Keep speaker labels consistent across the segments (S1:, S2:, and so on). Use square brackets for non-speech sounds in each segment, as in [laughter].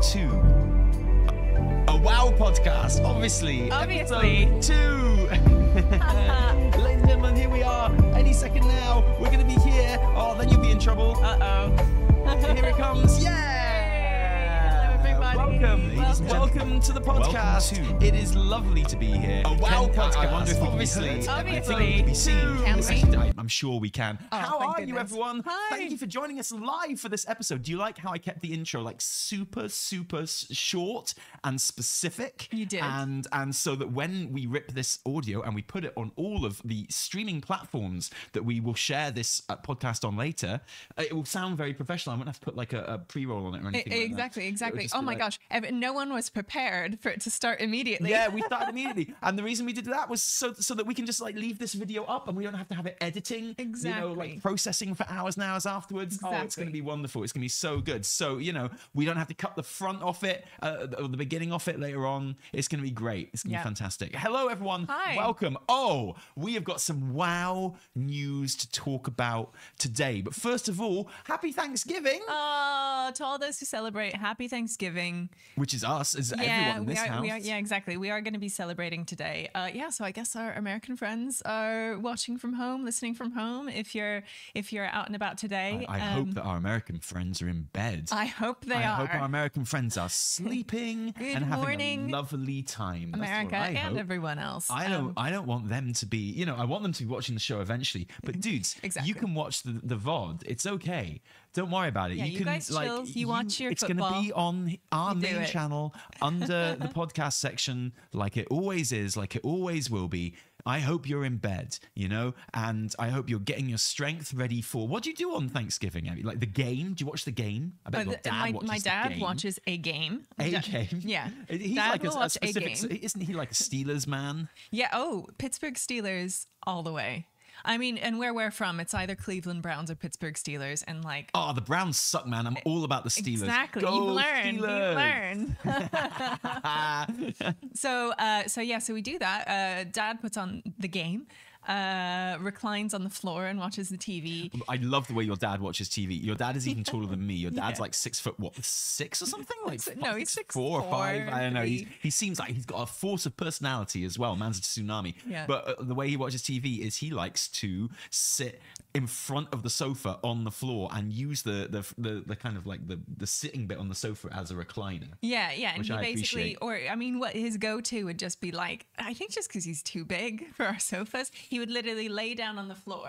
S1: Ladies and gentlemen, welcome to a WoW podcast, obviously.
S2: Obviously.
S1: Episode two. [laughs] Ladies and gentlemen, here we are. Any second now, we're going to be here. Oh, then you'll be in trouble.
S2: Uh oh.
S1: Here it comes. [laughs] Yeah.
S2: Hello, everybody.
S1: Welcome.
S2: Welcome.
S1: Welcome to the podcast.
S3: Welcome to-
S1: It is lovely to be here. A
S3: wow podcast.
S1: I wonder if we can be
S3: Obviously.
S1: I think
S2: Obviously.
S1: we can be seen.
S2: Can we?
S1: Actually, I- I'm sure we can.
S2: Oh, Thank
S1: you, everyone?
S2: Hi.
S1: Thank you for joining us live for this episode. Do you like how I kept the intro like super, super short and specific?
S2: You did.
S1: And and so that when we rip this audio and we put it on all of the streaming platforms that we will share this uh, podcast on later, uh, it will sound very professional. I won't have to put like a, a pre-roll on it or anything. like.
S2: Exactly,
S1: It would
S2: exactly. Oh my
S1: like-
S2: gosh. No one was prepared for it to start immediately.
S1: yeah, we [laughs] started immediately, and the reason we did that was so so that we can just like leave this video up, and we don't have to have it editing, you know,
S2: Exactly.
S1: like processing for hours and hours afterwards. Oh, it's going to be wonderful. It's going to be so good. So you know, we don't have to cut the front off it uh, or the beginning off it later on. It's going to be great. It's going to
S2: Yeah.
S1: be fantastic. Hello, everyone.
S2: Hi.
S1: Welcome. Oh, we have got some wow news to talk about today. But first of all, happy Thanksgiving,
S2: Oh, to all those who celebrate, happy Thanksgiving.
S1: which is us, is
S2: yeah,
S1: everyone in this
S2: are,
S1: house.
S2: we are. Yeah, exactly. We are going to be celebrating today. Uh, yeah, so I guess our American friends are watching from home, listening from home. If you're if you're out and about today,
S1: I, I
S2: um,
S1: hope that our American friends are in bed.
S2: I hope they
S1: I
S2: are.
S1: hope our American friends are sleeping [laughs]
S2: Good
S1: and having a lovely time. That's what
S2: America
S1: I
S2: and
S1: hope.
S2: everyone else.
S1: I don't.
S2: Um,
S1: I don't want them to be. You know, I want them to be watching the show eventually. But [laughs] dudes,
S2: Exactly.
S1: you can watch the the VOD. It's okay. Don't worry about it.
S2: Yeah,
S1: you
S2: you
S1: can
S2: guys
S1: like
S2: chill, you watch your
S1: It's going to be on our
S2: You
S1: main channel under the [laughs] podcast section, like it always is, like it always will be. I hope you're in bed, you know, and I hope you're getting your strength ready for. What do you do on Thanksgiving? Abby? Like the game? Do you watch the game? I bet
S2: uh,
S1: your dad
S2: my,
S1: watches
S2: my dad watches a game.
S1: A game. [laughs]
S2: Yeah.
S1: He's
S2: Dad
S1: like a,
S2: will
S1: a
S2: watch a
S1: specific.
S2: game.
S1: Isn't he like a Steelers man?
S2: Yeah. Oh, Pittsburgh Steelers all the way. I mean, and where we're from, it's either Cleveland Browns or Pittsburgh Steelers, and like
S1: Oh, the Browns suck, man. I'm all about the Steelers.
S2: exactly,
S1: Go
S2: you learn.
S1: Steelers.
S2: you've learned. [laughs] [laughs] so, uh, so yeah, so we do that. Uh, Dad puts on the game, uh, reclines on the floor and watches the TV.
S1: I love the way your dad watches TV. Your dad is even taller than me. Your [laughs] dad's
S2: Yeah.
S1: like six foot what, six or something? Like
S2: So- no, he's six
S1: four or five. I don't know. He's, he seems like he's got a force of personality as well. Man's a tsunami.
S2: Yeah.
S1: But uh, the way he watches TV is he likes to sit in front of the sofa on the floor and use the the the, the kind of like the the sitting bit on the sofa as a recliner.
S2: Yeah, yeah, and he
S1: I
S2: basically,
S1: appreciate.
S2: or I mean, what his go-to would just be like, I think just because he's too big for our sofas, he would literally lay down on the floor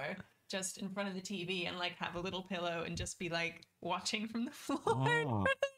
S2: just in front of the TV and like have a little pillow and just be like watching from the [laughs] floor in
S1: Oh.
S2: front of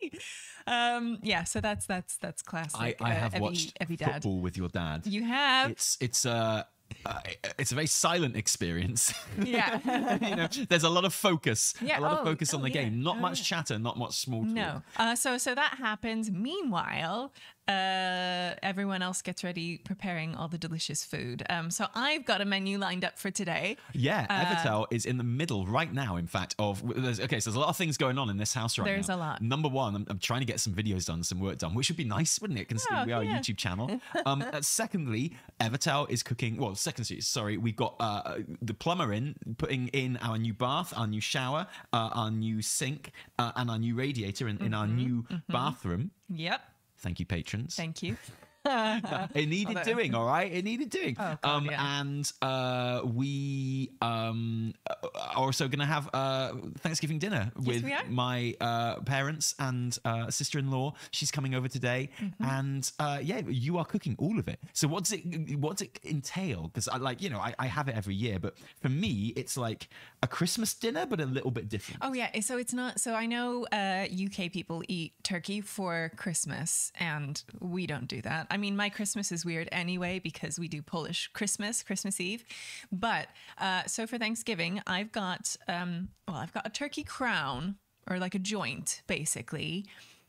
S2: the TV. Um, yeah, so that's that's that's classic.
S1: I, I
S2: uh,
S1: have
S2: every,
S1: watched
S2: every dad.
S1: football with your dad.
S2: You have,
S1: It's it's uh, uh, it's a very silent experience. [laughs]
S2: yeah.
S1: you know, there's a lot of focus,
S2: Yeah,
S1: a lot
S2: oh,
S1: of focus on
S2: oh,
S1: the
S2: yeah,
S1: game. Not
S2: oh,
S1: much
S2: yeah.
S1: chatter, not much small talk.
S2: No. Uh, so so that happens. Meanwhile, uh, everyone else gets ready preparing all the delicious food. Um, so I've got a menu lined up for today.
S1: Yeah,
S2: Uh,
S1: Evitel is in the middle right now. In fact, of okay, so there's a lot of things going on in this house right
S2: There's
S1: now.
S2: There's a lot.
S1: Number one, I'm, I'm trying to get some videos done, some work done, which would be nice, wouldn't it? Considering
S2: Oh,
S1: we are
S2: yeah.
S1: a YouTube channel. [laughs] Um, uh, secondly, Evitel is cooking. Well, secondly, sorry, we've got uh, the plumber in putting in our new bath, our new shower, uh, our new sink, uh, and our new radiator in, in our
S2: Mm-hmm.
S1: new bathroom.
S2: Yep.
S1: Thank you, patrons.
S2: Thank you. [laughs]
S1: it needed doing, all right. It needed doing.
S2: Oh, God,
S1: um,
S2: yeah.
S1: and uh, we um, are also going to have uh, Thanksgiving dinner with my uh, parents and uh, sister-in-law. She's coming over today,
S2: Mm-hmm.
S1: and uh, yeah, you are cooking all of it. So what's it? What's it entail? Because I like, you know, I, I have it every year, but for me, it's like a Christmas dinner, but a little bit different.
S2: Oh yeah. So it's not. So I know uh, UK people eat turkey for Christmas, and we don't do that. I mean, my Christmas is weird anyway because we do Polish Christmas, Christmas Eve. But uh, so for Thanksgiving, I've got um, well, I've got a turkey crown or like a joint, basically.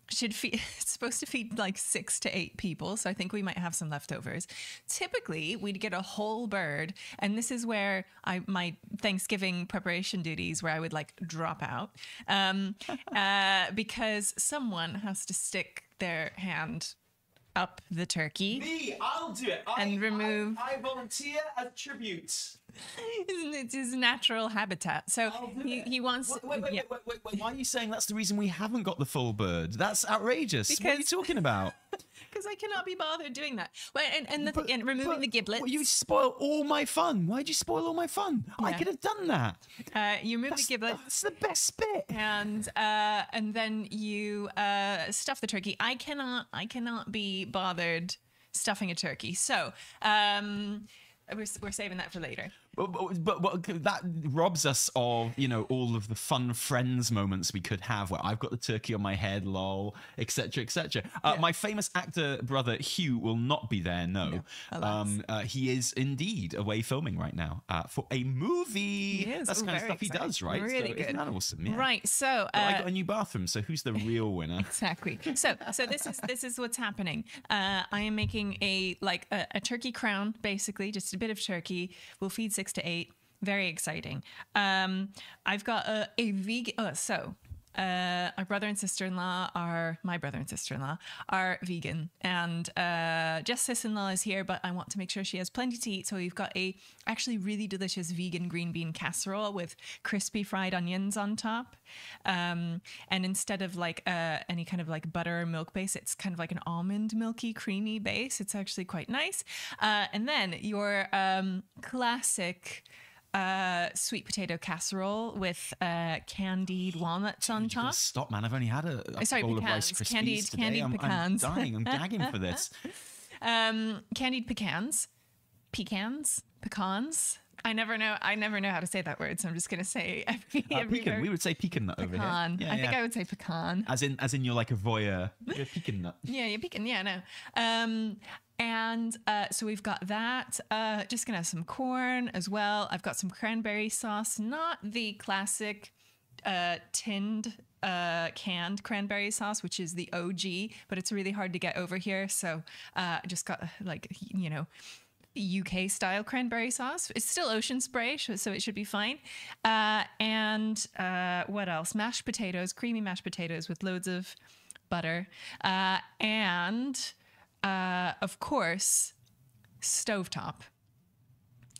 S2: Should feed. [laughs] It's supposed to feed like six to eight people, so I think we might have some leftovers. Typically, we'd get a whole bird, and this is where I my Thanksgiving preparation duties, where I would like drop out, um, [laughs] uh, because someone has to stick their hand up the turkey.
S1: Me, I'll do it.
S2: And remove-
S1: I, volunteer as tribute. [laughs]
S2: it's his natural habitat. So he, he wants.
S1: Wait, wait, wait,
S2: yeah.
S1: wait, Why are you saying that's the reason we haven't got the full bird? That's outrageous. what are you talking about? [laughs]
S2: Because I cannot be bothered doing that. Well, and, and, the,
S1: But-
S2: and removing
S1: but-
S2: the giblets.
S1: well, you spoil all my fun. Why'd you spoil all my fun? I could have done that.
S2: uh, you remove
S1: That's,
S2: the giblets.
S1: that's the best bit.
S2: and uh, and then you uh, stuff the turkey. I cannot I cannot be bothered stuffing a turkey. So um, we're, we're saving that for later.
S1: But, but, but, that robs us of you know all of the fun friends moments we could have where I've got the turkey on my head, lol, etc. etc. Uh,
S2: Yeah.
S1: My famous actor brother Hugh will not be there. No,
S2: alas.
S1: um, uh, he is indeed away filming right now uh, for a movie. That's kind of stuff he does, right?
S2: Really
S1: so
S2: good.
S1: Awesome? Yeah.
S2: Right. So
S1: I
S2: uh,
S1: got a new bathroom. So who's the real winner? [laughs]
S2: exactly. So so this is this is what's happening. Uh, I am making a like a, a turkey crown, basically, just a bit of turkey. We'll feed six to eight. Very exciting. Um, I've got a, a vegan. Oh, so. Uh, my brother and sister-in-law are my brother and sister-in-law are vegan, and uh, Jess sister-in-law is here, but I want to make sure she has plenty to eat. So we've got a actually really delicious vegan green bean casserole with crispy fried onions on top, um, and instead of like uh, any kind of like butter or milk base, it's kind of like an almond milky creamy base. It's actually quite nice. Uh, and then your um, classic uh, sweet potato casserole with uh, candied walnuts on top.
S1: Stop, man! I've only had a, a
S2: sorry,
S1: bowl of Rice
S2: pecans.
S1: Krispies
S2: Candied-
S1: today.
S2: candied
S1: I'm,
S2: pecans.
S1: I'm dying. I'm gagging for this. [laughs] [laughs]
S2: Um, candied pecans, pecans, pecans. I never know. I never know how to say that word, so I'm just gonna say [laughs] every,
S1: Uh,
S2: every
S1: pecan.
S2: word.
S1: We would say pecan nut over
S2: pecan.
S1: here.
S2: I think I would say pecan.
S1: As in, as in, you're like a voyeur. You're a pecan nut.
S2: Yeah, yeah, pecan. Yeah, no. Um, and uh, so we've got that. Uh, just gonna have some corn as well. I've got some cranberry sauce, not the classic uh, tinned uh, canned cranberry sauce, which is the OG, but it's really hard to get over here. So uh, I just got like you know. UK style cranberry sauce. It's still ocean spray, so it should be fine. Uh, and uh, what else? Mashed potatoes, creamy mashed potatoes with loads of butter. Uh, and uh, of course, stovetop.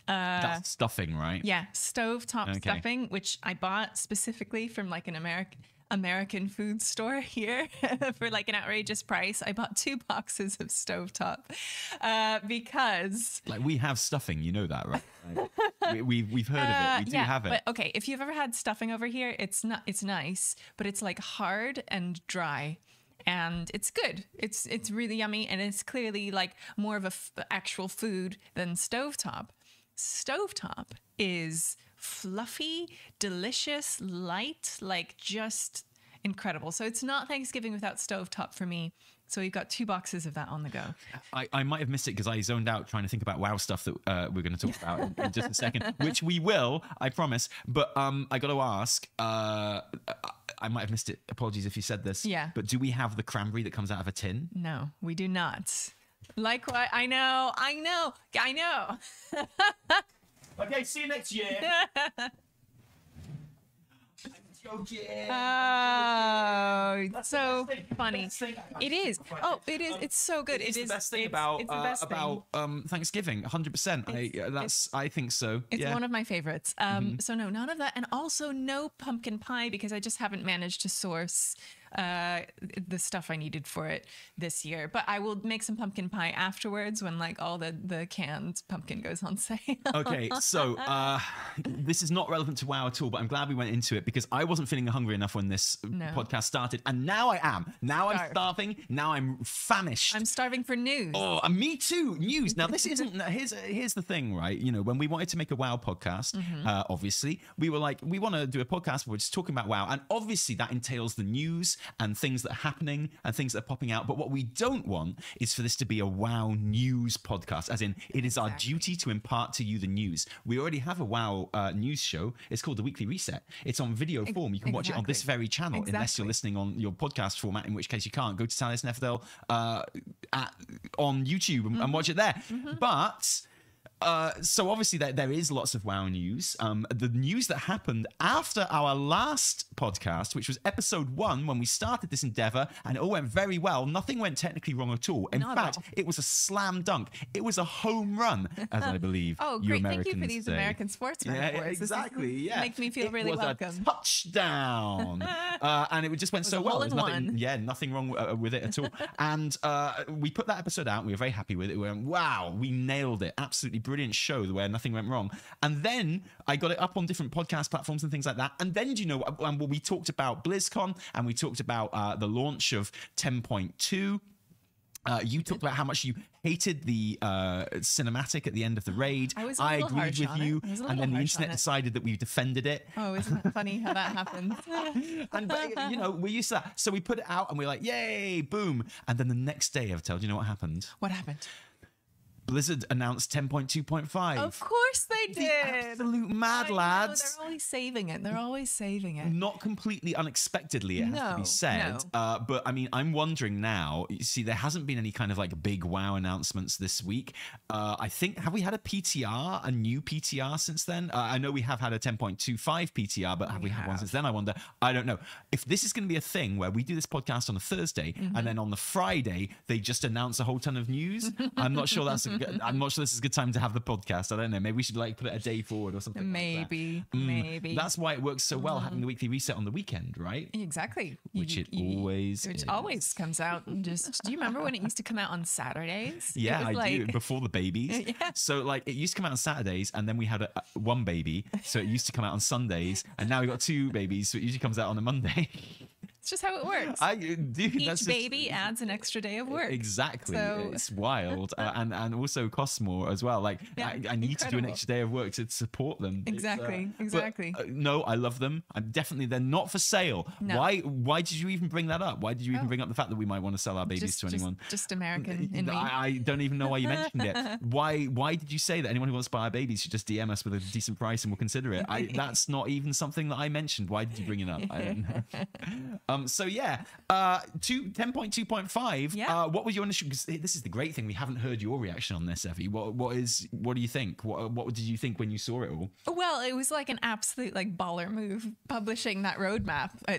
S1: That's stuffing, right?
S2: Yeah, stovetop
S1: Okay.
S2: stuffing, which I bought specifically from like an American American food store here [laughs] for like an outrageous price. I bought two boxes of stovetop uh, because
S1: Like we have stuffing, you know that, right? Like, [laughs] we, we've we've heard of it. We do
S2: Uh, yeah,
S1: have it.
S2: But okay, if you've ever had stuffing over here, it's not it's nice, but it's like hard and dry. And it's good. It's it's really yummy, and it's clearly like more of a f- actual food than stovetop. Stovetop is fluffy, delicious, light, like just incredible. So it's not Thanksgiving without stovetop for me. So we've got two boxes of that on the go.
S1: I, I might have missed it because I zoned out trying to think about wow stuff that uh, we're going to talk [laughs] about in, in just a second, which we will, I promise. But um, I got to ask. Uh, I, might have missed it. Apologies if you said this.
S2: Yeah.
S1: But do we have the cranberry that comes out of a tin?
S2: No, we do not. Likewise, I know, I know, I know. [laughs]
S1: Okay. See you next year. [laughs]
S2: Oh,
S1: That's
S2: so
S1: the best thing.
S2: funny. It is. Oh, it is. It's so good.
S1: It's
S2: It
S1: the best thing
S2: it's-
S1: about
S2: it's
S1: uh,
S2: best thing.
S1: about um, Thanksgiving. 100. percent I
S2: It's-
S1: that's I think so.
S2: It's
S1: yeah.
S2: one of my favorites. Um, So no, none of that, and also no pumpkin pie because I just haven't managed to source uh, the stuff I needed for it this year. But I will make some pumpkin pie afterwards when like all the the canned pumpkin goes on [laughs] sale.
S1: okay, so uh, this is not relevant to WoW at all, but I'm glad we went into it because I wasn't feeling hungry enough when this
S2: No.
S1: podcast started, and now I am. Now I'm starving. Now I'm famished.
S2: I'm starving for news.
S1: Oh, and me too. News. Now, this isn't. Here's here's the thing, right? You know, when we wanted to make a WoW podcast,
S2: Mm-hmm.
S1: uh, obviously we were like, we want to do a podcast, but we're just talking about WoW, and obviously that entails the news and things that are happening and things that are popping out. But what we don't want is for this to be a WoW news podcast, as in it is our duty to impart to you the news. We already have a WoW uh, news show. It's called the Weekly Reset. It's on video form. You can watch it on this very channel, unless you're listening on your podcast format, in which case you can't. Go to Taliesin Evitel uh, at, on YouTube and, and watch it there. But uh, so obviously there, there is lots of WoW news. Um, the news that happened after our last podcast, which was episode one, when we started this endeavor, and it all went very well. Nothing went technically wrong at all. In
S2: Not
S1: fact, it was a slam dunk. It was a home run, as I believe. [laughs]
S2: Oh, great! Thank you for these
S1: say.
S2: American sports
S1: Yeah, yeah, exactly. Yeah,
S2: makes me feel
S1: It
S2: really
S1: was
S2: welcome.
S1: A touchdown, [laughs] uh, and it just went so well.
S2: hole
S1: There's
S2: in
S1: nothing, yeah, nothing wrong uh, with it at all. [laughs] and uh, we put that episode out. and We were very happy with it. We went, wow, we nailed it! Absolutely brilliant show where nothing went wrong. And then I got it up on different podcast platforms and things like that. And then do you know? And we talked about BlizzCon and we talked about uh, the launch of 10.2. Uh, you talked about how much you hated the uh, cinematic at the end of the raid.
S2: I was a
S1: agreed with you,
S2: I was a
S1: and then the internet decided that we defended it.
S2: Oh, isn't it funny how that happens? [laughs]
S1: And but, you know, we used to that. So we put it out, and we are like, "Yay, boom!" And then the next day, Evitel, do you know what happened?
S2: what happened?
S1: Blizzard announced 10.2.5.
S2: Of course they
S1: the
S2: did.
S1: absolute mad
S2: I know,
S1: lads.
S2: they're always saving it. They're always saving it.
S1: not completely unexpectedly, it has to be said.
S2: no.
S1: Uh, but I mean, I'm wondering now. You see, there hasn't been any kind of like big WoW announcements this week. Uh, I think have we had a PTR, a new PTR since then? Uh, I know we have had a 10.25 PTR, but have we, had one since then? I wonder. I don't know if this is going to be a thing where we do this podcast on a Thursday
S2: Mm-hmm.
S1: and then on the Friday they just announce a whole ton of news. [laughs] I'm not sure that's. A good, [laughs] I'm not sure this is a good time to have the podcast. I don't know. Maybe we should like put it a day forward or something. like that.
S2: Maybe,
S1: Mm,
S2: maybe.
S1: That's why it works so well having the weekly reset on the weekend, right?
S2: Exactly.
S1: Which it always
S2: Which
S1: is.
S2: always comes out. and Just do you remember when it used to come out on Saturdays?
S1: Yeah, I
S2: like,
S1: do. Before the babies. [laughs]
S2: Yeah.
S1: So like it used to come out on Saturdays, and then we had a, a- one baby, so it used to come out on Sundays, and now we've got two babies, so it usually comes out on a Monday. [laughs]
S2: It's just how it works.
S1: I do.
S2: Each
S1: that's just-
S2: baby adds an extra day of work.
S1: Exactly,
S2: So-
S1: it's wild, uh, and and also costs more as well. Like
S2: Yeah,
S1: I, I need to do an extra day of work to support them.
S2: Exactly,
S1: but,
S2: exactly.
S1: uh, no, I love them. I'm definitely they're not for sale.
S2: No.
S1: Why? Why did you even bring that up? Why did you even
S2: Oh.
S1: bring up the fact that we might want to sell our babies
S2: just,
S1: to
S2: just-
S1: anyone?
S2: Just, American in me.
S1: I, I don't even know why you mentioned it. [laughs] Why? Why did you say that anyone who wants to buy our babies should just DM us with a decent price and we'll consider it? I, [laughs] that's not even something that I mentioned. Why did you bring it up? I don't know. um. [laughs] So yeah. Uh. Two ten point two point five.
S2: Yeah.
S1: Uh. What was your initial? 'cause This is the great thing. We haven't heard your reaction on this, Evie. What? What is? What do you think? What? What did you think when you saw it all?
S2: Well, it was like an absolute like baller move publishing that roadmap, uh,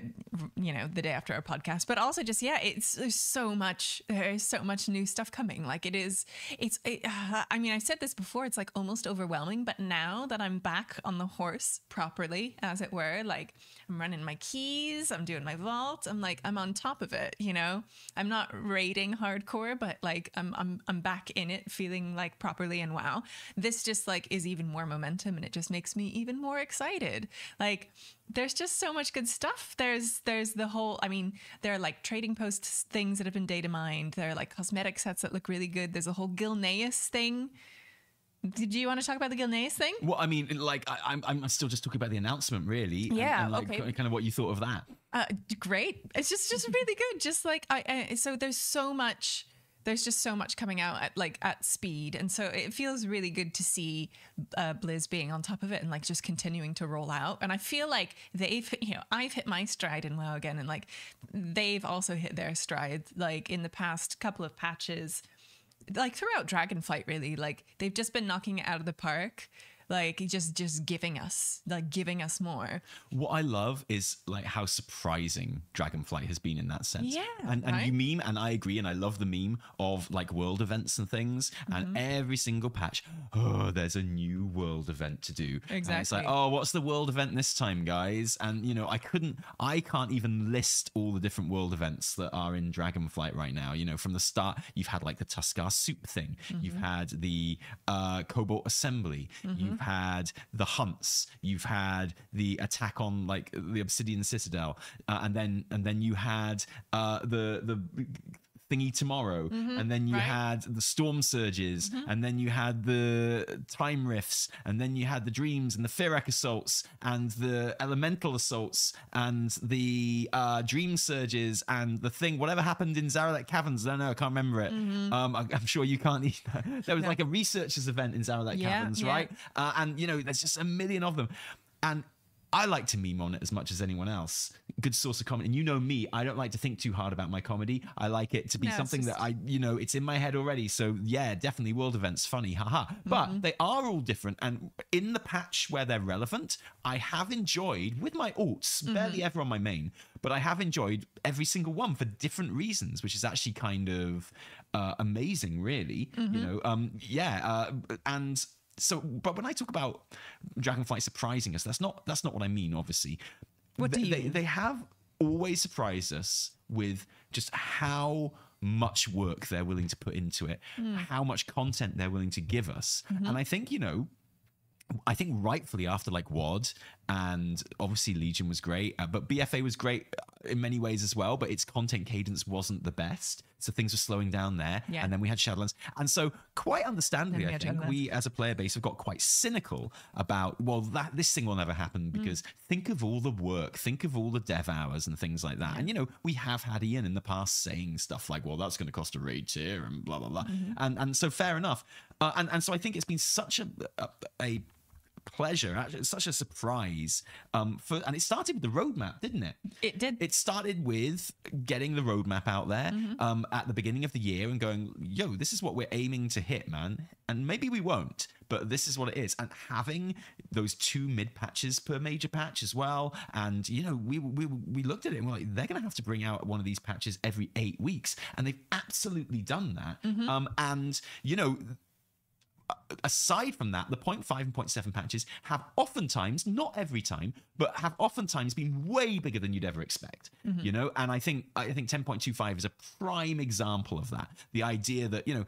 S2: you know, the day after our podcast. But also just yeah, it's there's so much there's so much new stuff coming. Like it is, it's. It, uh, I mean, I said this before. It's like almost overwhelming. But now that I'm back on the horse properly, as it were, like I'm running my keys, I'm doing my vault. I'm like I'm on top of it. You know, I'm not raiding hardcore, but like I'm I'm I'm back in it, feeling like properly. And wow, this just like is even more momentum, and it just makes me even more excited. Like there's just so much good stuff. There's there's the whole. I mean, there are like trading posts things that have been data mined. There are like cosmetic sets that look really good. There's a whole Gilneas thing. Did you want to talk about the Gilneas thing?
S1: Well, I mean, like I, I'm, I'm still just talking about the announcement, really. and-
S2: Yeah,
S1: And, like,
S2: okay.
S1: Kind of what you thought of that.
S2: Uh, great. It's just just really good. Just like I, I so there's so much there's just so much coming out at like at speed and so it feels really good to see uh, blizz being on top of it and like just continuing to roll out and i feel like they've you know i've hit my stride in wow again and like they've also hit their stride like in the past couple of patches like throughout dragonflight really like they've just been knocking it out of the park like just just giving us like giving us more
S1: What I love is like how surprising Dragonflight has been in that sense.
S2: Yeah,
S1: and and you meme, and I agree, and I love the meme of like world events and things. And
S2: Mm-hmm.
S1: every single patch, oh, there's a new world event to do. And it's like, oh, what's the world event this time, guys? And you know, I couldn't, I can't even list all the different world events that are in Dragonflight right now. You know, from the start, you've had like the Tuskarr soup thing, you've
S2: Mm-hmm.
S1: had the uh, Cobalt Assembly, you've had the hunts, you've had the attack on like the Obsidian Citadel, uh, and then and then you had uh, the the thingy tomorrow and then you
S2: right.
S1: had the storm surges and then you had the time rifts and then you had the dreams and the Fyrakk assaults and the elemental assaults and the uh, dream surges and the thing whatever happened in Zaralek Caverns I don't know I can't remember it. Um, I, I'm sure you can't [laughs] either. There was
S2: No.
S1: like a researchers event in Zaralek
S2: Yeah,
S1: Caverns
S2: yeah.
S1: right? Uh, and you know there's just a million of them. And I like to meme on it as much as anyone else. Good source of comedy. And you know me, I don't like to think too hard about my comedy. I like it to be
S2: No,
S1: something
S2: just-
S1: that I, you know, it's in my head already. So yeah, definitely world events, funny, haha. But they are all different. And in the patch where they're relevant, I have enjoyed with my alts, barely ever on my main, but I have enjoyed every single one for different reasons, which is actually kind of uh, amazing, really. You know, um, yeah, uh, and so but when i talk about dragonflight surprising us that's not that's not what i mean obviously
S2: What do
S1: they,
S2: you
S1: they, they have always surprised us with just how much work they're willing to put into it
S2: Hmm.
S1: how much content they're willing to give us
S2: Mm-hmm.
S1: and i think you know I think rightfully after like WoD and obviously Legion was great, uh, but BFA was great uh, in many ways as well. But its content cadence wasn't the best, so things were slowing down there.
S2: Yeah.
S1: And then we had Shadowlands, and so quite understandably,
S2: we
S1: I think
S2: Shadowlands.
S1: we as a player base have got quite cynical about well that this thing will never happen
S2: Mm.
S1: because think of all the work, think of all the dev hours and things like that. And you know we have had Ian in the past saying stuff like, well that's going to cost a raid tier and blah blah blah,
S2: Mm-hmm.
S1: and and so fair enough. Uh, and and so I think it's been such a, a, a pleasure actually it's such a surprise um for and it started with the roadmap didn't it
S2: It did.
S1: it started with getting the roadmap out there
S2: Mm-hmm.
S1: um at the beginning of the year and going yo this is what we're aiming to hit man and maybe we won't but this is what it is and having those two mid patches per major patch as well and you know we we, we looked at it and we're like they're gonna have to bring out one of these patches every eight weeks and they've absolutely done that
S2: Mm-hmm.
S1: um and you know aside from that, the 0.5 and 0.7 patches have oftentimes, not every time, but have oftentimes been way bigger than you'd ever expect. You know, and I think I think 10.25 is a prime example of that. The idea that you know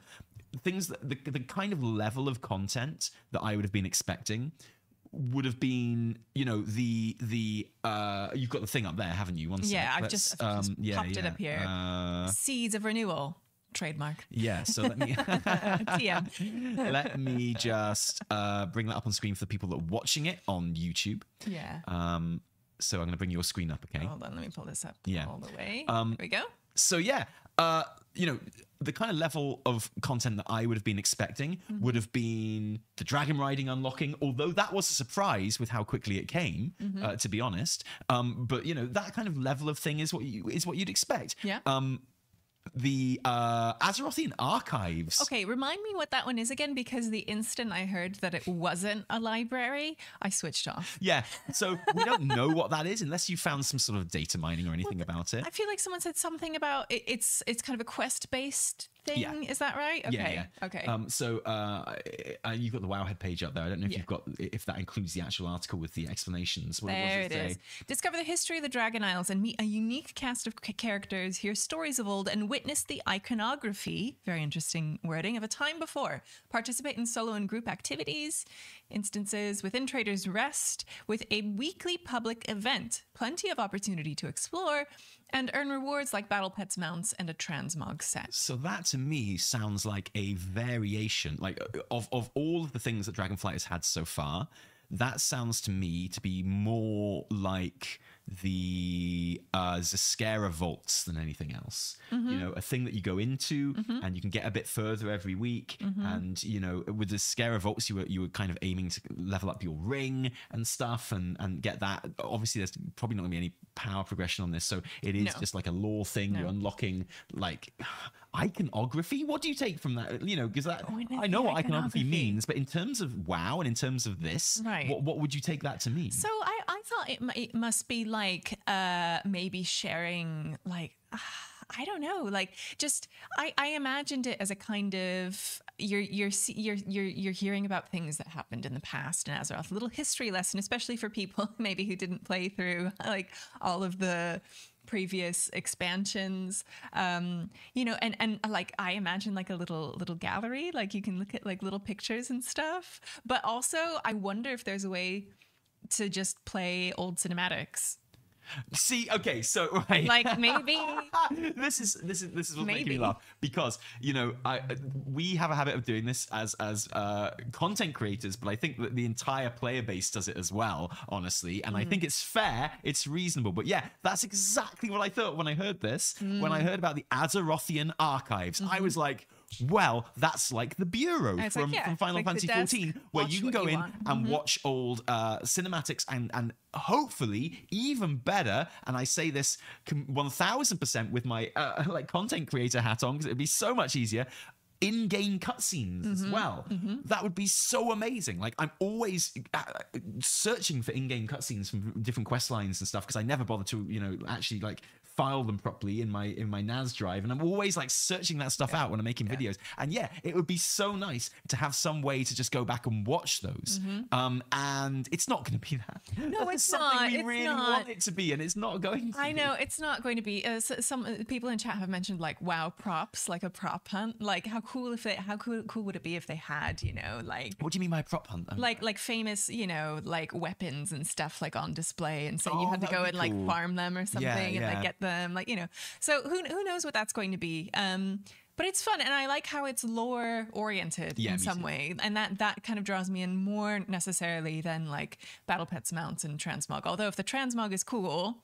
S1: things that the, the kind of level of content that I would have been expecting would have been you know the the uh you've got the thing up there haven't you one
S2: Yeah,
S1: sec.
S2: I've
S1: Let's,
S2: just- I've just popped it up here.
S1: uh,
S2: Seeds of renewal. Trademark.
S1: yeah so let me [laughs] [laughs] let me just uh, bring that up on screen for the people that are watching it on YouTube.
S2: Yeah.
S1: Um, so I'm going to bring your screen up, okay?
S2: Hold on, let me pull this up
S1: Yeah.
S2: all the way.
S1: Um,
S2: Here we go.
S1: So yeah, uh, you know, the kind of level of content that I would have been expecting
S2: Mm-hmm.
S1: would have been the dragon riding unlocking, although that was a surprise with how quickly it came,
S2: Mm-hmm.
S1: uh, to be honest. Um, but you know, that kind of level of thing is what you is what you'd expect.
S2: Yeah.
S1: Um, the uh, Azerothian archives.
S2: Okay, remind me what that one is again because the instant I heard that it wasn't a library, I switched off.
S1: Yeah, so we don't know what that is unless you found some sort of data mining or anything about it.
S2: I feel like someone said something about it, it's it's kind of a quest based thing.
S1: Yeah.
S2: Is that right? Okay.
S1: Yeah, yeah.
S2: Okay.
S1: Um, so uh, uh, you've got the Wowhead page up there. I don't know if
S2: Yeah.
S1: you've got if that includes the actual article with the explanations. What,
S2: there it
S1: does
S2: is. Discover the history of the Dragon Isles and meet a unique cast of characters, hear stories of old, and witness the iconography, very interesting wording, of a time before. Participate in solo and group activities, instances within Traders Rest, with a weekly public event. Plenty of opportunity to explore and earn rewards like battle pets, mounts, and a transmog set.
S1: So that to me sounds like a variation, like of of all of the things that Dragonflight has had so far. That sounds to me to be more like the uh, Zskera vaults than anything else.
S2: Mm-hmm.
S1: You know, a thing that you go into and you can get a bit further every week.
S2: Mm-hmm.
S1: And you know, with the Zskera vaults, you were you were kind of aiming to level up your ring and stuff and and get that. Obviously, there's probably not going to be any power progression on this, so it is
S2: No.
S1: just like a lore thing. You're unlocking like iconography. What do you take from that? You know, because that
S2: Oh, I know
S1: what iconography,
S2: iconography.
S1: means, but in terms of WoW and in terms of this,
S2: Right.
S1: what what would you take that to mean?
S2: So I, I thought it, it must be like uh, maybe sharing like ah, [sighs] I don't know like just I, I imagined it as a kind of you're you're you're you're you're hearing about things that happened in the past in Azeroth a little history lesson especially for people [laughs] maybe who didn't play through like all of the previous expansions. Um you know and and like i imagine like a little little gallery like you can look at like little pictures and stuff. But also i wonder if there's a way to just play old cinematics
S1: See, okay, so [laughs] right,
S2: like maybe [laughs]
S1: this is this is this is what's making me laugh because you know I we have a habit of doing this as as uh, content creators, but I think that the entire player base does it as well, honestly, and I mm. think it's fair, it's reasonable. But yeah, that's exactly what I thought when I heard this. When I mm. heard about the Azerothian archives, I mm-hmm. was like. Well, that's like the bureau
S2: it's like,
S1: from,
S2: yeah,
S1: from Final
S2: like
S1: Fantasy XIV, where you can go
S2: you
S1: in
S2: want.
S1: and watch old uh, cinematics and and hopefully even better. And I say this one thousand percent with my uh, [laughs] like content creator hat on because it'd be so much easier. In-game cutscenes as well. That would be so amazing. Like I'm always uh, searching for in-game cutscenes from different quest lines and stuff because I never bother to, you know, actually like file them properly in my in my NAS drive, and I'm always like searching that stuff out when I'm making videos. And yeah, it would be so nice to have some way to just go back and watch those. Um, and it's not going to be that.
S2: No, it's
S1: something
S2: not.
S1: we
S2: It's
S1: really
S2: not.
S1: want it to be, and it's not going. to
S2: I
S1: be.
S2: know it's not going to be. Uh, some uh, people in chat have mentioned like wow props, like a prop hunt. Like how cool if they how cool cool would it be if they had you know like
S1: What do you mean by prop hunt? Um,
S2: like like famous you know like weapons and stuff like on display, and so you
S1: Oh,
S2: had to go
S1: be
S2: and like farm them or something, and
S1: yeah.
S2: like get them like you know. So who who knows what that's going to be? Um, but it's fun, and I like how it's lore oriented
S1: Yeah,
S2: in some
S1: too.
S2: way, and that that kind of draws me in more necessarily than like battle pets mounts and transmog. Although if the transmog is cool,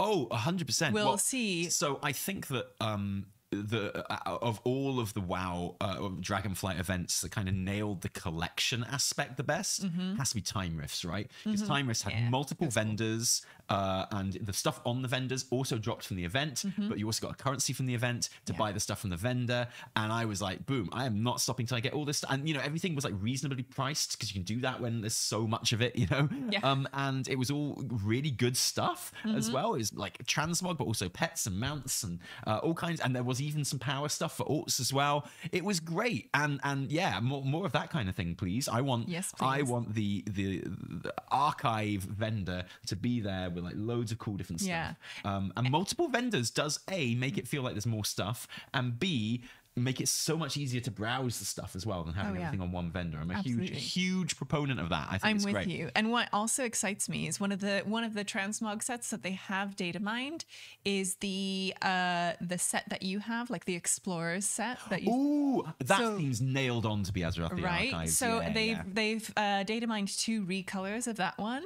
S1: Oh, 100%.
S2: We'll
S1: Well,
S2: see.
S1: So I think that um the uh, of all of the WoW uh, Dragonflight events that kind of nailed the collection aspect the best has to be Time Rifts, right? Because Time Rifts had.
S2: Yeah,
S1: multiple vendors, uh, and the stuff on the vendors also dropped from the event, but you also got a currency from the event to
S2: Mm-hmm. Yeah.
S1: buy the stuff from the vendor. And I was like, boom, I am not stopping till I get all this. And you know, everything was like reasonably priced because you can do that when there's so much of it, you know.
S2: Yeah.
S1: Um, and it was all really good stuff as well. It was like transmog, but also pets and mounts and uh, all kinds. And there was even some power stuff for alts as well. It was great. And and yeah, more, more of that kind of thing, please. I want
S2: Yes,
S1: I want the, the the archive vendor to be there with like loads of cool different stuff.
S2: Yeah.
S1: Um, and multiple vendors does a make it feel like there's more stuff, and b make it so much easier to browse the stuff as well than having
S2: Oh, yeah.
S1: everything on one vendor. I'm a
S2: Absolutely.
S1: huge huge proponent of that. I think
S2: I'm with
S1: great.
S2: you. And what also excites me is one of the one of the transmog sets that they have data mined is the uh the set that you have, like the explorers set that you
S1: Ooh, that
S2: So-
S1: seems nailed on to be Azrath the
S2: right.
S1: Archives.
S2: so
S1: Yeah,
S2: they've
S1: yeah.
S2: they've uh, data mined two recolors of that one.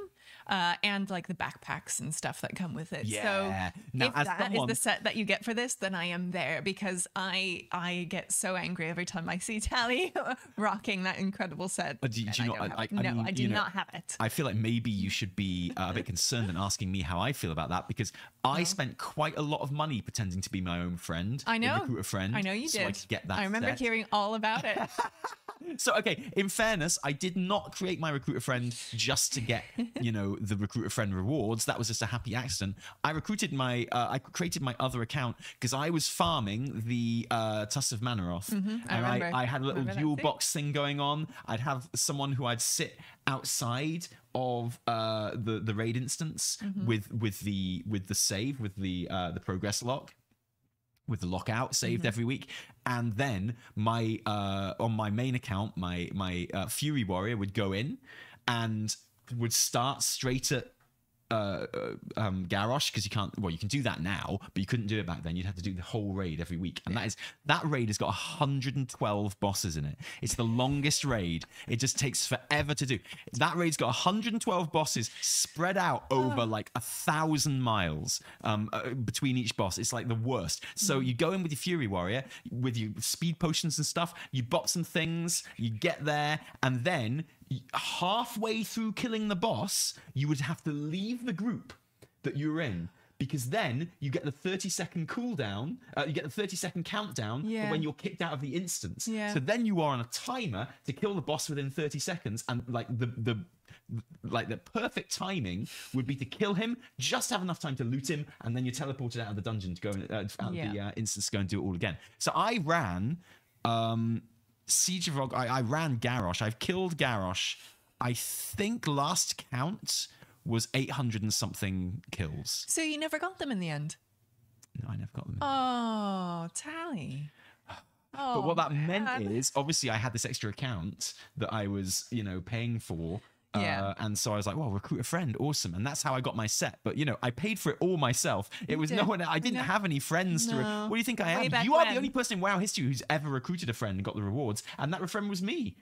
S2: Uh, and like the backpacks and stuff that come with it.
S1: Yeah.
S2: So
S1: Now,
S2: if that is
S1: someone-
S2: the set that you get for this, then I am there because I I get so angry every time I see [laughs] Tally rocking that incredible set.
S1: Do you- do you
S2: I
S1: not- I- I
S2: no,
S1: mean,
S2: I do
S1: you know,
S2: not have it.
S1: I feel like maybe you should be uh, a bit concerned and asking me how I feel about that because I spent quite a lot of money pretending to be my own friend.
S2: I
S1: a
S2: know.
S1: recruiter friend.
S2: I know you
S1: so
S2: did.
S1: I could get that.
S2: I remember
S1: set.
S2: hearing all about it. [laughs]
S1: So okay, in fairness, I did not create my recruiter friend just to get you know the recruiter friend rewards. That was just a happy accident. I recruited my uh, I created my other account because I was farming the uh, Tusk of Mannoroth,
S2: Mm-hmm.
S1: And
S2: remember.
S1: I, I had a little dual box thing going on. I'd have someone who I'd sit outside of uh, the the raid instance
S2: Mm-hmm.
S1: with with the with the save with the uh, the progress lock with the lockout saved
S2: Mm-hmm.
S1: every week and then my uh on my main account my my uh, fury warrior would go in and would start straight at uh, uh, um, Garrosh because you can't. Well, you can do that now, but you couldn't do it back then. You'd have to do the whole raid every week, and that is that raid has got 112 bosses in it. It's the longest raid. It just takes forever to do. That raid's got 112 bosses spread out over like a thousand miles um, uh, between each boss. It's like the worst. So you go in with your Fury Warrior with your speed potions and stuff. You bot some things. You get there, and then halfway through killing the boss, you would have to leave the group that you're in. Because then you get the 30 second cooldown, uh, you get the 30 second countdown
S2: Yeah.
S1: for when you're kicked out of the instance.
S2: Yeah.
S1: So then you are on a timer to kill the boss within 30 seconds, and like the the like the perfect timing would be to kill him, just have enough time to loot him, and then you're teleported out of the dungeon to go in, uh, out of the
S2: Yeah.
S1: uh, instance to go and do it all again. So I ran um, Siege of. I, I ran Garrosh. I've killed Garrosh. I think last count was 800 and something kills.
S2: so you never got them in the end.
S1: No, I never got them.
S2: Oh, Tally. Oh,
S1: but what oh, that meant is, obviously, I had this extra account that I was, you know, paying for.
S2: Yeah.
S1: Uh, and so I was like, well, recruit a friend, awesome. And that's how I got my set. But, you know, I paid for it all myself. It was no one, I didn't
S2: know.
S1: have any friends to. Re- what do you think I
S2: Way
S1: am? You are
S2: when.
S1: the only person in WoW history who's ever recruited a friend and got the rewards. And that friend was me.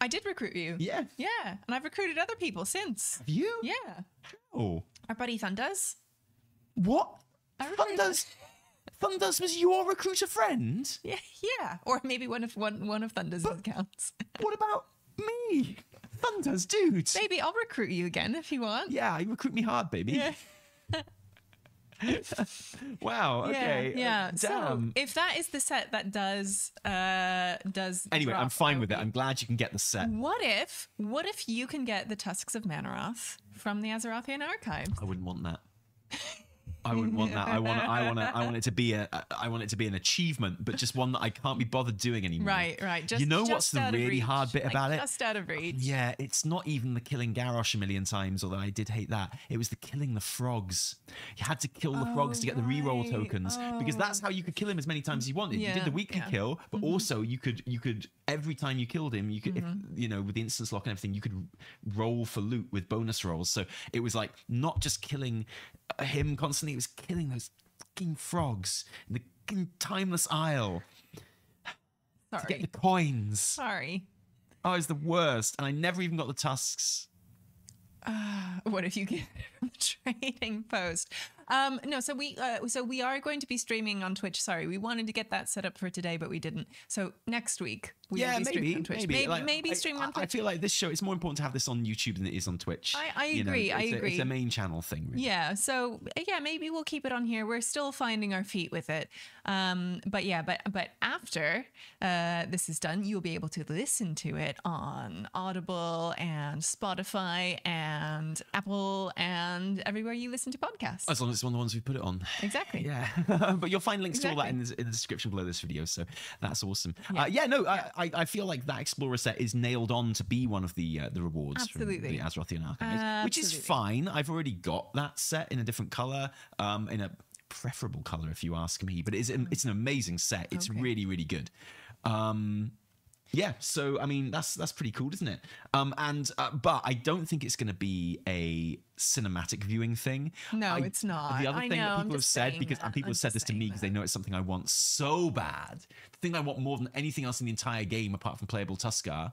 S2: I did recruit you.
S1: Yeah.
S2: Yeah, and I've recruited other people since.
S1: Have you?
S2: Yeah,
S1: Oh.
S2: our buddy Thunders.
S1: What? Thunder's, [laughs] Thunders was your recruiter friend.
S2: Yeah, yeah. Or maybe one of one one of Thunder's accounts. [laughs]
S1: What about me? Thunders, dude.
S2: Maybe I'll recruit you again if you want.
S1: Yeah, you recruit me hard, baby.
S2: Yeah. [laughs] [laughs]
S1: Wow. Okay. uh,
S2: Yeah. yeah. So
S1: damn.
S2: if that is the set that does uh does
S1: anyway, I'm fine with it. I'm glad you can get the set.
S2: What if what if you can get the tusks of Mannoroth from the Azerothian archives?
S1: I wouldn't want that. [laughs] I wouldn't want that. I want. I want. I [laughs] want it to be a. I want it to be an achievement, but just one that I can't be bothered doing anymore.
S2: Right, right. Just
S1: you know
S2: just
S1: what's the really hard
S2: reach,
S1: bit
S2: like,
S1: about it?
S2: Just out of reach.
S1: Yeah, it's not even the killing Garrosh a million times, although I did hate that. It was the killing the frogs. You had to kill the frogs to get the reroll
S2: right.
S1: tokens because that's how you could kill him as many times as you wanted. you did the weekly
S2: yeah.
S1: kill, but also you could you could every time you killed him, you could if, you know with the instance lock and everything, you could roll for loot with bonus rolls. So it was like not just killing uh, him constantly; it was killing those fucking frogs in the fucking timeless isle to get the coins.
S2: Sorry.
S1: Oh, it's the worst, and I never even got the tusks.
S2: Uh, what if you get [laughs] from the trading post? Um, no, so we uh, so we are going to be streaming on Twitch. Sorry, we wanted to get that set up for today, but we didn't. So next week we
S1: yeah,
S2: will be streaming
S1: maybe,
S2: on Twitch.
S1: maybe,
S2: maybe,
S1: Like,
S2: maybe
S1: I-
S2: on Twitch.
S1: I feel like this show. It's more important to have this on YouTube than it is on Twitch.
S2: I- I
S1: know,
S2: agree, I
S1: a-
S2: agree.
S1: it's a main channel thing. Really.
S2: Yeah, so yeah, maybe we'll keep it on here. We're still finding our feet with it, um, but yeah, but but after uh, this is done, you'll be able to listen to it on Audible and Spotify and Apple and everywhere you listen to podcasts.
S1: As long as one of the ones we put it on.
S2: exactly.
S1: Yeah, [laughs] but you'll find links to all that in the, in the description below this video. So that's awesome. Yeah, uh, yeah no, I, I I feel like that Explorer set is nailed on to be one of the uh, the rewards
S2: Absolutely.
S1: from the Azerothian Archives, which is fine. I've already got that set in a different color, um, in a preferable color if you ask me. But it's an, it's an amazing set. It's
S2: Okay.
S1: really really good. Um, yeah, so I mean that's that's pretty cool, isn't it? Um, and uh, but I don't think it's going to be a cinematic viewing thing.
S2: No,
S1: I-
S2: it's not.
S1: The other
S2: I
S1: thing
S2: know,
S1: that people have said because
S2: that.
S1: and people
S2: I'm
S1: have said this to me because they know it's something I want so bad. The thing I want more than anything else in the entire game, apart from playable Tuskarr,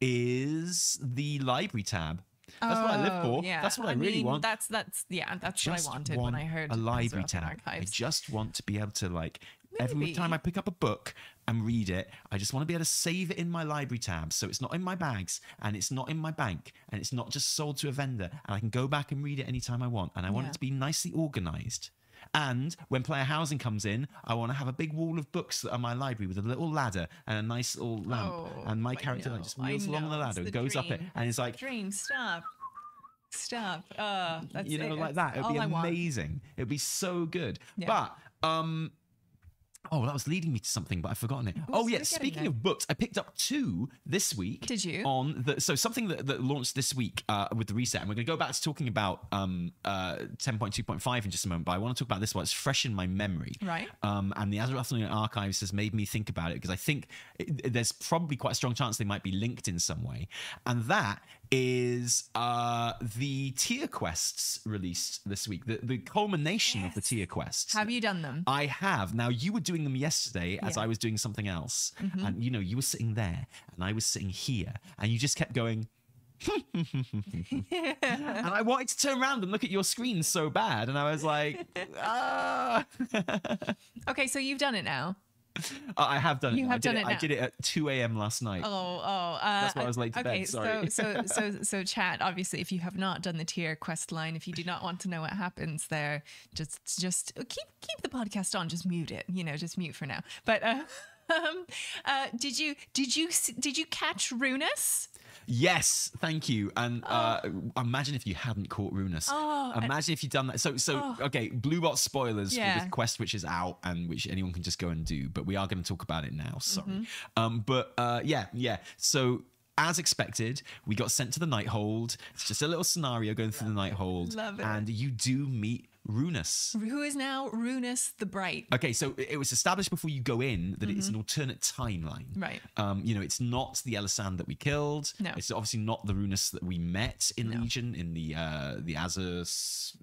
S1: is the library tab. That's what I live
S2: Oh,
S1: for.
S2: yeah.
S1: That's what I, really
S2: mean,
S1: want.
S2: That's that's yeah, that's what I wanted
S1: want
S2: when I heard
S1: a library tab. I just want to be able to like every time I pick up a book and read it, I just want to be able to save it in my library tab, so it's not in my bags and it's not in my bank and it's not just sold to a vendor, and I can go back and read it anytime I want. And I want
S2: Yeah.
S1: it to be nicely organized. And when player housing comes in, I want to have a big wall of books that are my library with a little ladder and a nice little lamp.
S2: Oh,
S1: and my character like just wheels along the ladder,
S2: the
S1: goes up it, and it's like
S2: Dream, stop. Stop. Uh, that's
S1: you know,
S2: it.
S1: like that. It'd be
S2: I
S1: amazing. It'd be so good.
S2: Yeah.
S1: But um Oh, that was leading me to something, but I've forgotten it. oh, yeah. Speaking
S2: there?
S1: of books, I picked up two this week.
S2: Did you?
S1: On the so something that, that launched this week uh, with the reset, and we're going to go back to talking about um, uh, ten point two point five in just a moment. But I want to talk about this one. It's fresh in my memory,
S2: Right.
S1: Um, and the Azerothian Archives has made me think about it because I think it, there's probably quite a strong chance they might be linked in some way, and that is uh, the tier quests released this week. The, the culmination of the tier quests.
S2: Have you done them?
S1: I have. Now you were doing them yesterday as
S2: Yeah. Mm-hmm.
S1: I was doing something else. And you know, you were sitting there and I was sitting here and you just kept going [laughs] and I wanted to turn around and look at your screen so bad and I was like [laughs] ah. [laughs]
S2: Okay, so you've done it now.
S1: I have done it.
S2: You
S1: now. I
S2: have
S1: did
S2: done
S1: it,
S2: it
S1: I did it at 2 a.m. last night.
S2: Oh, oh. Uh,
S1: That's why I was late to bed,
S2: okay,
S1: sorry.
S2: so, so, [laughs] so, so, chat. Obviously, if you have not done the tier quest line, if you do not want to know what happens there, just, just keep, keep the podcast on. Just mute it. You know, just mute for now. But, uh, [laughs] um, uh, did you, did you, did you catch Runas?
S1: Yes, thank you. And uh, imagine if you hadn't caught Runas.
S2: Oh,
S1: imagine if you'd done that. So, so okay, Blue Bot spoilers for
S2: Yeah.
S1: this quest, which is out and which anyone can just go and do. But we are going to talk about it now. Sorry.
S2: Mm-hmm.
S1: Um, but uh, yeah, yeah. So. As expected, we got sent to the Nighthold. It's just a little scenario going through the Nighthold,
S2: Love it.
S1: and you do meet Runas.
S2: Who is now Runas the Bright?
S1: Okay, so it was established before you go in that it's an alternate timeline.
S2: Mm-hmm. Right.
S1: Um, you know, it's not the Elisande that we killed.
S2: No.
S1: It's obviously not the Runas that we met in
S2: No.
S1: Legion in the uh the Azers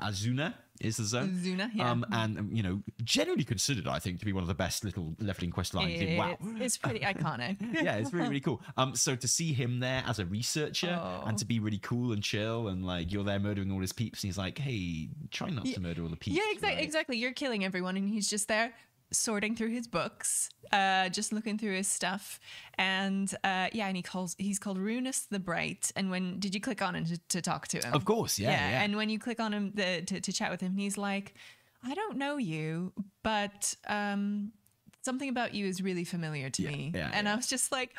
S1: Azsuna is the zone.
S2: Azsuna, yeah.
S1: Um, and um, you know, generally considered, I think, to be one of the best little leveling quest lines in WoW.
S2: It's, pretty [laughs] iconic.
S1: yeah, it's really, really cool. Um, so to see him there as a researcher
S2: Oh.
S1: and to be really cool and chill and like you're there murdering all his peeps, and he's like, "Hey, try not to murder all the peeps."
S2: Yeah, exactly.
S1: right?
S2: Exactly. You're killing everyone, and he's just there sorting through his books, uh, just looking through his stuff, and uh, yeah, and he calls he's called Runas the Bright. And when did you click on him to, to talk to him?
S1: Of course, yeah, yeah.
S2: And when you click on him the, to to chat with him, he's like, I don't know you, but um, something about you is really familiar to me.
S1: yeah,
S2: and
S1: yeah.
S2: I was just like.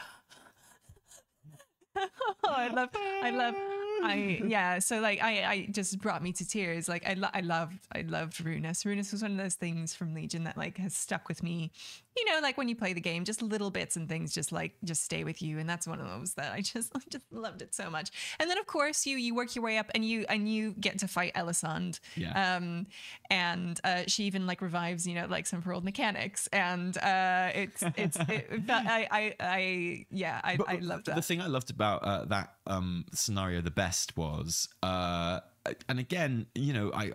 S2: [laughs] I love, I love, I yeah. So like, I, I just brought me to tears. Like, I, lo- I loved, I loved Runas. Runas was one of those things from Legion that like has stuck with me. You know, like when you play the game, just little bits and things just like just stay with you, and that's one of those that I just, [laughs] I just loved it so much. And then of course you you work your way up and you and you get to fight Elisande.
S1: Yeah.
S2: Um, and uh, she even like revives, you know, like some of her old mechanics, and uh, it's it's it, I I I yeah I
S1: But
S2: I love that.
S1: The thing I loved about uh, that um, scenario the best was, uh, and again, you know, I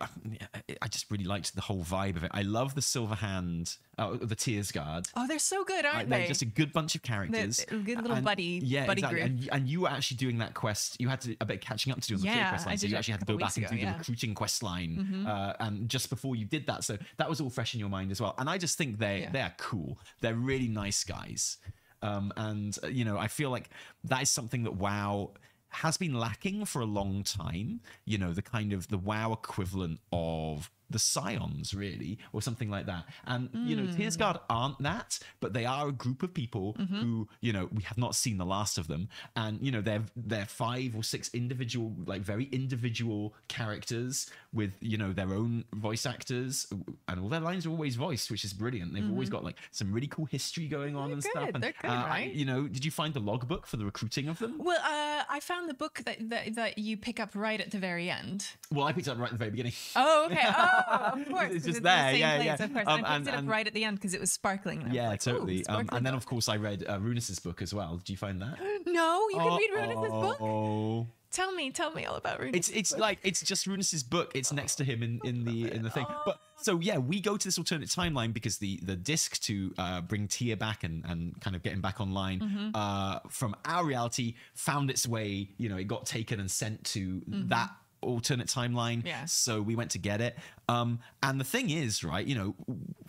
S1: I just really liked the whole vibe of it. I love the Silver Hand, uh, the Tyr's Guard.
S2: Oh, they're so good, aren't
S1: Like, they're
S2: they?
S1: just a good bunch of characters.
S2: a good little
S1: And-
S2: buddy-
S1: yeah,
S2: buddy
S1: exactly.
S2: group.
S1: And, and you were actually doing that quest. You had to a bit of catching up to do on the
S2: Yeah,
S1: quest line. So you actually had to go back and do
S2: ago,
S1: the. Recruiting quest line. Uh, and just before you did that, so that was all fresh in your mind as well. And I just think they
S2: Yeah.
S1: they're cool. They're really nice guys. Um, and uh, you know, I feel like that is something that WoW has been lacking for a long time. You know, the kind of the WoW equivalent of the Scions, really, or something like that. And you know, Tyr's
S2: Hmm.
S1: Guard aren't that, but they are a group of people
S2: Mm-hmm.
S1: who, you know, we have not seen the last of them. And you know, they're they're five or six individual, like very individual characters with you know their own voice actors, and all their lines are always voiced, which is brilliant. They've always got like some really cool history going on and
S2: Mm-hmm. They're
S1: stuff.
S2: good,
S1: And
S2: they're good,
S1: uh, I-
S2: right?
S1: you know, did you find the logbook for the recruiting of them?
S2: well, uh, I found the book that, that that you pick up right at the very end.
S1: Well, I picked it up right at the very beginning.
S2: Oh, okay. [laughs] Oh, of course.
S1: It's just there,
S2: the
S1: yeah,
S2: place,
S1: yeah.
S2: Of course.
S1: Um,
S2: and I
S1: and-
S2: picked it up
S1: and-
S2: right at the end because it was sparkling. and
S1: Yeah,
S2: like,
S1: totally. Um, and then, of course, I read uh, Runas's book as well. Did you find that? [gasps]
S2: no, you can read Runas's book.
S1: Oh,
S2: Tell me, tell me all about Runus.
S1: it's it's like it's just Runas's book. It's next to him in, in the in the thing. But so yeah, we go to this alternate timeline because the the disc to uh, bring Tyr back and and kind of get him back online
S2: Mm-hmm.
S1: uh, from our reality found its way. You know, it got taken and sent to that alternate timeline.
S2: Yeah.
S1: So we went to get it. Um, and the thing is, right, you know,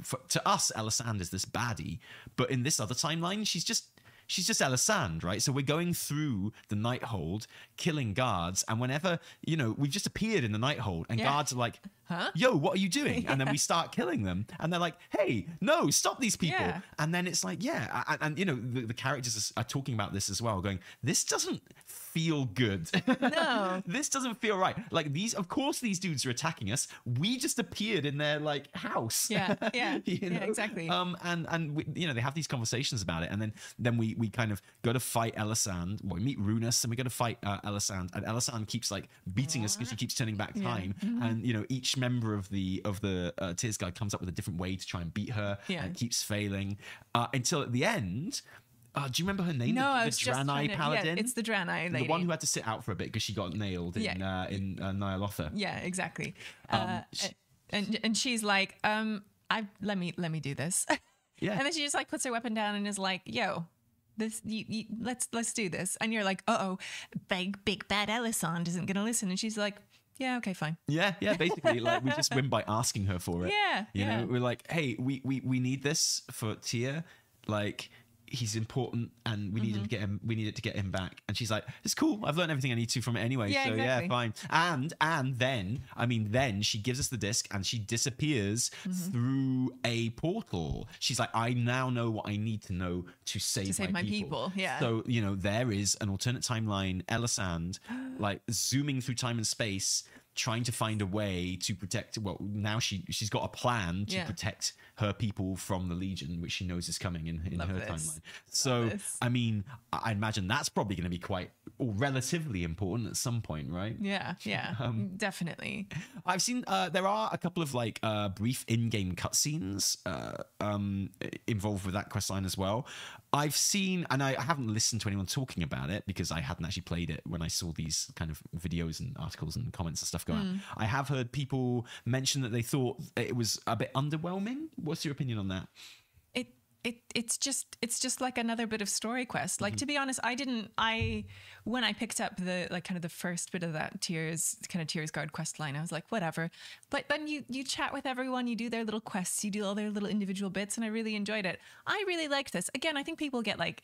S1: for, to us, Elisande is this baddie, but in this other timeline, she's just. She's just Elisande, right? So we're going through the Nighthold, killing guards, and whenever you know we've just appeared in the Nighthold, and
S2: Yeah.
S1: guards are like,
S2: Huh?
S1: "Yo, what are you doing?" And then we start killing them, and they're like, "Hey, no, stop these people!"
S2: Yeah.
S1: And then it's like, yeah, and, and you know the, the characters are, are talking about this as well, going, "This doesn't feel good. [laughs]
S2: No. [laughs]
S1: this doesn't feel right. Like these, of course, these dudes are attacking us. We just appeared in their like house.
S2: Yeah, [laughs] yeah,
S1: You
S2: yeah, exactly.
S1: Um, and and we, you know they have these conversations about it, and then then we we kind of go to fight Elisande. Well, we meet Runas, and we go to fight uh, Elisande, and Elisande keeps like beating us because she keeps turning back time,
S2: Mm-hmm.
S1: and you know each member of the of the uh, Tyr's Guard comes up with a different way to try and beat her,
S2: Yeah.
S1: and keeps failing uh, until at the end. Uh, do you remember her name?
S2: no,
S1: the,
S2: I was just
S1: Draenei
S2: trying to-
S1: Paladin.
S2: Yeah, it's the Draenei lady.
S1: The one who had to sit out for a bit because she got nailed in
S2: Yeah.
S1: uh, in uh, Ny'alotha.
S2: Yeah, exactly.
S1: Um,
S2: uh,
S1: she-
S2: and and she's like, um, I let me let me do this. [laughs]
S1: Yeah.
S2: And then she just like puts her weapon down and is like, "Yo, this you, you let's let's do this." And you're like, "Uh oh, big big bad Elisande isn't gonna listen." And she's like, "Yeah, okay, fine."
S1: Yeah, yeah. Basically, [laughs] like we just win by asking her for it.
S2: Yeah,
S1: you
S2: yeah.
S1: know, we're like, hey, we we we need this for Tyr. Like, he's important, and we need
S2: Mm-hmm.
S1: him to get him. We need it to get him back. And she's like, it's cool. I've learned everything I need to from it anyway.
S2: Yeah,
S1: so
S2: exactly.
S1: yeah, fine. And and then, I mean, then she gives us the disc, and she disappears
S2: Mm-hmm.
S1: through a portal. She's like, I now know what I need to know to save,
S2: save my people, yeah.
S1: So you know, there is an alternate timeline, Elisande, [gasps] like zooming through time and space, trying to find a way to protect. Well, now she she's got a plan to
S2: Yeah.
S1: protect her people from the Legion, which she knows is coming in, in
S2: Love
S1: her
S2: this.
S1: timeline. So. I mean, I imagine that's probably going to be quite or relatively important at some point, right?
S2: Yeah, yeah, [laughs]
S1: Um,
S2: definitely.
S1: I've seen uh, there are a couple of like uh, brief in-game cutscenes uh, um, involved with that quest line as well. I've seen, and I haven't listened to anyone talking about it because I hadn't actually played it when I saw these kind of videos and articles and comments and stuff go out. I have heard people mention that they thought it was a bit underwhelming. What's your opinion on that?
S2: it it it's just it's just like another bit of story quest. Like mm-hmm. to be honest i didn't i when i picked up the like kind of the first bit of that Tyr's kind of Tyr's guard quest line i was like whatever. But then you you chat with everyone you do their little quests you do all their little individual bits and i really enjoyed it. I really liked this. Again i think people get like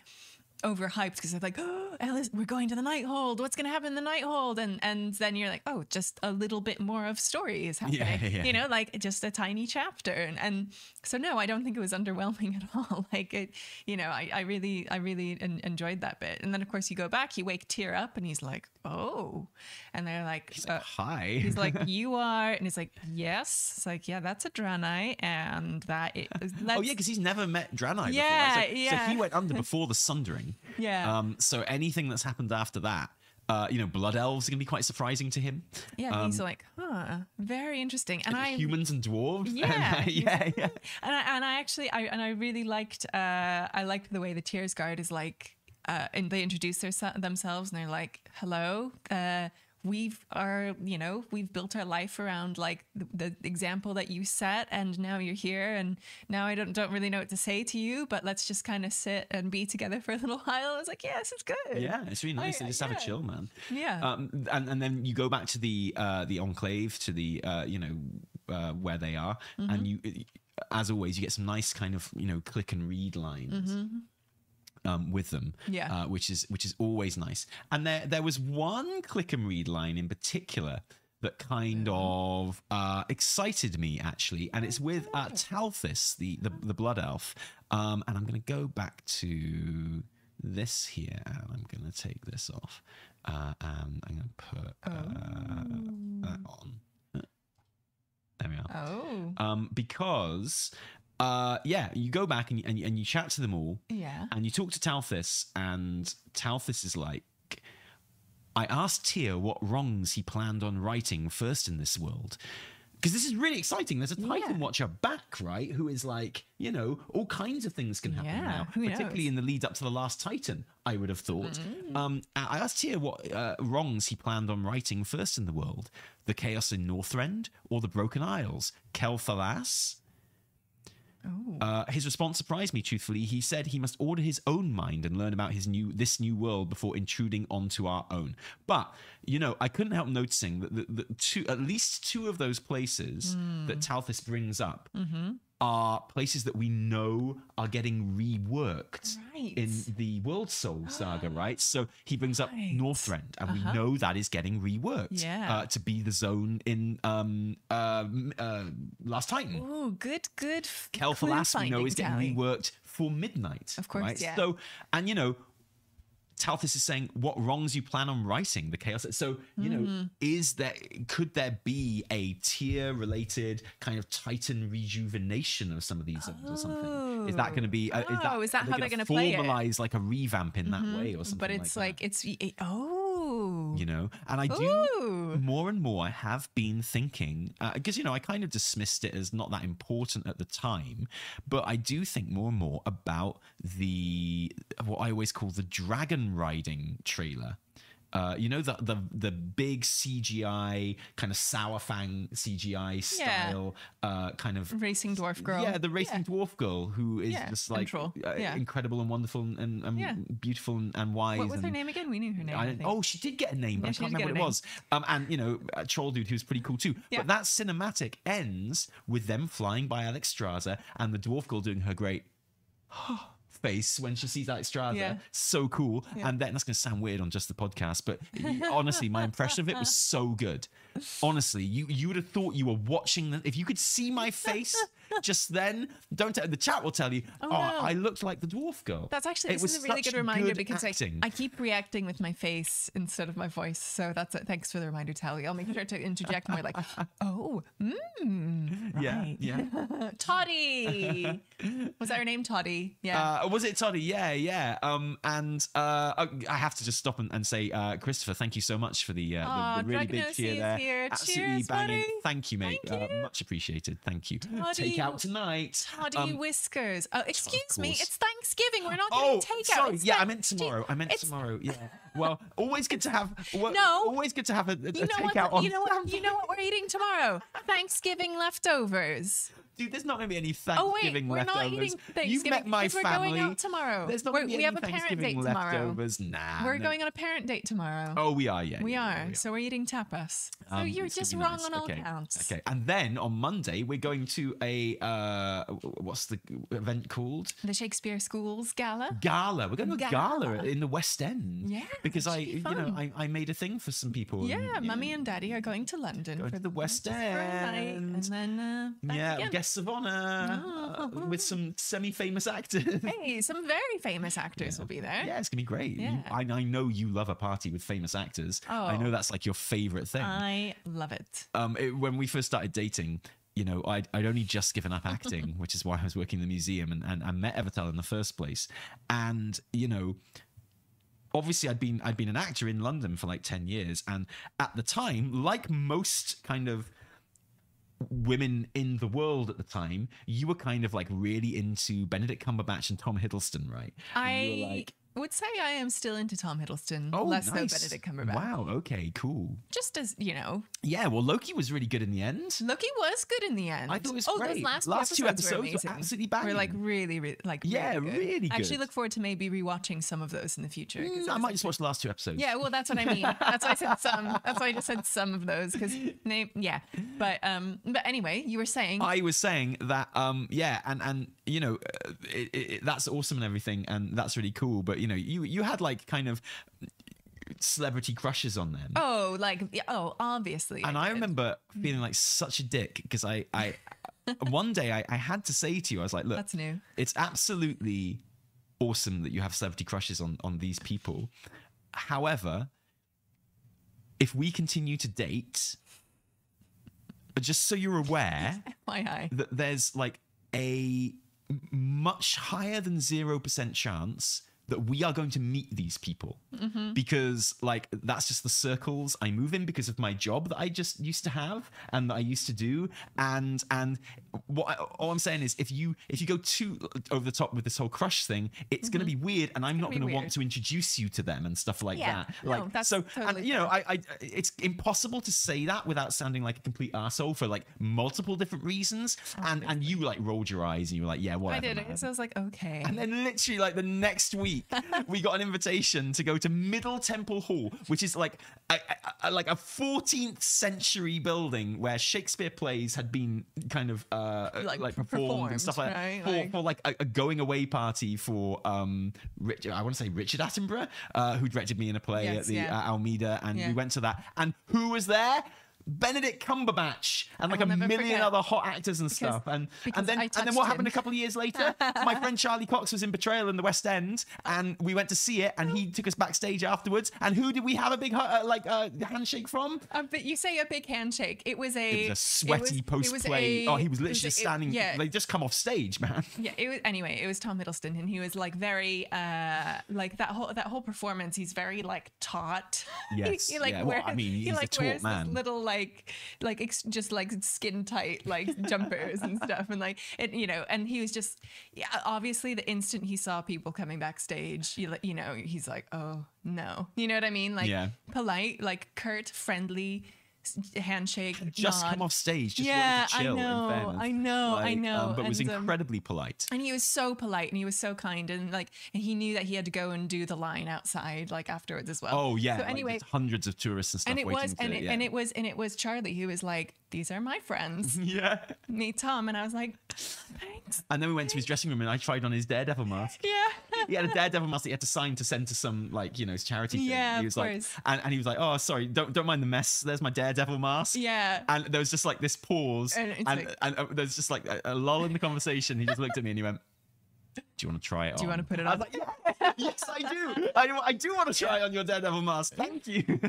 S2: overhyped because they're like, oh, Alice, we're going to the night hold. What's going to happen in the night hold? And and then you're like, oh, just a little bit more of story is happening.
S1: Yeah, yeah.
S2: You know, like just a tiny chapter. And, and so no, I don't think it was underwhelming [laughs] at all. Like it, you know, I, I really I really en- enjoyed that bit. And then of course you go back, you wake Tyr up, and he's like, oh, and they're like, uh,
S1: Hi.
S2: He's like, [laughs] you are, and he's like, yes. It's like, yeah, that's a Draenei, and that is. [laughs]
S1: Oh yeah, because he's never met Draenei
S2: Yeah,
S1: before. So,
S2: yeah.
S1: so he went under before the Sundering.
S2: Yeah.
S1: Um. So anything that's happened after that, uh, you know, blood elves are gonna be quite surprising to him.
S2: Yeah, he's like, huh, very interesting. And I
S1: Humans and dwarves. [laughs] And,
S2: Yeah,
S1: uh, yeah, yeah. [laughs]
S2: and I, and I actually I and I really liked uh I liked the way the Tyr's Guard is like uh and they introduce their, themselves and they're like hello uh we've our you know we've built our life around like the, the example that you set and now you're here and now I don't don't really know what to say to you but let's just kind of sit and be together for a little [laughs] while I was like yes it's good
S1: Yeah, it's really nice.
S2: I-
S1: to just have a chill, man.
S2: Yeah.
S1: Um, and and then you go back to the uh, the enclave to the uh, you know uh, where they are,
S2: Mm-hmm.
S1: and you, as always, you get some nice kind of you know click and read lines. Um, with them.
S2: Yeah.
S1: uh, which is which is always nice. And there there was one click and read line in particular that kind of uh, excited me actually, and it's with uh, Talthis, the, the the blood elf. Um, and I'm going to go back to this here, and I'm going to take this off, uh, and I'm going to put uh, that on. There we are.
S2: oh
S1: Um, because uh, yeah, you go back and you, and, you, and you chat to them all,
S2: yeah
S1: and you talk to Talthis, and Talthis is like, I asked Tyr what wrongs he planned on righting first in this world. Because this is really exciting. There's a Titan
S2: Yeah.
S1: Watcher back, right? Who is like, you know, all kinds of things can happen
S2: Yeah,
S1: now, particularly
S2: knows?
S1: in the lead up to the last Titan. I would have thought.
S2: Mm.
S1: Um, I asked Tyr what uh, wrongs he planned on righting first in the world: the chaos in Northrend or the Broken Isles, Quel'Thalas.
S2: Oh
S1: Uh, his response surprised me. Truthfully, he said he must order his own mind and learn about his new this new world before intruding onto our own. But you know, I couldn't help noticing that the, the two, at least two of those places that Talthis brings up are places that we know are getting reworked
S2: Right.
S1: in the World Soul [gasps] saga, right? So he brings up Northrend, and we know that is getting reworked
S2: Yeah.
S1: uh, to be the zone in um, um, uh, Last Titan.
S2: Oh, good, good.
S1: Quel'Thalas we know is getting reworked for midnight.
S2: Of course,
S1: right?
S2: yeah.
S1: So, and you know, Talthis is saying what wrongs you plan on righting the chaos. So, you know,
S2: Mm-hmm.
S1: is there could there be a Tyr related kind of Titan rejuvenation of some of these zones or something? Is that going to be? uh, is that,
S2: Oh, is that how they're
S1: gonna
S2: gonna play it? Mm-hmm.
S1: formalize like a revamp in that way or something?
S2: But it's
S1: like,
S2: like, it's it, oh,
S1: you know, and I do
S2: Ooh.
S1: more and more I have been thinking uh, because you know I kind of dismissed it as not that important at the time, but I do think more and more about the what I always call the dragon riding trailer. Uh, you know the the the big CGI kind of Saurfang CGI style uh, kind of
S2: racing dwarf girl.
S1: yeah, the racing dwarf girl who is
S2: Yeah,
S1: just like uh,
S2: Yeah.
S1: incredible and wonderful and, and
S2: Yeah.
S1: beautiful and, and wise.
S2: What was her name again? We knew her name.
S1: I
S2: I
S1: oh, she did get a name, but
S2: Yeah,
S1: I can't remember what it was. Um, and you know, a troll dude who's pretty cool too.
S2: Yeah.
S1: But that cinematic ends with them flying by Alexstrasza and the dwarf girl doing her great [gasps] [gasps] [gasps] face when she sees Alexstrasza.
S2: Yeah.
S1: So cool. And then that's going to sound weird on just the podcast, but honestly, my impression of it was [laughs] so good. Honestly, you you would have thought you were watching the, if you could see my face just then. Don't tell the chat will tell you. Oh,
S2: no.
S1: I looked like the dwarf girl.
S2: That's actually
S1: It was
S2: is a really good reminder
S1: good
S2: because I,
S1: acting.
S2: I keep reacting with my face instead of my voice. So that's it. Thanks for the reminder, Tally. I'll make sure to interject more like, [laughs] oh, mm,
S1: yeah,
S2: right.
S1: yeah. [laughs]
S2: Toddy. Was that her name, Toddy? Yeah.
S1: Uh, was it Toddy? Yeah, yeah. Um, and uh, I I have to just stop and, and say, uh, Christopher, thank you so much for the, uh,
S2: Aw,
S1: the, the really big cheer there.
S2: here.
S1: Absolutely
S2: Cheers,
S1: banging.
S2: buddy.
S1: Thank you, mate.
S2: Thank
S1: Uh,
S2: you.
S1: much appreciated. Thank you.
S2: Toddy.
S1: Take out tonight.
S2: Toddy
S1: Um,
S2: whiskers. Oh, excuse me. It's Thanksgiving. We're not
S1: Oh,
S2: getting takeout.
S1: sorry. Yeah, I meant tomorrow. I meant tomorrow. Yeah. Well, always good to have. well,
S2: No.
S1: Always good to have a, a, a
S2: You know
S1: takeout
S2: what?
S1: on.
S2: You know what? You know what we're eating tomorrow? [laughs] Thanksgiving leftovers.
S1: Dude, there's not going to be any Thanksgiving leftovers.
S2: Oh wait, we're not
S1: leftovers.
S2: eating Thanksgiving
S1: You've met my
S2: we're
S1: family.
S2: going out tomorrow.
S1: There's not
S2: We're-
S1: going to be
S2: we
S1: any
S2: have a parent
S1: Thanksgiving
S2: date tomorrow.
S1: leftovers. Nah.
S2: We're
S1: no.
S2: going on a parent date tomorrow.
S1: Oh, we are. Yeah.
S2: we
S1: yeah,
S2: are.
S1: yeah,
S2: So we're eating tapas. So
S1: Um,
S2: you're just wrong
S1: nice.
S2: on all
S1: okay.
S2: counts.
S1: Okay, and then on Monday we're going to a uh, what's the event called?
S2: The Shakespeare Schools Gala.
S1: Gala. We're going to a gala
S2: Gala.
S1: in the West End.
S2: Yeah,
S1: because I, you know. I, I made a thing for some people.
S2: Yeah,
S1: and,
S2: mummy and daddy are going to London
S1: Going
S2: for
S1: to the West
S2: night, and
S1: End.
S2: then uh,
S1: yeah. Guests of honor uh, with some semi-famous actors. [laughs]
S2: Hey, some very famous actors will be there.
S1: Yeah, it's gonna be great. You-
S2: Yeah.
S1: I, I know you love a party with famous actors. Oh, I
S2: Oh.
S1: know that's like your favorite thing.
S2: I love it.
S1: um, it, when we first started dating, you know, I'd, I'd only just given up acting, [laughs] which is why I was working in the museum and, and I met Evitel in the first place. And, you know, obviously I'd been I'd been an actor in London for like 10 years. And at the time, like most kind of women in the world at the time, you were kind of like really into Benedict Cumberbatch and Tom Hiddleston, right? And you were
S2: I would say I am still into Tom Hiddleston,
S1: oh,
S2: less
S1: nice.
S2: so Benedict Cumberbatch.
S1: Wow, okay, cool.
S2: Just as you know,
S1: Yeah, well, Loki was really good in the end.
S2: Loki was good in the end.
S1: I thought it was
S2: oh,
S1: great.
S2: those last,
S1: Last two
S2: two
S1: episodes were
S2: episodes, were amazing.
S1: absolutely
S2: We're like really, really like
S1: Yeah,
S2: really, good.
S1: really
S2: I actually look forward to maybe rewatching some of those in the future.
S1: Mm, I might just watch the last two episodes.
S2: Yeah, well, that's what I mean. That's why I said some. [laughs] That's why I just said some of those because name. Yeah, but um, but anyway, you were saying.
S1: I was saying that, um, yeah, and and you know, uh, it, it, that's awesome and everything, and that's really cool. But you know, you you had like kind of celebrity crushes on them,
S2: oh, like oh, obviously.
S1: and I
S2: did.
S1: remember feeling like such a dick because I I [laughs] one day I, I had to say to you, I was like, look,
S2: That's new.
S1: it's absolutely awesome that you have celebrity crushes on on these people. However, if we continue to date, just so you're aware [laughs] that there's like a much higher than 0% chance that we are going to meet these people
S2: Mm-hmm.
S1: because like that's just the circles I move in because of my job that I just used to have and that I used to do and and what I, all I'm saying is if you if you go too over the top with this whole crush thing it's going to be weird and I'm not
S2: Mm-hmm.
S1: going to want to introduce you to them and stuff like
S2: Yeah.
S1: that
S2: No,
S1: like
S2: that's
S1: so
S2: totally
S1: and you know I, I it's impossible to say that without sounding like a complete asshole for like multiple different reasons and and you like rolled your eyes and you were like yeah whatever
S2: I
S1: did
S2: it. So I was like, okay.
S1: And then literally like the next week, we got an invitation to go to Middle Temple Hall, which is like a, a- a- like a 14th century building where Shakespeare plays had been kind of uh,
S2: Like,
S1: like, performed, and stuff like that
S2: performed,
S1: for.
S2: Like-
S1: for like a, a going away party for um Richard, I want to say Richard Attenborough, uh, who directed me in a play
S2: Yes,
S1: at the
S2: yeah.
S1: uh, Almeida, and
S2: Yeah.
S1: we went to that. And who was there? Benedict Cumberbatch and like a million
S2: forget.
S1: other hot actors and stuff, and and then and then what happened a couple of years later? my [laughs] friend Charlie Cox was in Betrayal in the West End, and we went to see it, and he took us backstage afterwards. And who did we have a big uh, like uh, handshake from?
S2: Uh, but you say a big handshake. It was a.
S1: It was a sweaty
S2: it was- it was
S1: post play. Oh, he was literally just
S2: a-
S1: standing.
S2: yeah,
S1: They just come off stage, man. [laughs]
S2: yeah. It was anyway. It was Tom Hiddleston, and he was like very, uh, like that whole that whole performance. He's very like taut. [laughs]
S1: Yes,
S2: he, like
S1: yeah, well, I
S2: wears,
S1: mean,
S2: he
S1: he's a
S2: like
S1: taut
S2: wears
S1: man.
S2: Little like like ex- just like skin tight like jumpers and stuff, and like it, you know. And he was just yeah. Obviously, the instant he saw people coming backstage, you, you know, he's like, oh no, you know what I mean? Like
S1: Yeah.
S2: polite, like curt, friendly handshake.
S1: Just
S2: nod.
S1: come off stage. Just
S2: Yeah,
S1: wanted to
S2: I
S1: chill.
S2: know. I know, I know,
S1: um, but was
S2: and, um,
S1: incredibly polite.
S2: and he was so polite and he was so kind and like and he knew that he had to go and do the line outside like afterwards as well.
S1: Oh yeah.
S2: So
S1: like,
S2: anyway,
S1: there's hundreds of tourists and stuff
S2: and it
S1: waiting
S2: was
S1: to,
S2: and it,
S1: yeah.
S2: and it was and it was Charlie who was like, "These are my friends, [laughs]
S1: yeah.
S2: Me, Tom," and I was like, "Thanks."
S1: And then we went to his dressing room, and I tried on his Daredevil mask.
S2: Yeah. [laughs]
S1: he had a daredevil mask that he had to sign to send to some like you know charity thing.
S2: Yeah,
S1: he
S2: of
S1: was like,
S2: course.
S1: and, and he was like, oh sorry, don't don't mind the mess. There's my daredevil mask.
S2: Yeah.
S1: And there was just like this pause,
S2: And
S1: and
S2: it's
S1: and,
S2: like-
S1: uh, there's just like a, a lull in the conversation. He just looked at me and he went. Do you want to try it
S2: Do you
S1: on?
S2: wanna put it on?
S1: I was
S2: on?
S1: like, yeah, [laughs] yes, I do. I, I do want to try it on your Daredevil mask. Thank you. [laughs]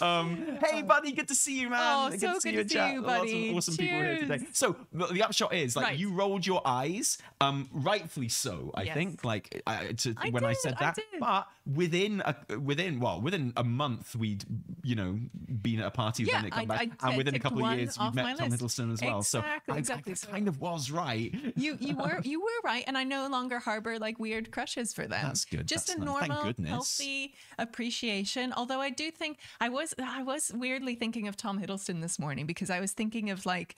S1: um, hey, buddy, good to see you, man.
S2: Oh,
S1: good
S2: so
S1: to see
S2: good
S1: you
S2: to see
S1: chat.
S2: you,
S1: Lots of
S2: buddy.
S1: awesome people here today. So the, the upshot is, like,
S2: Right.
S1: you rolled your eyes, um, rightfully so. I
S2: Yes.
S1: think, like, I, to,
S2: I
S1: when I
S2: did,
S1: said
S2: I
S1: that,
S2: did.
S1: but within a within well, within a month, we'd you know been at a party with
S2: Yeah,
S1: them that come
S2: I-
S1: back,
S2: I
S1: and within a couple of years, we'd met Tom
S2: list.
S1: Hiddleston as well. so
S2: Exactly,
S1: I,
S2: exactly.
S1: I, kind of was right.
S2: You you were [laughs] you were right, and I no longer harbor like weird crushes for them.
S1: That's good,
S2: Just
S1: that's
S2: a
S1: nice.
S2: Normal, healthy appreciation. Although I do think I was I was weirdly thinking of Tom Hiddleston this morning because I was thinking of like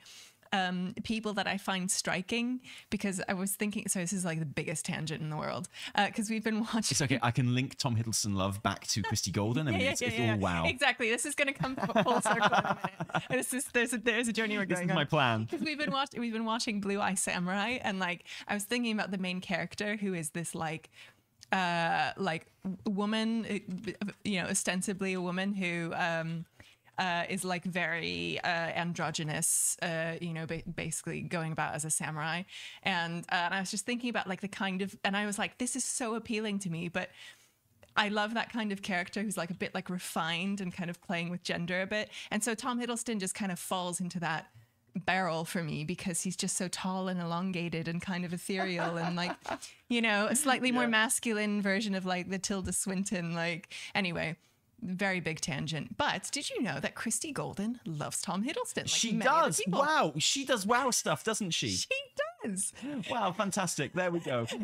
S2: um, people that I find striking because I was thinking. So this is like the biggest tangent in the world because we've been watching.
S1: It's okay. I can link Tom Hiddleston love back to Christie Golden. I mean, [laughs] it's, it's all wow.
S2: Exactly. This is going to come [laughs] full circle in a minute. And This is, there's a there's a journey we're going.
S1: This is
S2: on.
S1: my plan.
S2: because we've been watching we've been watching Blue Eye Samurai, and like I was thinking about the main character who is this like uh like woman, uh, you know, ostensibly a woman who um uh, is like very uh, androgynous, uh, you know, ba- basically going about as a samurai. And, uh, and I was just thinking about like the kind of, and I was like, this is so appealing to me, but I love that kind of character who's like a bit like refined and kind of playing with gender a bit. And so Tom Hiddleston just kind of falls into that barrel for me because he's just so tall and elongated and kind of ethereal and like, [laughs] you know, a slightly more masculine version of like the Tilda Swinton. Like, anyway. Very big tangent, but did you know that Christie Golden loves Tom Hiddleston? Like
S1: she does. Wow, she does wow stuff, doesn't she? [laughs]
S2: she does.
S1: Wow, fantastic. There we go. [laughs]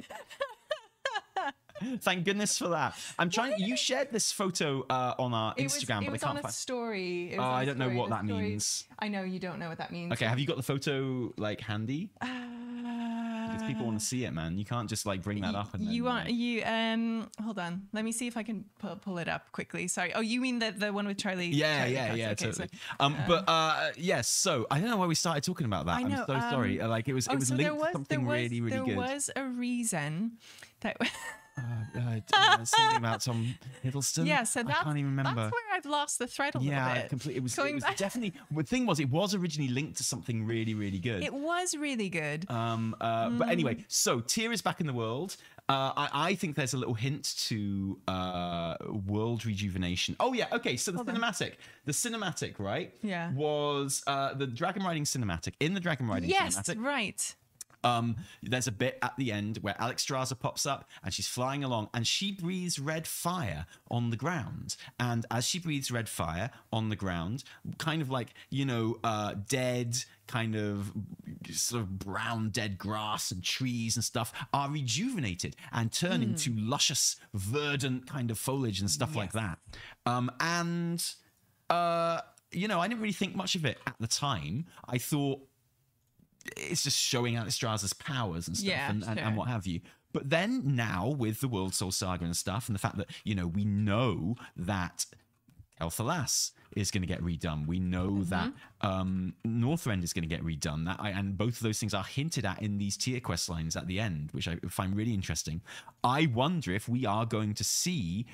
S1: Thank goodness for that. I'm trying. You shared this photo uh, on our
S2: It was,
S1: Instagram,
S2: it
S1: but
S2: was
S1: I
S2: on
S1: can't
S2: a
S1: find.
S2: story. It was
S1: Oh, I don't know what that
S2: story-
S1: means.
S2: I know you don't know what that means.
S1: Okay, have you got the photo like handy? Because people want to see it, man. You can't just like bring that up and then,
S2: Uh, you want
S1: like-
S2: you um hold on let me see if i can pull, pull it up quickly sorry oh you mean the the one with charlie
S1: Yeah,
S2: Charlie
S1: yeah,
S2: Cox.
S1: yeah,
S2: Okay, so-
S1: totally. um, but uh, yes. So I don't know why we started talking about that.
S2: I know,
S1: am so sorry.
S2: um,
S1: Uh, Like it was,
S2: oh,
S1: it was
S2: so
S1: linked
S2: there was
S1: to something
S2: there was
S1: really, really
S2: there
S1: good.
S2: was a reason that [laughs]
S1: Uh, uh, uh, something about [laughs] Tom Hiddleston.
S2: yeah so that's
S1: I can't even remember.
S2: that's where i've lost the thread a
S1: yeah,
S2: little bit
S1: completely. It was,
S2: Going
S1: it was
S2: back- [laughs]
S1: definitely. The thing was, it was originally linked to something really, really good.
S2: it was really good
S1: Um, uh, But
S2: Mm.
S1: anyway, so Tyr is back in the world. Uh, I, I think there's a little hint to uh, world rejuvenation. Oh yeah, okay. So the
S2: Hold on.
S1: cinematic, the cinematic, right?
S2: Yeah.
S1: Was uh, the dragon riding cinematic in the dragon riding
S2: yes
S1: cinematic?
S2: right
S1: Um, there's a bit at the end where Alexstrasza pops up and she's flying along and she breathes red fire on the ground. And as she breathes red fire on the ground, kind of like, you know, uh, dead, kind of sort of brown dead grass and trees and stuff are rejuvenated and turn into luscious, verdant kind of foliage and stuff like that. Um, and, uh, you know, I didn't really think much of it at the time. I thought it's just showing Alexstrasza's powers and stuff
S2: Yeah,
S1: and, and, and what have you. But then now with the World Soul Saga and stuff, and the fact that, you know, we know that Quel'Thalas is going to get redone. We know that um, Northrend is going to get redone. That I, and both of those things are hinted at in these Tyr quest lines at the end, which I find really interesting. I wonder if we are going to see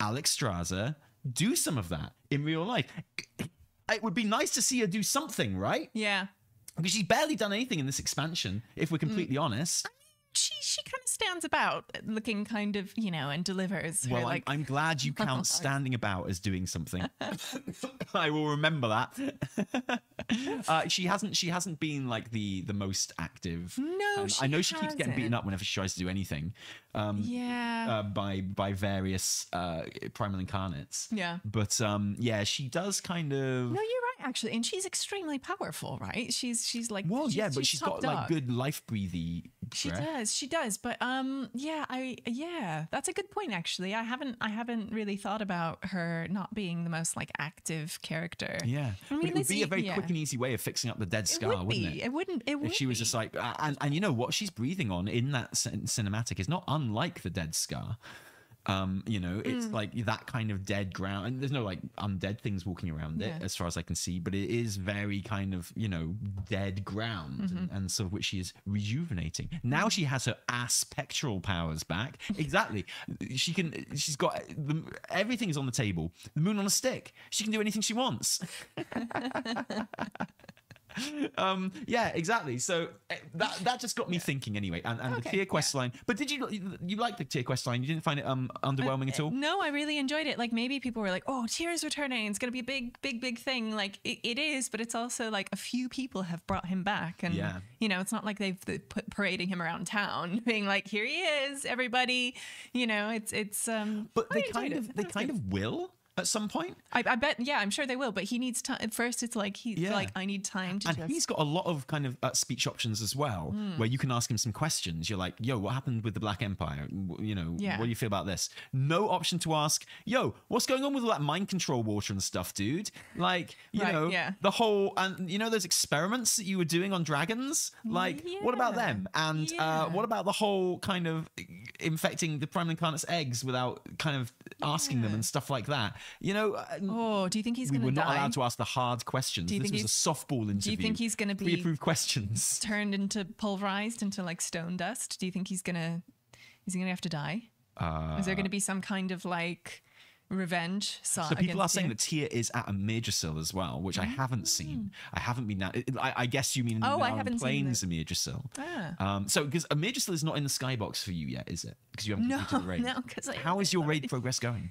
S1: Alexstrasza do some of that in real life. It would be nice to see her do something, right?
S2: yeah
S1: Because she's barely done anything in this expansion, if
S2: Mm.
S1: we're completely honest.
S2: she she kind of stands about looking kind of you know and delivers
S1: Well,
S2: like
S1: I'm, I'm glad you [laughs] count standing about as doing something. [laughs] [laughs] I will remember that. uh, she hasn't. She hasn't been like the the most active.
S2: No,
S1: Um, I know she keeps getting beaten up whenever she tries to do anything. Um,
S2: yeah
S1: uh, by by various uh, primal incarnates.
S2: Yeah.
S1: But um, yeah, she does kind of.
S2: No, you're actually, and she's extremely powerful, right? She's she's like
S1: well,
S2: she's,
S1: yeah, but she's
S2: top
S1: got like good life breathy.
S2: She
S1: breath.
S2: does, she does, but um, yeah, I yeah, that's a good point. Actually, I haven't I haven't really thought about her not being the most like active character.
S1: Yeah,
S2: I mean,
S1: it would be a very
S2: yeah.
S1: quick and easy way of fixing up the dead scar,
S2: would
S1: wouldn't it?
S2: It wouldn't. It would.
S1: if she was just like and, and you know what she's breathing on in that cin- cinematic is not unlike the dead scar um you know it's
S2: Hmm.
S1: like that kind of dead ground and there's no like undead things walking around it
S2: Yeah.
S1: as far as i can see but it is very kind of you know dead ground
S2: Mm-hmm.
S1: and, and sort of which she is rejuvenating. Now she has her ass pectoral powers back. [laughs] Exactly. She can she's got the, everything is on the table. The moon on a stick. She can do anything she wants [laughs] [laughs] um, yeah, exactly. So eh, that that just got me thinking anyway. And, and the
S2: Okay,
S1: Tyr quest line. But did you you, you like the Tyr quest line? You didn't find it um underwhelming at all?
S2: No, I really enjoyed it. Like maybe people were like, "Oh, Tyr's returning. It's gonna be a big, big, big thing." Like it, it is, but it's also like a few people have brought him back, and
S1: Yeah.
S2: you know, it's not like they've put parading him around town, [laughs] being like, "Here he is, everybody." You know, it's it's. um
S1: But
S2: I
S1: they kind of
S2: That
S1: they kind
S2: good.
S1: of will at some point.
S2: I, I bet. Yeah, I'm sure they will. But he needs time. At first, it's like he's
S1: Yeah.
S2: like, "I need time to
S1: And
S2: just."
S1: he's got a lot of kind of uh, speech options as well,
S2: Hmm.
S1: where you can ask him some questions. You're like, "Yo, what happened with the Black Empire? You know,
S2: Yeah.
S1: what do you feel about this?" No option to ask, "Yo, what's going on with all that mind control water and stuff, dude?" Like, you
S2: Right,
S1: know,
S2: yeah.
S1: the whole and you know those experiments that you were doing on dragons. Like, what about them? And uh, what about the whole kind of infecting the prime incarnate's eggs without kind of asking them and stuff like that? You know. uh,
S2: oh, do you think he's
S1: we
S2: gonna We
S1: were not allowed to ask the hard questions.
S2: Do you
S1: This
S2: think
S1: was a softball interview.
S2: do you think he's gonna be-
S1: pre-approved questions?
S2: Turned into pulverized into like stone dust. Do you think he's gonna? Is he gonna have to die?
S1: Uh,
S2: Is there going to be some kind of like revenge? So,
S1: people are saying
S2: you?
S1: that Tyr is at Amirdrassil as well, which I haven't seen. I haven't been. That, I, I guess you mean
S2: Mm. Oh, I haven't seen the-
S1: Amirdrassil.
S2: Ah.
S1: Um, so because Amirdrassil is not in the skybox for you yet, is it? Because you haven't
S2: No,
S1: completed the raid. [laughs]
S2: no, 'cause I
S1: How is your raid progress going?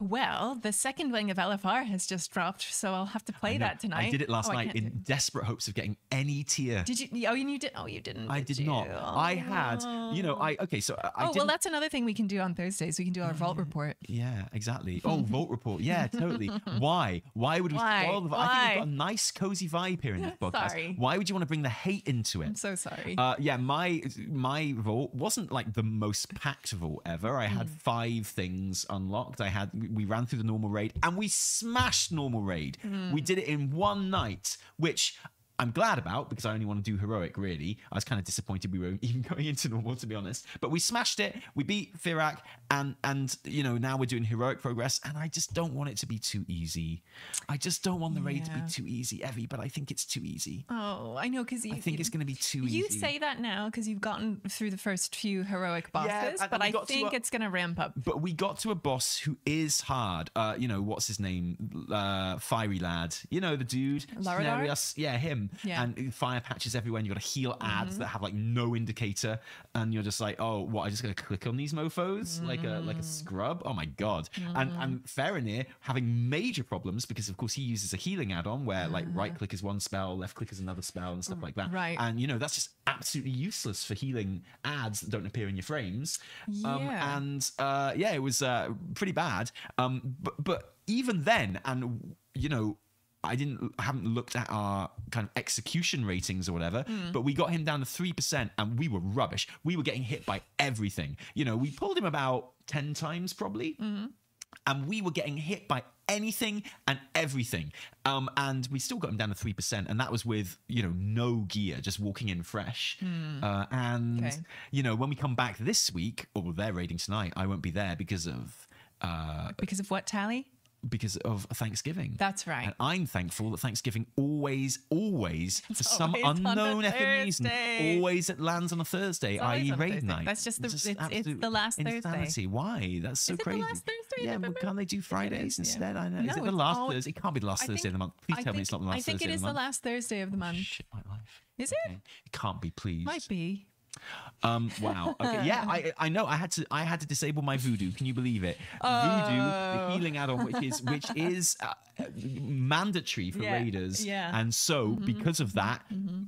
S2: Well, the second wing of LFR has just dropped, so I'll have to play that tonight.
S1: I did it last
S2: Oh,
S1: night in desperate hopes of getting any tier.
S2: Did you? Oh, you did. Oh, you didn't.
S1: I did
S2: you?
S1: not. I had, you know, I okay. So I,
S2: Oh well, that's another thing we can do on Thursdays. We can do our vault report.
S1: Yeah, exactly. [laughs] Oh, Vault Report. Yeah, totally. Why? Why would we
S2: Why?
S1: spoil the vibe? I think we've got a nice, cozy vibe here in this [laughs] podcast.
S2: Sorry.
S1: Why would you want to bring the hate into it?
S2: I'm so sorry.
S1: Uh, yeah, my my vault wasn't like the most packed vault ever. I
S2: Hmm.
S1: had five things unlocked. I had we- ran through the normal raid and we smashed normal raid.
S2: Hmm.
S1: We did it in one night, which I'm glad about because I only want to do heroic. Really, I was kind of disappointed we were [laughs] even going into normal to be honest. But we smashed it. We beat Fyrakk, and and you know now we're doing heroic progress. And I just don't want it to be too easy. I just don't want the raid to be too easy, Evie. But I think it's too easy.
S2: oh, I know because you.
S1: I think
S2: you,
S1: it's going to be too
S2: You
S1: easy.
S2: You say that now because you've gotten through the first few heroic bosses,
S1: and
S2: but I think
S1: a-
S2: it's going to ramp up.
S1: But we got to a boss who is hard. Uh, you know, what's his name? Uh, Fiery Lad. You know, the dude. Larodar? Yeah, him.
S2: Yeah.
S1: And fire patches everywhere, and you've got to heal ads that have like no indicator. And you're just like, oh, what? I just got to click on these mofos like a like a scrub? Oh my God. And, and Farinir having major problems because, of course, he uses a healing add on where like right click is one spell, left click is another spell, and stuff like that.
S2: Right.
S1: And, you know, that's just absolutely useless for healing ads that don't appear in your frames. Um,
S2: Yeah.
S1: and uh, yeah, it was uh, pretty bad. Um, but but even then, and you know. I didn't I haven't looked at our kind of execution ratings or whatever,
S2: Hmm.
S1: but we got him down to three percent and we were rubbish. We were getting hit by everything. You know, we pulled him about ten times probably.
S2: Mm-hmm.
S1: And we were getting hit by anything and everything. Um, and we still got him down to three percent, and that was with, you know, no gear, just walking in fresh. Uh, and.
S2: Okay.
S1: you know, when we come back this week, or they're raiding tonight, I won't be there because of uh,
S2: Because of what, Tally?
S1: Because of Thanksgiving.
S2: That's right.
S1: And I'm thankful that Thanksgiving always, always, for some
S2: always
S1: unknown effing reason, always it lands on a Thursday, i.e., raid
S2: Thursday.
S1: night.
S2: That's just the- it's- it's
S1: absolute
S2: the last Thursday.
S1: insanity. Why? That's so
S2: Is it the
S1: crazy.
S2: last Thursday
S1: Yeah, well, can't they do
S2: think
S1: Fridays
S2: is,
S1: instead? I know.
S2: No,
S1: is it the last
S2: all-
S1: Thursday? It can't be the last
S2: I
S1: Thursday of the month. Please
S2: I
S1: tell me it's not the last Thursday.
S2: I think
S1: Thursday
S2: it
S1: of the
S2: the last Thursday of the month.
S1: Shit, my life.
S2: Is it?
S1: It can't be, please.
S2: Might be.
S1: Um, wow. Okay. Yeah, I I know. I had to I had to disable my VuhDo. Can you believe it? VuhDo, the
S2: Oh.
S1: healing add-on, which is which [laughs] is uh, mandatory for
S2: Yeah,
S1: raiders.
S2: yeah. Mm-hmm.
S1: And so because of that,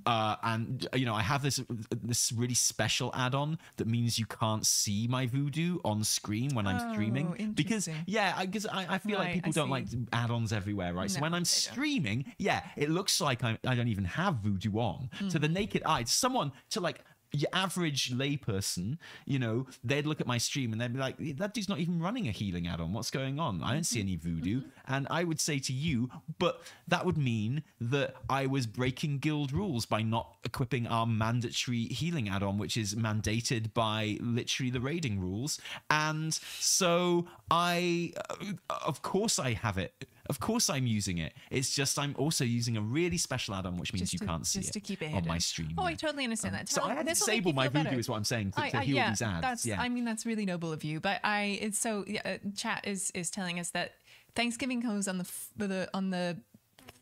S1: uh, and you know, I have this this really special add-on that means you can't see my VuhDo on screen when I'm
S2: Oh,
S1: streaming because yeah, I I, I feel like people
S2: I
S1: don't
S2: see.
S1: like add-ons everywhere, right? so when I'm
S2: they don't.
S1: streaming, yeah, it looks like I, I don't even have VuhDo on. To the
S2: Hmm.
S1: naked eye, someone to like your average layperson, you know, they'd look at my stream and they'd be like, that dude's not even running a healing add-on. What's going on? I don't see any VuhDo. And I would say to you, but that would mean that I was breaking guild rules by not equipping our mandatory healing add-on, which is mandated by literally the raiding rules. And so I, uh, of course, I have it. Of course, I'm using it. It's just I'm also using a really special add-on, which means
S2: Just
S1: you
S2: to-
S1: can't see it
S2: to keep it
S1: on
S2: hidden.
S1: my stream.
S2: Oh, I totally understand that.
S1: So I had to
S2: this will make
S1: disable my VuhDo,
S2: better.
S1: is what I'm saying, to,
S2: I-
S1: to heal
S2: yeah,
S1: these ads.
S2: That's,
S1: yeah.
S2: I mean, that's really noble of you. But I, it's so yeah, uh, chat is is telling us that Thanksgiving comes on the f- the on the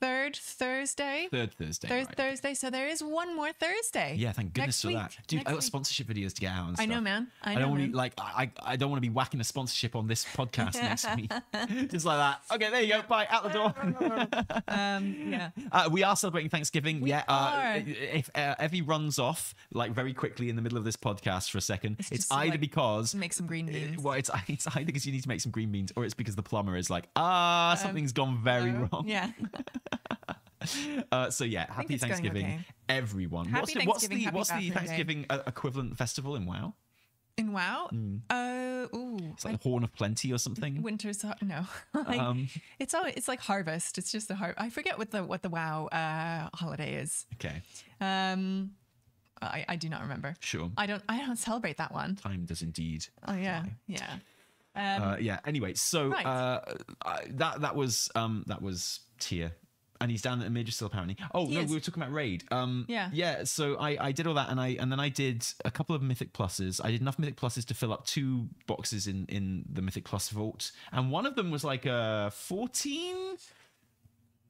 S2: third Thursday.
S1: Third Thursday.
S2: Third
S1: right.
S2: Thursday. So there is one more Thursday.
S1: Yeah, thank goodness
S2: Next
S1: for
S2: week.
S1: that, dude.
S2: Next
S1: I got
S2: week.
S1: sponsorship videos to get out. And
S2: I know, man. I
S1: don't want to be like I, I don't want to be whacking a sponsorship on this podcast [laughs] next week. [laughs] Just like that. Okay, there you go. Bye. Out the door. [laughs]
S2: Um, yeah.
S1: Uh, we are celebrating Thanksgiving. yeah. Uh,
S2: are.
S1: if uh, Evie runs off like very quickly in the middle of this podcast for a second, it's,
S2: to,
S1: either
S2: like,
S1: because
S2: Make some green beans.
S1: well, it's it's either because you need to make some green beans, or it's because the plumber is like, ah, something's gone very
S2: Uh,
S1: wrong.
S2: Yeah. [laughs]
S1: Uh, so yeah, happy Thanksgiving,
S2: okay.
S1: everyone.
S2: Happy
S1: what's the, what's
S2: Thanksgiving,
S1: the what's the Thanksgiving uh, equivalent festival in WoW?
S2: In WoW.
S1: Hmm.
S2: Uh, ooh.
S1: It's like Horn of Plenty or something.
S2: Winter's no. [laughs] like,
S1: Um,
S2: it's all it's like harvest. It's just a har- I forget what the what the WoW uh, holiday is.
S1: Okay,
S2: Um, I, I do not remember.
S1: sure.
S2: I don't I don't celebrate that one.
S1: Time does indeed.
S2: Oh yeah,
S1: fly.
S2: yeah. Um,
S1: Uh, yeah. Anyway, so
S2: Right.
S1: uh, I, that that was um that was Tyr. And he's down at the Amirdrassil apparently. Oh
S2: He
S1: no,
S2: is.
S1: we were talking about raid. Um,
S2: Yeah.
S1: yeah. So I, I did all that, and I and then I did a couple of mythic pluses. I did enough mythic pluses to fill up two boxes in in the mythic plus vault, and one of them was like a fourteen.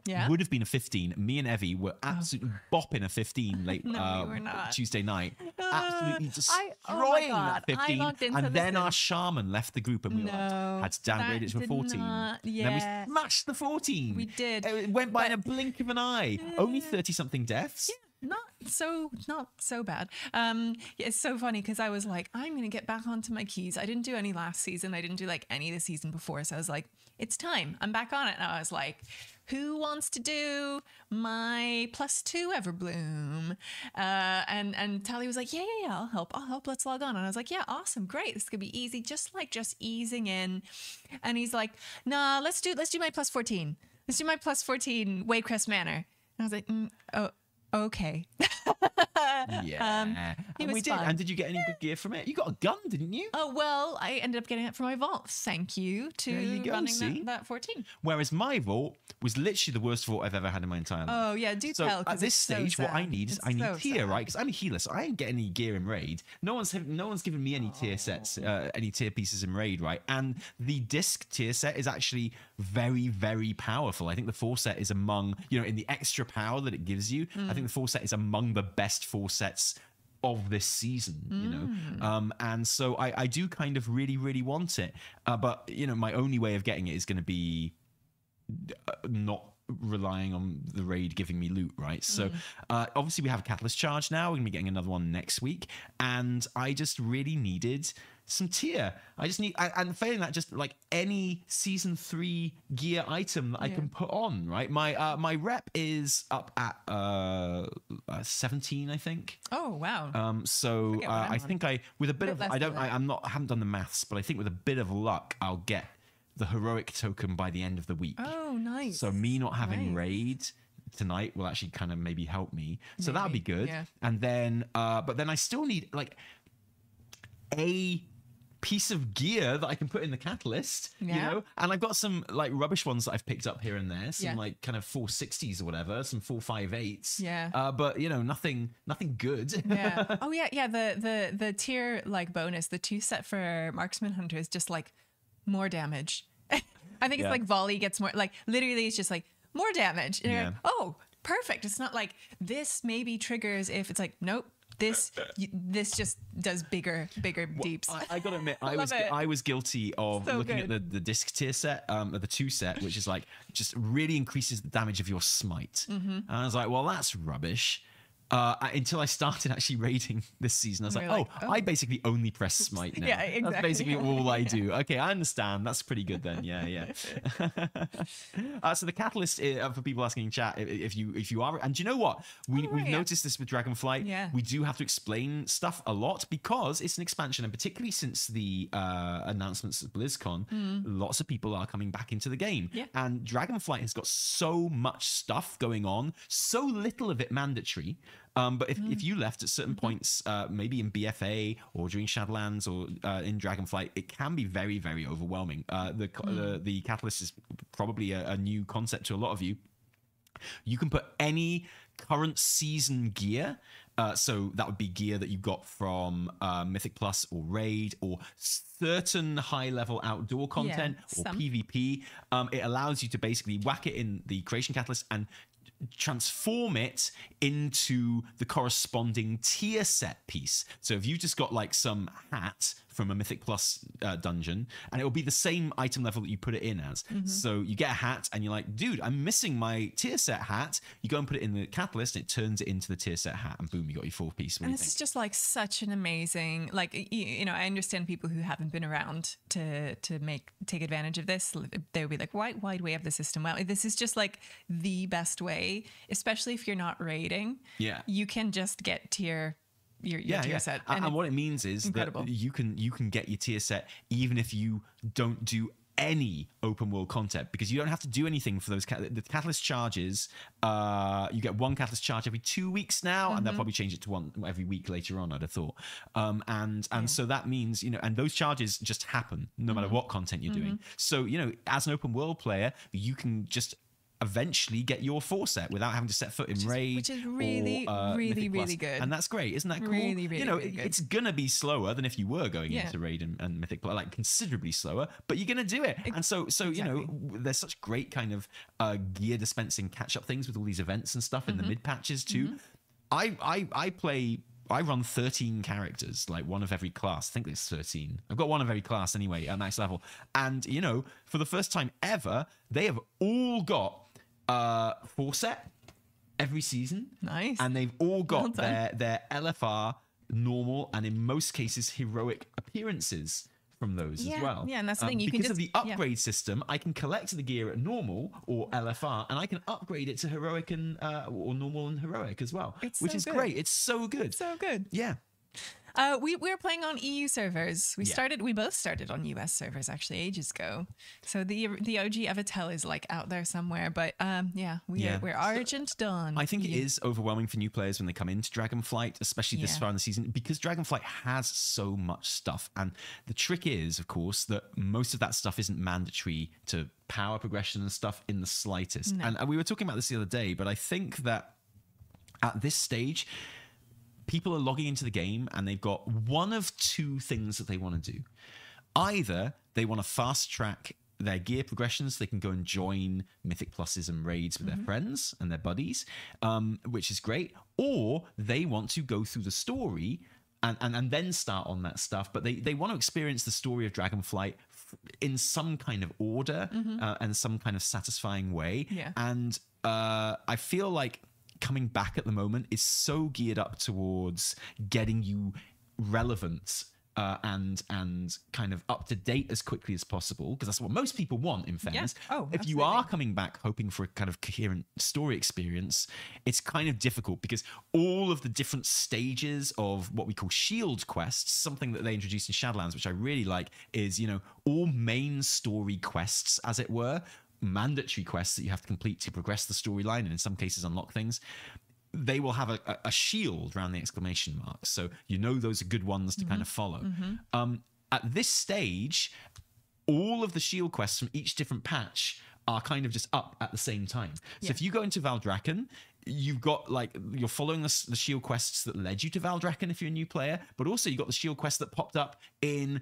S2: Yeah.
S1: Would have been a fifteen. Me and Evie were absolutely bopping a fifteen [laughs] late
S2: No,
S1: uh,
S2: not.
S1: Tuesday night.
S2: Uh,
S1: Absolutely
S2: I-
S1: destroying
S2: oh
S1: that fifteen, and
S2: this
S1: then our shaman left the group, and we like, had to downgrade it to a 14.
S2: not-
S1: Then
S2: yeah.
S1: we smashed the 14.
S2: We did,
S1: It went by in a blink of an eye. Only 30 something deaths.
S2: Yeah not so not so bad um it's so funny because i was like i'm gonna get back onto my keys i didn't do any last season i didn't do like any of the season before so i was like it's time i'm back on it and i was like who wants to do my plus two everbloom uh and and tally was like yeah yeah yeah i'll help i'll help let's log on. And i was like yeah awesome great this could be easy just like just easing in. And he's like nah let's do let's do my plus 14 let's do my plus 14 waycrest manor. And i was like mm, oh okay [laughs]
S1: Yeah.
S2: Um,
S1: and we did.
S2: fun.
S1: And did you get any good gear from it? You got a gun, didn't you?
S2: Oh well, I ended up getting it from my vault. Thank you to
S1: you
S2: running that, that 14.
S1: Whereas my vault was literally the worst vault I've ever had in my entire life.
S2: Oh yeah, do
S1: So
S2: tell.
S1: at this
S2: it's so
S1: stage, what I need is
S2: It's
S1: I need
S2: so
S1: tier,
S2: sad.
S1: right? Because I'm a healer, so I ain't get any gear in raid. No one's no one's given me any tier sets, uh, any tier pieces in raid, right? And the disc tier set is actually very, very powerful. I think the four set is among you know in the extra power that it gives you. I think the four set is among the best four sets of this season you know um and so i i do kind of really really want it uh, but you know my only way of getting it is going to be uh, not relying on the raid giving me loot, right? So uh, obviously we have a catalyst charge now. We're gonna be getting another one next week, and I just really needed some tier. I just need, and- and failing that, just like any season three gear item that I can put on, right? My uh, my rep is up at uh, uh, seventeen, I think.
S2: Oh wow.
S1: Um, so
S2: Forget
S1: uh,
S2: on.
S1: think I, with a bit
S2: Bit
S1: of, I don't, I, I'm not, I haven't done the maths, but I think with a bit of luck, I'll get the heroic token by the end of the week.
S2: oh nice.
S1: So me not having
S2: Nice.
S1: raid tonight will actually kind of maybe help me. So that'll be good.
S2: yeah.
S1: And then, uh, but then I still need like a piece of gear that I can put in the catalyst, you know. And I've got some like rubbish ones that I've picked up here and there, some
S2: Yeah.
S1: like kind of 460s or whatever, some 458s.
S2: Yeah.
S1: Uh, but you know, nothing, nothing good.
S2: yeah. [laughs] Oh yeah, yeah. The the the tier like bonus, the two set for marksman hunter is just like more damage. [laughs] I think
S1: Yeah.
S2: it's like volley gets more like literally it's just like more damage. And you're like,
S1: Yeah.
S2: oh, perfect. It's not like this maybe triggers if it's like nope. This this just does bigger bigger deeps.
S1: I, I gotta admit, I, [laughs] was
S2: it.
S1: I was guilty of
S2: So
S1: looking
S2: good.
S1: at the, the disc tier set, um, the two set, which is like just really increases the damage of your smite.
S2: Mm-hmm.
S1: And I was like, well, that's rubbish. Uh, until I started actually raiding [laughs] this season, I was like,
S2: You're
S1: oh,
S2: oh.
S1: I basically only press [laughs] smite now.
S2: Yeah,
S1: That's
S2: exactly.
S1: basically [laughs] all I do. Okay, I understand. That's pretty good then. Yeah, yeah. uh, so the catalyst uh, for people asking in chat if, you if you are and do you know what we
S2: Oh,
S1: we've
S2: yeah.
S1: noticed this with Dragonflight.
S2: Yeah.
S1: We do have to explain stuff a lot because it's an expansion, and particularly since the uh, announcements at BlizzCon, lots of people are coming back into the game.
S2: Yeah.
S1: And Dragonflight has got so much stuff going on, so little of it mandatory. Um, but if,
S2: Hmm.
S1: if you left at certain
S2: Mm-hmm.
S1: points, uh, maybe in BFA or during Shadowlands or uh, in Dragonflight, it can be very, very overwhelming. Uh, the,
S2: Hmm.
S1: the the Catalyst is probably a, a new concept to a lot of you you can put any current season gear Uh, so that would be gear that you got from uh, Mythic Plus or Raid or certain high level outdoor content or. PvP. Um, it allows you to basically whack it in the creation catalyst and transform it into the corresponding tier set piece. So if you've just got like some hat from a Mythic Plus uh, dungeon, and it will be the same item level that you put it in as. So you get a hat, and you're like, dude, I'm missing my tier set hat. You go and put it in the catalyst, and it turns it into the tier set hat, and boom, you got your four piece. What
S2: And
S1: you
S2: this is just like such an amazing, like y- you know, I understand people who haven't been around to to make take advantage of this. They'll be like, why why do we have the system? Well, this is just like the best way, especially if you're not raiding.
S1: Yeah.
S2: you can just get tier your, your
S1: yeah,
S2: tier
S1: yeah.
S2: set,
S1: And, and what it means is
S2: incredible.
S1: that you can you can get your tier set even if you don't do any open world content because you don't have to do anything for those cat- the catalyst charges uh you get one catalyst charge every two weeks now and
S2: Mm-hmm.
S1: they'll probably change it to one every week later on i'd have thought um and and so that means you know and those charges just happen no
S2: Mm-hmm.
S1: matter what content you're doing so you know as an open world player you can just eventually get your four set without having to set foot in
S2: is-
S1: raid
S2: which is really,
S1: or, uh,
S2: really,
S1: Mythic Plus.
S2: really good.
S1: and that's great isn't that cool
S2: Really, really,
S1: you know
S2: really
S1: it's gonna be slower than if you were going
S2: Yeah.
S1: into raid and, and mythic Plus, like considerably slower but you're gonna do it and so so you know there's such great kind of uh gear dispensing catch up things with all these events and stuff in
S2: Mm-hmm.
S1: the mid patches too i i i play I run 13 characters, like one of every class. I think there's 13. I've got one of every class anyway at max level. And, you know, for the first time ever, they have all got uh four set every season
S2: Nice.
S1: and they've all got
S2: Well
S1: their their LFR normal and in most cases heroic appearances from those
S2: Yeah,
S1: as well. Um,
S2: yeah, and that's the thing, you can
S1: because of
S2: just-
S1: the
S2: yeah.
S1: upgrade system, I can collect the gear at normal or LFR, and I can upgrade it to heroic and uh, or normal and heroic as well,
S2: It's
S1: which
S2: so
S1: is
S2: good.
S1: great. It's so good.
S2: so good.
S1: yeah,
S2: Uh, we we're playing on EU servers. We
S1: Yeah.
S2: started. We both started on US servers actually ages ago. So the the OG Evitel is like out there somewhere. But um, yeah, we
S1: Yeah.
S2: are, we're Argent Dawn.
S1: I think it is overwhelming for new players when they come into Dragonflight, especially this
S2: Yeah.
S1: far in the season, because Dragonflight has so much stuff. And the trick is, of course, that most of that stuff isn't mandatory to power progression and stuff in the slightest. And, and we were talking about this the other day, but I think that at this stage, people are logging into the game and they've got one of two things that they want to do. Either they want to fast track their gear progressions, they can go and join Mythic Pluses and raids with their friends and their buddies, um, which is great, or they want to go through the story and, and, and then start on that stuff, but they, they want to experience the story of Dragonflight in some kind of order uh, and some kind of satisfying way.
S2: Yeah.
S1: And uh, I feel like coming back at the moment is so geared up towards getting you relevant uh, and and kind of up to date as quickly as possible because that's what most people want in fairness.
S2: Oh,
S1: if you are coming back hoping for a kind of coherent story experience it's kind of difficult because all of the different stages of what we call shield quests something that they introduced in shadowlands which i really like is you know all main story quests as it were mandatory quests that you have to complete to progress the storyline and in some cases unlock things they will have a, a- shield around the exclamation mark so you know those are good ones to kind of follow um, at this stage all of the shield quests from each different patch are kind of just up at the same time. So
S2: Yeah.
S1: if you go into Valdrakken, you've got like you're following the, the shield quests that led you to Valdrakken if you're a new player, but also you got the shield quest that popped up in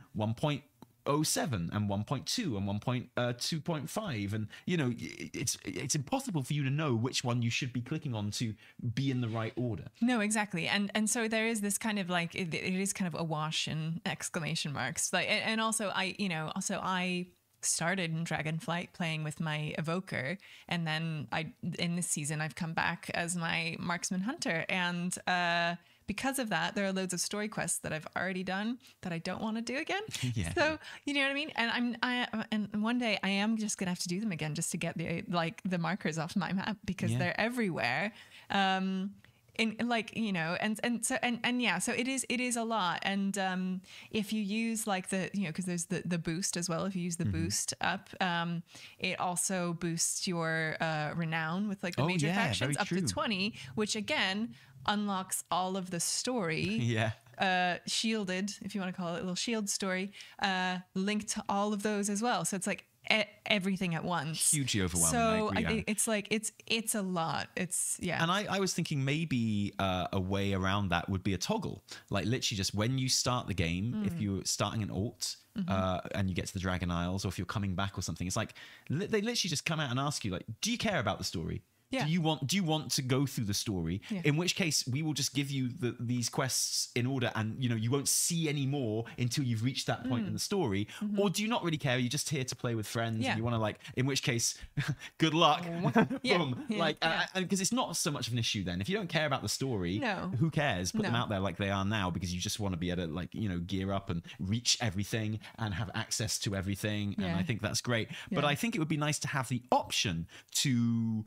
S1: 1.07 and 1.2 and 1.2.5 and you know it's it's impossible for you to know which one you should be clicking on to be in the right order.
S2: No, exactly, and and so there is this kind of like it, it is kind of a wash in exclamation marks, like and, and also I you know also I started in Dragonflight playing with my evoker, and then I in this season I've come back as my marksman hunter, and uh, because of that, there are loads of story quests that I've already done that I don't want to do again. [laughs]
S1: Yeah.
S2: So you know what I mean, and I'm I and one day I am just gonna have to do them again just to get the like the markers off my map because
S1: Yeah.
S2: they're everywhere. Um, in like you know and and so and and yeah so it is it is a lot and um if you use like the you know because there's the the boost as well if you use the
S1: Mm-hmm.
S2: boost up um it also boosts your uh renown with like the
S1: Oh,
S2: major
S1: yeah,
S2: factions up to 20 which again unlocks all of the story [laughs]
S1: Yeah.
S2: uh, shielded, if you want to call it a little shield story, uh, linked to all of those as well. So it's like everything at once.
S1: Hugely overwhelming, I
S2: So
S1: agree, Anne.
S2: think it's like it's it's a lot. It's yeah.
S1: And I, I was thinking maybe uh, a way around that would be a toggle. Like literally just when you start the game,
S2: Hmm.
S1: if you're starting an alt
S2: Mm-hmm.
S1: uh, and you get to the Dragon Isles, or if you're coming back or something, it's like li- they literally just come out and ask you, like, do you care about the story?
S2: Yeah.
S1: Do you want do you want to go through the story?
S2: Yeah.
S1: In which case, we will just give you the, these quests in order, and you know you won't see any more until you've reached that point in the story. Or do you not really care? You're just here to play with friends,
S2: Mm-hmm. Yeah.
S1: and you want to like. In which case, [laughs] good luck. [laughs]
S2: Yeah.
S1: Boom. Like, because it's not so much of an issue then. If you don't care about the story,
S2: No.
S1: who cares? Put them out there like they are now because you just want to be able to like you know gear up and reach everything and have access to everything. And I think that's great. But I think it would be nice to have the option to.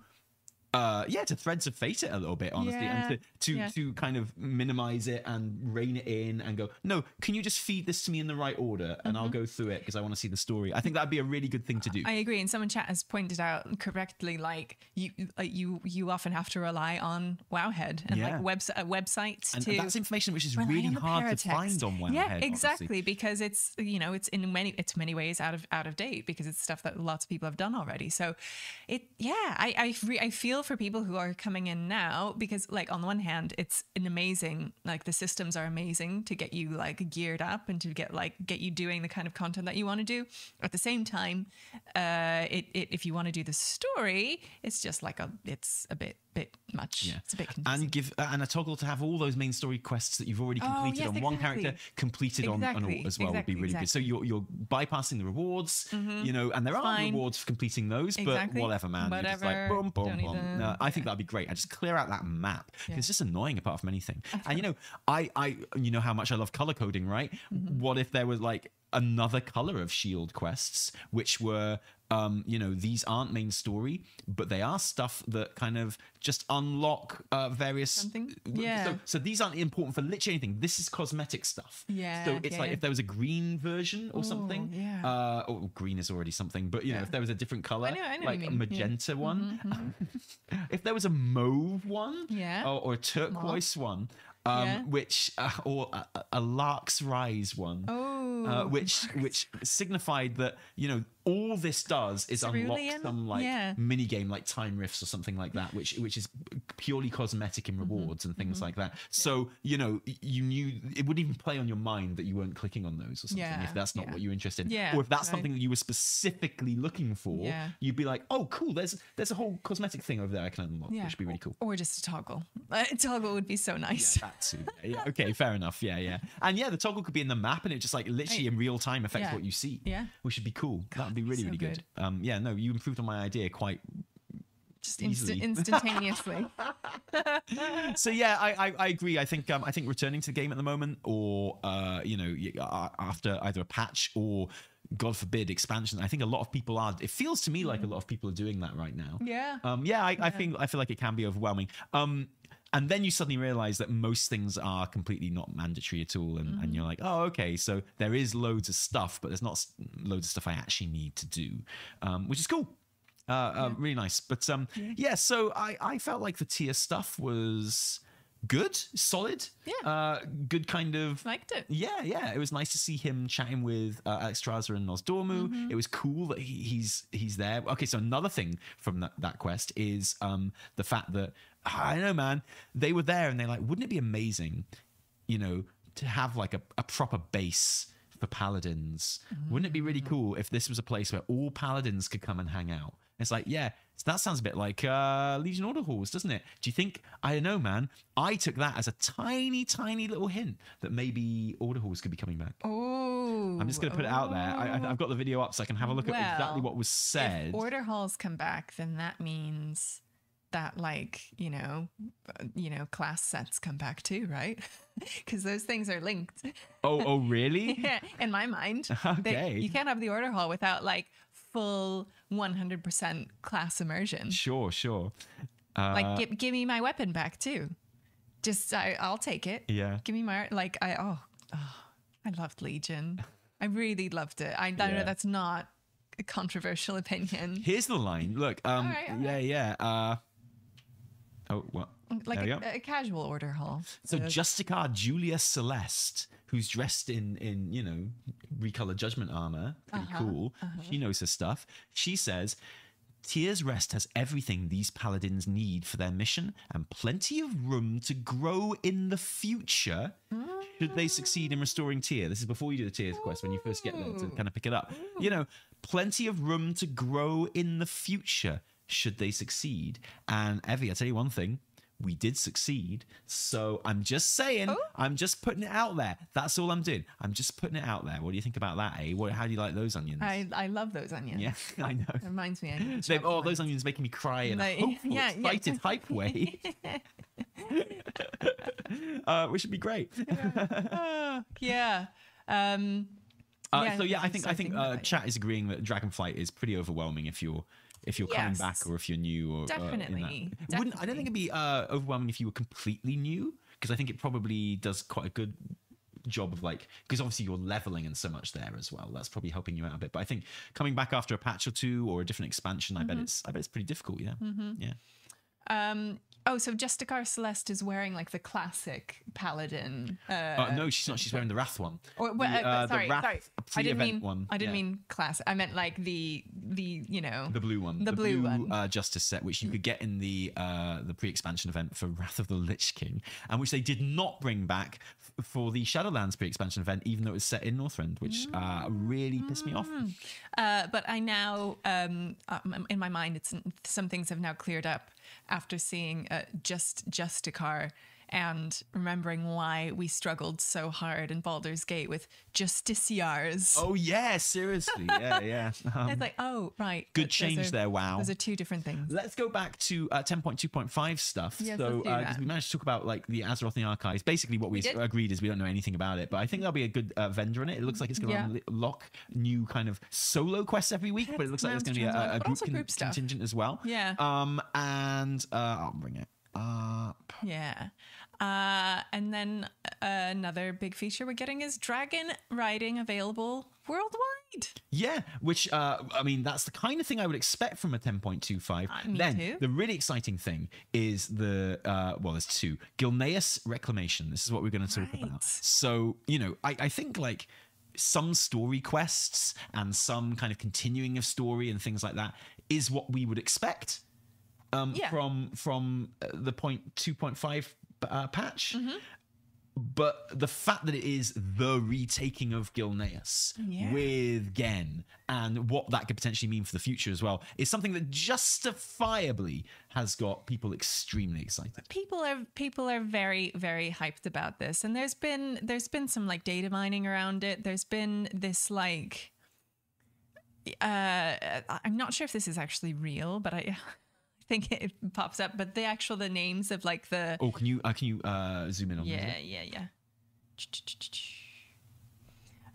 S1: Uh, yeah, to threads of fate it a little bit, honestly,
S2: Yeah.
S1: and to to,
S2: Yeah.
S1: to kind of minimize it and rein it in and go, no, can you just feed this to me in the right order and I'll go through it because I want to see the story. I think that'd be a really good thing to do.
S2: Mm-hmm. I agree, and someone chat has pointed out correctly, like you, like you, you often have to rely on Wowhead and
S1: Yeah.
S2: like webs- uh, websites
S1: and
S2: to.
S1: that's information which is really hard to find on Wowhead.
S2: Yeah,
S1: honestly.
S2: exactly, because it's you know it's in many it's many ways out of out of date because it's stuff that lots of people have done already. So, it yeah, I I, re- I feel for people who are coming in now because like on the one hand it's an amazing like the systems are amazing to get you like geared up and to get like get you doing the kind of content that you want to do. At the same time, uh, it, it if you want to do the story, it's just like a it's a bit bit much.
S1: Yeah.
S2: It's a bit confusing.
S1: and give uh, and a toggle to have all those main story quests that you've already
S2: Oh,
S1: completed
S2: yes,
S1: on one character completed on, on all as well
S2: exactly,
S1: would be really good. So. You're you're bypassing the rewards, you know, and there are rewards for completing those,
S2: Exactly.
S1: but whatever, man. You're just like
S2: Whatever.
S1: boom, boom, boom. No, I think that'd be great. I just clear out that map.
S2: Yeah.
S1: It's just annoying apart from anything. And you know, I I you know how much I love color coding, right?
S2: Mm-hmm.
S1: What if there was like another color of shield quests which were um you know these aren't main story but they are stuff that kind of just unlock uh various
S2: Something?
S1: so-
S2: Yeah.
S1: so, these aren't important for literally anything this is cosmetic stuff
S2: Yeah,
S1: so it's
S2: yeah,
S1: like
S2: yeah.
S1: if there was a green version or
S2: Ooh,
S1: something
S2: yeah.
S1: uh oh green is already something but you know if there was a different color
S2: I know- I know
S1: like a
S2: mean. Yeah. Mm-hmm,
S1: magenta one [laughs] if there was a mauve one
S2: Yeah.
S1: or, or a turquoise one um
S2: Yeah.
S1: which uh, or a, a- a lark's rise one
S2: oh,
S1: uh, which which signified that you know all this does is unlock some like
S2: Yeah.
S1: mini game like time rifts or something like that which which is purely cosmetic
S2: Mm-hmm.
S1: in rewards and things like that so you know you knew it wouldn't even play on your mind that you weren't clicking on those or something
S2: Yeah,
S1: if that's not
S2: yeah.
S1: what you're interested in
S2: Yeah,
S1: or if that's something that you were specifically looking for you'd be like oh cool there's there's a whole cosmetic thing over there i can unlock
S2: yeah.
S1: which would be really cool
S2: Or just a toggle. [laughs] A toggle would be so nice.
S1: yeah, that too. Okay, fair enough. Yeah, yeah. And yeah, the toggle could be in the map and it just like literally in real time affects what you see.
S2: Yeah.
S1: Which would be cool. that would be really,
S2: so
S1: really good. Um, yeah, no, you improved on my idea quite.
S2: Just
S1: Easily. [laughs]
S2: instantaneously.
S1: So yeah, I, I, I agree. I think um, I think returning to the game at the moment, or uh, you know, uh, after either a patch or God forbid expansion, I think a lot of people are. It feels to me like a lot of people are doing that right now.
S2: yeah.
S1: Um, yeah, I, I think I feel like it can be overwhelming. Um, and then you suddenly realize that most things are completely not mandatory at all, and,
S2: Mm-hmm.
S1: and you're like, oh, okay, so there is loads of stuff, but there's not loads of stuff I actually need to do, um, which is cool. Uh, uh, really nice. But um, yeah. so I, I felt like the tier stuff was good, solid,
S2: Yeah.
S1: uh, good kind of
S2: Liked it.
S1: yeah, yeah. It was nice to see him chatting with uh, Alexstrasza and Nosdormu.
S2: Mm-hmm.
S1: It was cool that he, he's he's there. Okay, so another thing from that, that quest is um, the fact that I don't know, man. They were there and they're like, wouldn't it be amazing, you know, to have like a, a proper base for paladins? Wouldn't it be really cool if this was a place where all paladins could come and hang out? It's like, yeah, that sounds a bit like uh, Legion Order Halls, doesn't it? Do you think? I don't know, man. I took that as a tiny, tiny little hint that maybe Order Halls could be coming back.
S2: Oh.
S1: I'm just going to put it out there. I, I- I've got the video up so I can have a look at exactly what was said.
S2: If order halls come back, then that means that like you know, uh, you know, class sets come back too, right? [laughs] Because those things are linked.
S1: oh, oh, really? [laughs]
S2: yeah In my mind, They-
S1: Okay.
S2: you can't have the order hall without like full 100% class immersion.
S1: sure, sure. Uh,
S2: Like, give, give me my weapon back too. Just I, I'll take it.
S1: yeah.
S2: Give me my like I oh, oh I loved Legion. I really loved it. I, I
S1: Yeah.
S2: know that's not a controversial opinion.
S1: Here's the line. Look, um,
S2: All right, all
S1: yeah, yeah. Uh, oh, what?
S2: Like a, a casual order hall.
S1: So
S2: Uh,
S1: Justicar Julia Celeste, who's dressed in in you know recolor judgment armor, pretty
S2: Uh-huh,
S1: cool. She knows her stuff. She says. Tyr's Rest has everything these paladins need for their mission and plenty of room to grow in the future should they succeed in restoring Tyr. This is before you do the Tyr's quest when you first get there to kind of pick it up. You know, plenty of room to grow in the future should they succeed. And Evie, I'll tell you one thing. We did succeed. So I'm just saying,
S2: Oh.
S1: I'm just putting it out there. That's all I'm doing. I'm just putting it out there. What do you think about that, eh? What, how do you like those onions?
S2: I, I love those onions.
S1: yeah, [laughs] I know.
S2: It reminds me. I
S1: They, oh, those onions making me cry in
S2: Like,
S1: a hopeful, [laughs]
S2: yeah, yeah.
S1: excited, hype way. [laughs] uh, which would be great.
S2: Ah, yeah. Um,
S1: Uh,
S2: Yeah,
S1: so yeah,
S2: I'm
S1: I think I think uh, chat is agreeing that Dragonflight is pretty overwhelming if you're if you're coming back or if you're new or uh.
S2: Definitely,
S1: Wouldn't, I don't think it'd be uh, overwhelming if you were completely new because I think it probably does quite a good job of like because obviously you're leveling and so much there as well. That's probably helping you out a bit. But I think coming back after a patch or two or a different expansion, I bet
S2: Mm-hmm.
S1: it's I bet it's pretty difficult. Yeah, mm-hmm. yeah.
S2: um, oh, so Justicar Celeste is wearing like the classic paladin. Uh,
S1: Uh, no, she's not. She's wearing the Wrath one.
S2: Or,
S1: The,
S2: well, uh,
S1: uh, the
S2: sorry,
S1: Wrath
S2: sorry. I didn't mean.
S1: one.
S2: I didn't
S1: Yeah.
S2: mean class. I meant like the the you know
S1: The blue one,
S2: The blue one.
S1: uh, Justice set, which you could get in the uh, the pre-expansion event for Wrath of the Lich King, and which they did not bring back for the Shadowlands pre-expansion event, even though it was set in Northrend, which uh, really pissed me off.
S2: Uh, but I now, um, um, in my mind, it's some things have now cleared up after seeing uh, just Justicar and remembering why we struggled so hard in Baldur's Gate with Justiciars.
S1: Oh yeah, seriously, [laughs] yeah, yeah. Um,
S2: it's like, oh right,
S1: good change
S2: are-
S1: there. Wow.
S2: Those are two different things.
S1: Let's go back to uh, 10.2.5 stuff.
S2: Yes,
S1: so, because we managed to talk about like the Azeroth in the archives. Basically, what we,
S2: did.
S1: agreed is we don't know anything about it, but I think there'll be a good uh, vendor in it. It looks like it's going to
S2: Yeah.
S1: unlock new kind of solo quests every week, but it looks like there's going to be a, a group, con-
S2: group
S1: contingent as well.
S2: Yeah.
S1: Um, and uh, I'll bring it up.
S2: Yeah. Uh, and then uh, another big feature we're getting is dragon riding available worldwide.
S1: Yeah, which uh, I mean, that's the kind of thing I would expect from a 10.25.
S2: Uh, me
S1: then
S2: too.
S1: the really exciting thing is the uh, well, there's two Gilneas Reclamation. This is what we're going to talk
S2: Right.
S1: about. So you know, I, I think like some story quests and some kind of continuing of story and things like that is what we would expect um,
S2: Yeah.
S1: from from uh, the point 2.5 uh, patch.
S2: Mm-hmm.
S1: But the fact that it is the retaking of Gilneas
S2: Yeah.
S1: with Genn and what that could potentially mean for the future as well is something that justifiably has got people extremely excited.
S2: people are people are very very hyped about this and there's been there's been some like data mining around it there's been this like uh i'm not sure if this is actually real but i [laughs] I think it pops up but the actual the names of like the
S1: Oh, can you uh, can you uh, zoom in on
S2: yeah
S1: that?
S2: yeah yeah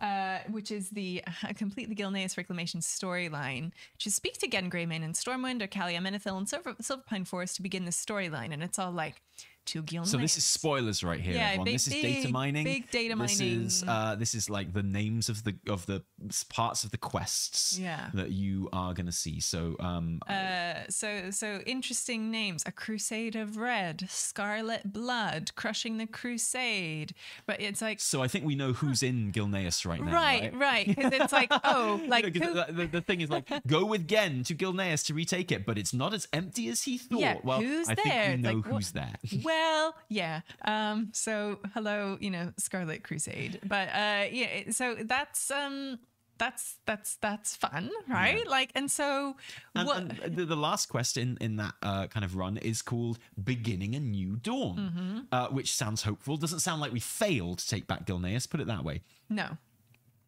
S2: uh, which is the [laughs] uh, complete the Gilneas Reclamation storyline. To speak to Genn Greymane and Stormwind or Calia Menethil and Silver, Silverpine Forest to begin the storyline, and it's all like to.
S1: So this is spoilers right here,
S2: Yeah, big-
S1: this is data mining.
S2: big data
S1: This is uh, this is like the names of the of the parts of the quests
S2: Yeah.
S1: that you are going to see. So um,
S2: Uh, so so interesting names: a Crusade of Red, Scarlet Blood, Crushing the Crusade. But it's like
S1: so I think we know who's in Gilneas right now.
S2: right, right, because it's like [laughs] oh, like
S1: You know, the, the, thing is like go with Genn to Gilneas to retake it, but it's not as empty as he thought.
S2: Yeah,
S1: well,
S2: who's
S1: I think we know
S2: like,
S1: who's
S2: what-
S1: there.
S2: Well, yeah. Um. So hello, you know, Scarlet Crusade. But uh, yeah. So that's um. That's that's that's fun, right? Like, and so
S1: And,
S2: what?
S1: and the, the last quest in, in that uh, kind of run is called Beginning a New Dawn,
S2: Mm-hmm.
S1: uh, which sounds hopeful. Doesn't sound like we failed to take back Gilneas, put it that way.
S2: no,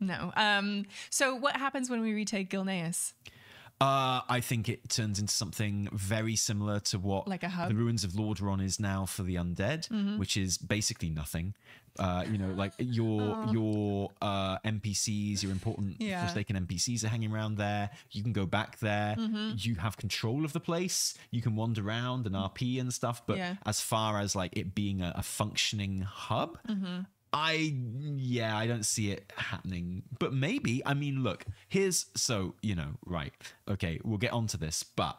S2: no. Um. So what happens when we retake Gilneas?
S1: Uh, I think it turns into something very similar to what
S2: Like
S1: the ruins of Lordaeron is now for the undead,
S2: Mm-hmm.
S1: which is basically nothing. Uh, you know, like your your uh, NPCs, your important
S2: Oh. Yeah.
S1: Forsaken NPCs are hanging around there. You can go back there.
S2: Mm-hmm.
S1: You have control of the place. You can wander around and RP and stuff. But
S2: Yeah.
S1: as far as like it being a, a functioning hub,
S2: Mm-hmm.
S1: I yeah, I don't see it happening. But maybe, I mean, look, here's so, you know, right. Okay, we'll get onto this, but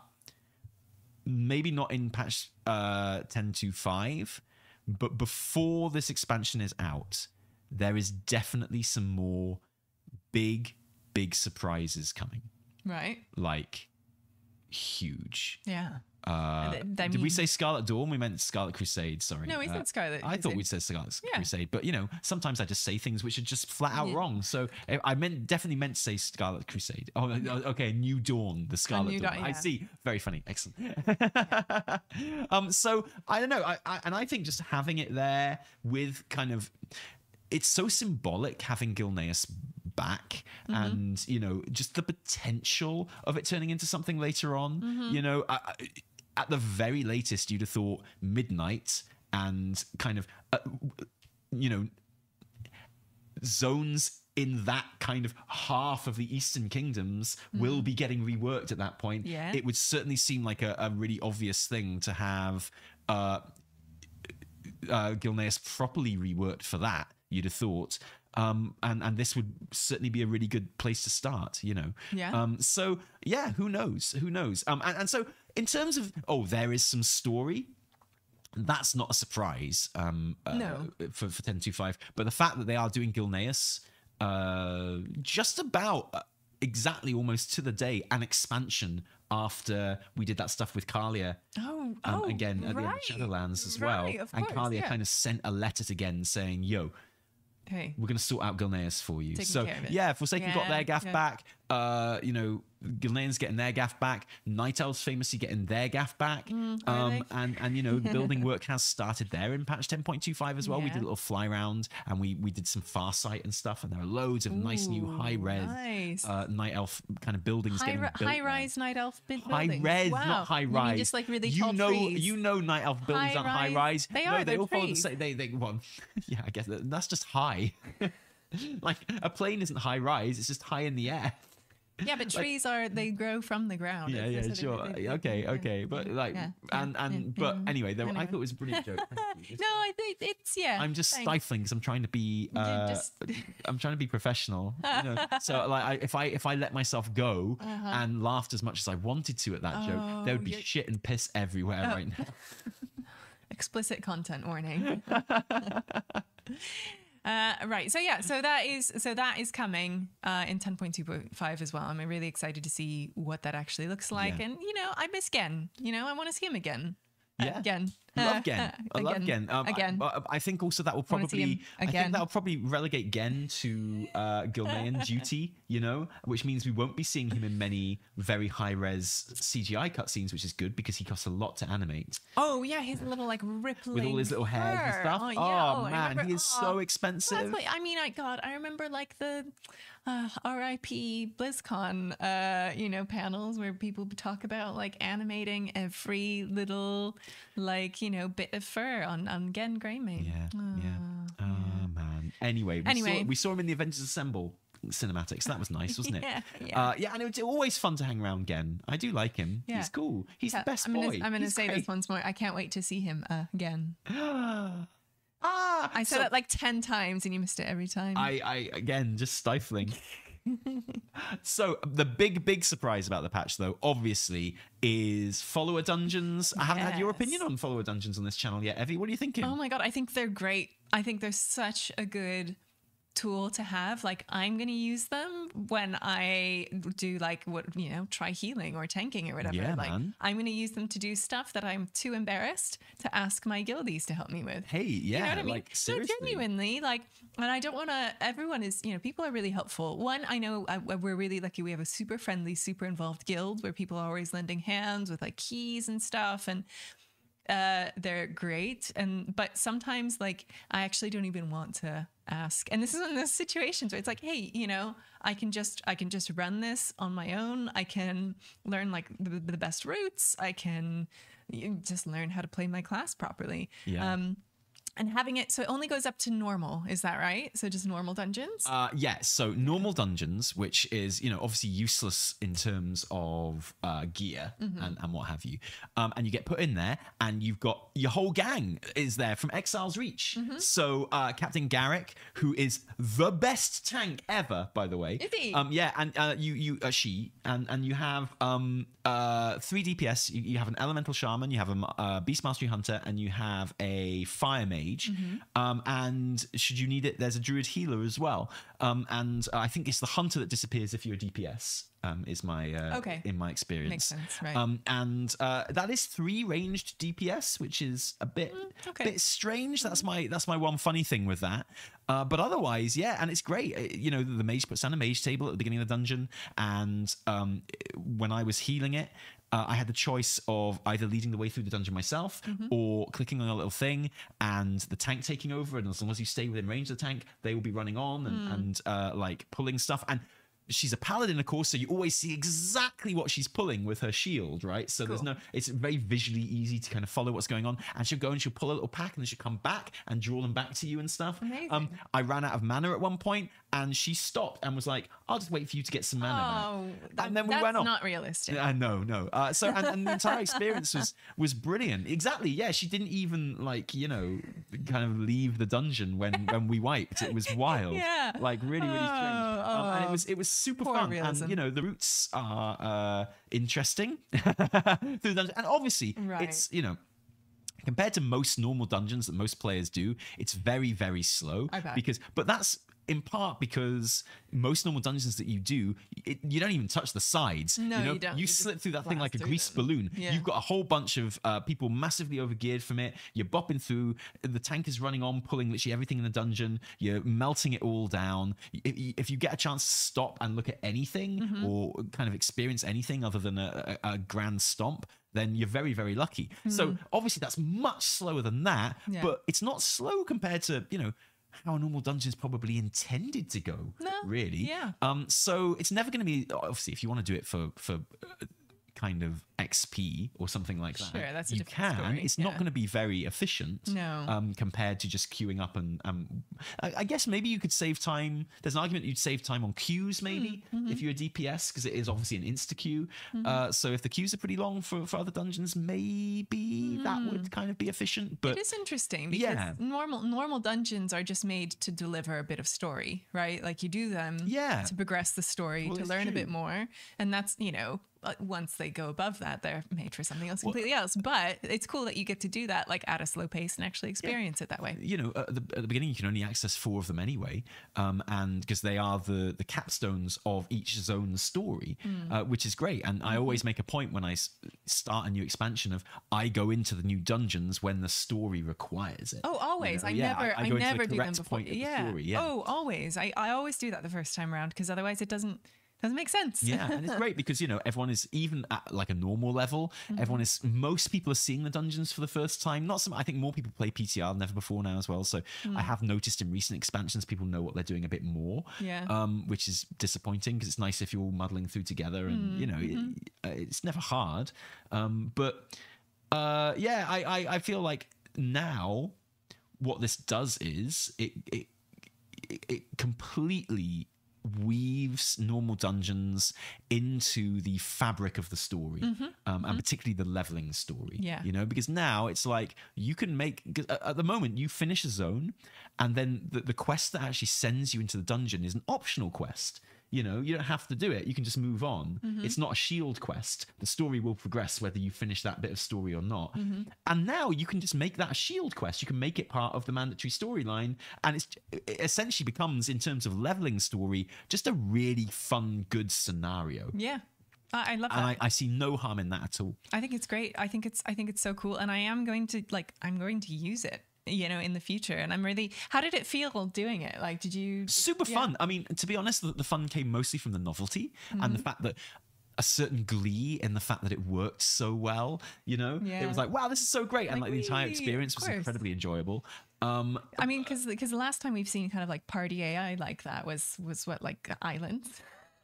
S1: maybe not in patch uh 10 to 5, but before this expansion is out, there is definitely some more big, big surprises coming.
S2: Right.
S1: Like huge.
S2: Yeah.
S1: Uh,
S2: th- I
S1: did we
S2: mean-
S1: say Scarlet Dawn? We meant Scarlet Crusade. Sorry.
S2: No, we
S1: Uh,
S2: said Scarlet
S1: I thought
S2: Crusade.
S1: we'd said Scarlet
S2: Yeah.
S1: Crusade, but you know, sometimes I just say things which are just flat out
S2: Yeah.
S1: wrong. So I- I meant definitely meant to say Scarlet Crusade. Oh, uh, okay, New Dawn, the Scarlet
S2: New
S1: Dawn.
S2: Dawn,
S1: I
S2: yeah.
S1: see. Very funny. Excellent. [laughs] um, so I don't know, I, I, and I think just having it there with kind of, it's so symbolic having Gilneas back
S2: Mm-hmm.
S1: and you know just the potential of it turning into something later on
S2: Mm-hmm.
S1: you know I, I- at the very latest you'd have thought midnight and kind of uh, you know zones in that kind of half of the eastern kingdoms will be getting reworked at that point
S2: Mm. Yeah.
S1: it would certainly seem like a, a really obvious thing to have uh uh, Gilneas properly reworked for that, you'd have thought. Um, and and this would certainly be a really good place to start, you know.
S2: Yeah.
S1: Um, so yeah, who knows? Who knows? Um, and, and so in terms of oh, there is some story. That's not a surprise. Um, uh,
S2: No.
S1: For for ten two five, but the fact that they are doing Gilneas, uh, just about uh, exactly almost to the day, an expansion after we did that stuff with Calia
S2: Oh,
S1: um,
S2: oh,
S1: again at the end
S2: right.
S1: of Shadowlands as
S2: Right,
S1: well. and
S2: course,
S1: Calia
S2: yeah.
S1: kind of sent a letter to Genn saying, "Yo,
S2: Hey.
S1: we're going to sort out Gilneas for you."
S2: Taking
S1: so
S2: care of it.
S1: yeah, Forsaken got their gaff
S2: yeah.
S1: back. Uh, you know, Gilneans getting their gaff back. Night Elves famously getting their gaff back.
S2: Mm,
S1: um, and and you know, [laughs] building work has started there in patch 10.25 as well. We did a little fly round and we we did some Farsight and stuff, and there are loads of nice new high res
S2: nice.
S1: uh, night elf kind of buildings
S2: High,
S1: built
S2: high rise night elf bin-
S1: High
S2: buildings.
S1: res,
S2: wow.
S1: not high rise.
S2: just like really
S1: you
S2: tall
S1: know,
S2: trees.
S1: you know, night elf buildings
S2: High
S1: aren't high
S2: rise.
S1: rise.
S2: They
S1: no,
S2: are,
S1: they all follow the
S2: trees.
S1: same. They, they, well, [laughs] yeah, I guess that's just high. [laughs] like a plane isn't high rise; it's just high in the air.
S2: Yeah, but [laughs] trees are they grow from the ground.
S1: Yeah, yeah, sure.
S2: they- they-
S1: Okay,
S2: yeah,
S1: okay, but like,
S2: yeah,
S1: and and
S2: yeah,
S1: but anyway, though, I thought it was a brilliant joke. [laughs]
S2: No, I think it's yeah.
S1: I'm just
S2: thanks.
S1: stifling because I'm trying to be. Uh,
S2: just- [laughs]
S1: I'm trying to be professional. you know? So like, I, if I if I let myself go and laughed as much as I wanted to at that joke, there.
S2: Oh,
S1: would be
S2: you're-
S1: shit and piss everywhere
S2: Oh.
S1: right now.
S2: explicit content warning. Uh, right. So yeah. So that is so that is coming uh, in 10.2.5 as well. I'm really excited to see what that actually looks like.
S1: Yeah.
S2: And you know, I miss Genn. You know, I want to see him again. Uh,
S1: Yeah. Love [laughs] Genn. I love Genn. Um,
S2: Again.
S1: I, I think also that will probably. I, think that will probably relegate Genn to uh, Gilnean [laughs] duty. You know, which means we won't be seeing him in many very high res CGI cutscenes, which is good because he costs a lot to animate
S2: Oh yeah, his little like rippling
S1: with all his little hair and stuff.
S2: Oh,
S1: Oh,
S2: yeah. Oh, I
S1: man,
S2: remember-
S1: he is
S2: oh,
S1: so expensive.
S2: What, I mean, I God, I remember like the uh, R.I.P. BlizzCon, uh, you know, panels where people talk about like animating every little like you know bit of fur on on Genn Greymane.
S1: Yeah, yeah. Oh man. Anyway, we, Saw,
S2: Anyway.
S1: we saw him in the Avengers Assemble cinematics. That was nice, wasn't it? [laughs]
S2: Yeah, yeah.
S1: Uh, yeah, and it's always fun to hang around Genn. I do like him.
S2: Yeah.
S1: He's cool. He's
S2: Yeah,
S1: the best
S2: I'm gonna,
S1: boy.
S2: I'm gonna
S1: He's
S2: say
S1: great.
S2: this once more. I can't wait to see him uh, again. [gasps]
S1: ah,
S2: I said
S1: so
S2: it like ten times and you missed it every time.
S1: I, I again just stifling. [laughs] so the big, big surprise about the patch, though, obviously, is follower dungeons. I haven't had your opinion on follower dungeons on this channel yet, Evie. What are you thinking?
S2: Oh my god, I think they're great. I think they're such a good tool to have. Like I'm going to use them when I do like what, you know, try healing or tanking or whatever.
S1: Yeah,
S2: like
S1: man.
S2: I'm going to use them to do stuff that I'm too embarrassed to ask my guildies to help me with.
S1: hey, yeah,
S2: You know what I mean?
S1: like seriously.
S2: genuinely, like, and I don't want to. Everyone is, you know, people are really helpful. One, I know uh, we're really lucky. We have a super friendly, super involved guild where people are always lending hands with like keys and stuff, and uh, they're great. And but sometimes, like, I actually don't even want to ask. And this is one of those situations where it's like, hey, you know, I can just I can just run this on my own. I can learn like the, the best routes. I can just learn how to play my class properly.
S1: Yeah.
S2: Um, and having it so it only goes up to normal is that right so just normal dungeons
S1: Uh, yeah, so normal dungeons, which is you know obviously useless in terms of uh, gear
S2: Mm-hmm.
S1: and, and what have you, um, and you get put in there, and you've got your whole gang is there from Exile's Reach.
S2: Mm-hmm.
S1: So uh, Captain Garrick, who is the best tank ever, by the way,
S2: Is he?
S1: Um, yeah, and uh, you you uh, she and and you have um uh three DPS. You, you have an Elemental Shaman, you have a uh, Beast Mastery Hunter, and you have a Fire Mage.
S2: Mm-hmm.
S1: um, and should you need it, there's a druid healer as well. Um, and I think it's the hunter that disappears if you're a DPS. Um, is my uh,
S2: Okay.
S1: in my experience.
S2: sense, right.
S1: Um, and uh, that is three ranged DPS, which is a bit
S2: Mm, okay.
S1: bit strange. That's my that's my one funny thing with that. Uh, but otherwise, yeah, and it's great. Uh, You know, the mage puts down a mage table at the beginning of the dungeon, and um, when I was healing it. Uh, I had the choice of either leading the way through the dungeon myself
S2: Mm-hmm.
S1: or clicking on a little thing and the tank taking over. And as long as you stay within range of the tank, they will be running on and,
S2: Hmm.
S1: and uh, like pulling stuff. And she's a paladin, of course, so you always see exactly what she's pulling with her shield, right? So there's no, it's very visually easy to kind of follow what's going on. And she'll go and she'll pull a little pack and then she'll come back and draw them back to you and stuff.
S2: Amazing.
S1: Um, I ran out of mana at one point and she stopped and was like, I'll just wait for you to get some mana.
S2: Oh, that-
S1: and then we went on.
S2: not realistic.
S1: Uh, no, no. Uh, so and, and the entire experience was was brilliant. Exactly. Yeah, she didn't even like you know kind of leave the dungeon when when we wiped. It was [laughs] wild.
S2: Yeah.
S1: Like really really strange.
S2: Oh,
S1: um, and it
S2: oh.
S1: was it was super
S2: Poor
S1: fun.
S2: realism.
S1: And you know the routes are uh, interesting [laughs] through the dungeon, and obviously
S2: Right.
S1: it's you know. Compared to most normal dungeons that most players do, it's very, very slow.
S2: I bet.
S1: Because, but that's in part because most normal dungeons that you do, it, you don't even touch the sides.
S2: No,
S1: you, know?
S2: you don't.
S1: You
S2: You
S1: slip through that thing like a grease
S2: them.
S1: balloon.
S2: Yeah.
S1: You've got a whole bunch of uh, people massively overgeared from it. You're bopping through. The tank is running on, pulling literally everything in the dungeon. You're melting it all down. If, if you get a chance to stop and look at anything
S2: Mm-hmm.
S1: or kind of experience anything other than a, a, a grand stomp, then you're very, very lucky. So obviously that's much slower than that,
S2: Hmm. Yeah.
S1: but it's not slow compared to, you know, how a normal dungeon is probably intended to go.
S2: No,
S1: really.
S2: yeah.
S1: Um. So it's never going to be obviously if you want to do it for for uh, kind of XP or something like that.
S2: Sure, that's a
S1: you can.
S2: story,
S1: It's not going to be very efficient.
S2: No.
S1: Um. Compared to just queuing up and um. I, I guess maybe you could save time. There's an argument you'd save time on queues maybe
S2: Mm, mm-hmm.
S1: if you're a DPS because it is obviously an insta queue. Uh. So if the queues are pretty long for for other dungeons, maybe that would kind of be efficient. But
S2: Mm. It is interesting because
S1: Yeah.
S2: normal normal dungeons are just made to deliver a bit of story, right? Like you do them
S1: Yeah.
S2: to progress the story,
S1: Well,
S2: to learn a bit more, and that's you know once they go above that, they're made for something else completely else. But it's cool that you get to do that like at a slow pace and actually experience it that way.
S1: you know, at the, at the beginning, you can only access four of them anyway, um, and because they are the the capstones of each zone's story,
S2: Hmm.
S1: uh, which is great. And I always make a point when I s- start a new expansion of I go into the new dungeons when the story requires it.
S2: Oh, always.
S1: know,
S2: I
S1: yeah,
S2: never,
S1: I- I
S2: I,
S1: go into the
S2: never do them before.
S1: of the
S2: yeah.
S1: story, yeah.
S2: Oh, always. I, I always do that the first time around because otherwise it doesn't doesn't make sense.
S1: yeah, and it's great because you know everyone is even at like a normal level.
S2: Mm-hmm.
S1: Everyone is most people are seeing the dungeons for the first time. Not some. I think more people play PTR than ever before now as well. So
S2: Mm.
S1: I have noticed in recent expansions people know what they're doing a bit more.
S2: Yeah.
S1: Um, which is disappointing because it's nice if you're all muddling through together and
S2: Mm,
S1: you know
S2: mm-hmm.
S1: it, uh, it's never hard. Um, but uh, yeah, I, I I feel like now what this does is it it, it completely weaves normal dungeons into the fabric of the story mm-hmm. um, and mm-hmm. particularly the leveling story
S2: Yeah.
S1: you know because now it's like you can make at uh, at the moment you finish a zone and then the, the quest that actually sends you into the dungeon is an optional quest you know you don't have to do it. You can just move on. Mm-hmm. It's not a shield quest. The story will progress whether you finish that bit of story or not. Mm-hmm. And now you can just make that a shield quest. You can make it part of the mandatory storyline. And it's it essentially becomes in terms of leveling story just a really fun good scenario.
S2: Yeah. I, I love that.
S1: and I, I see no harm in that at all.
S2: I think it's great. I think it's I think it's so cool, and I am going to like I'm going to use it, you know, in the future. And I'm really. How did it feel doing it? Like, did you?
S1: super
S2: Yeah.
S1: fun. I mean, to be honest, the, the fun came mostly from the novelty and
S2: Mm-hmm.
S1: the fact that a certain glee in the fact that it worked so well. You know, it was like, wow, this is so great, and
S2: Like,
S1: like the entire experience was incredibly enjoyable. Um,
S2: I mean, because because the last time we've seen kind of like party AI like that was was what like islands.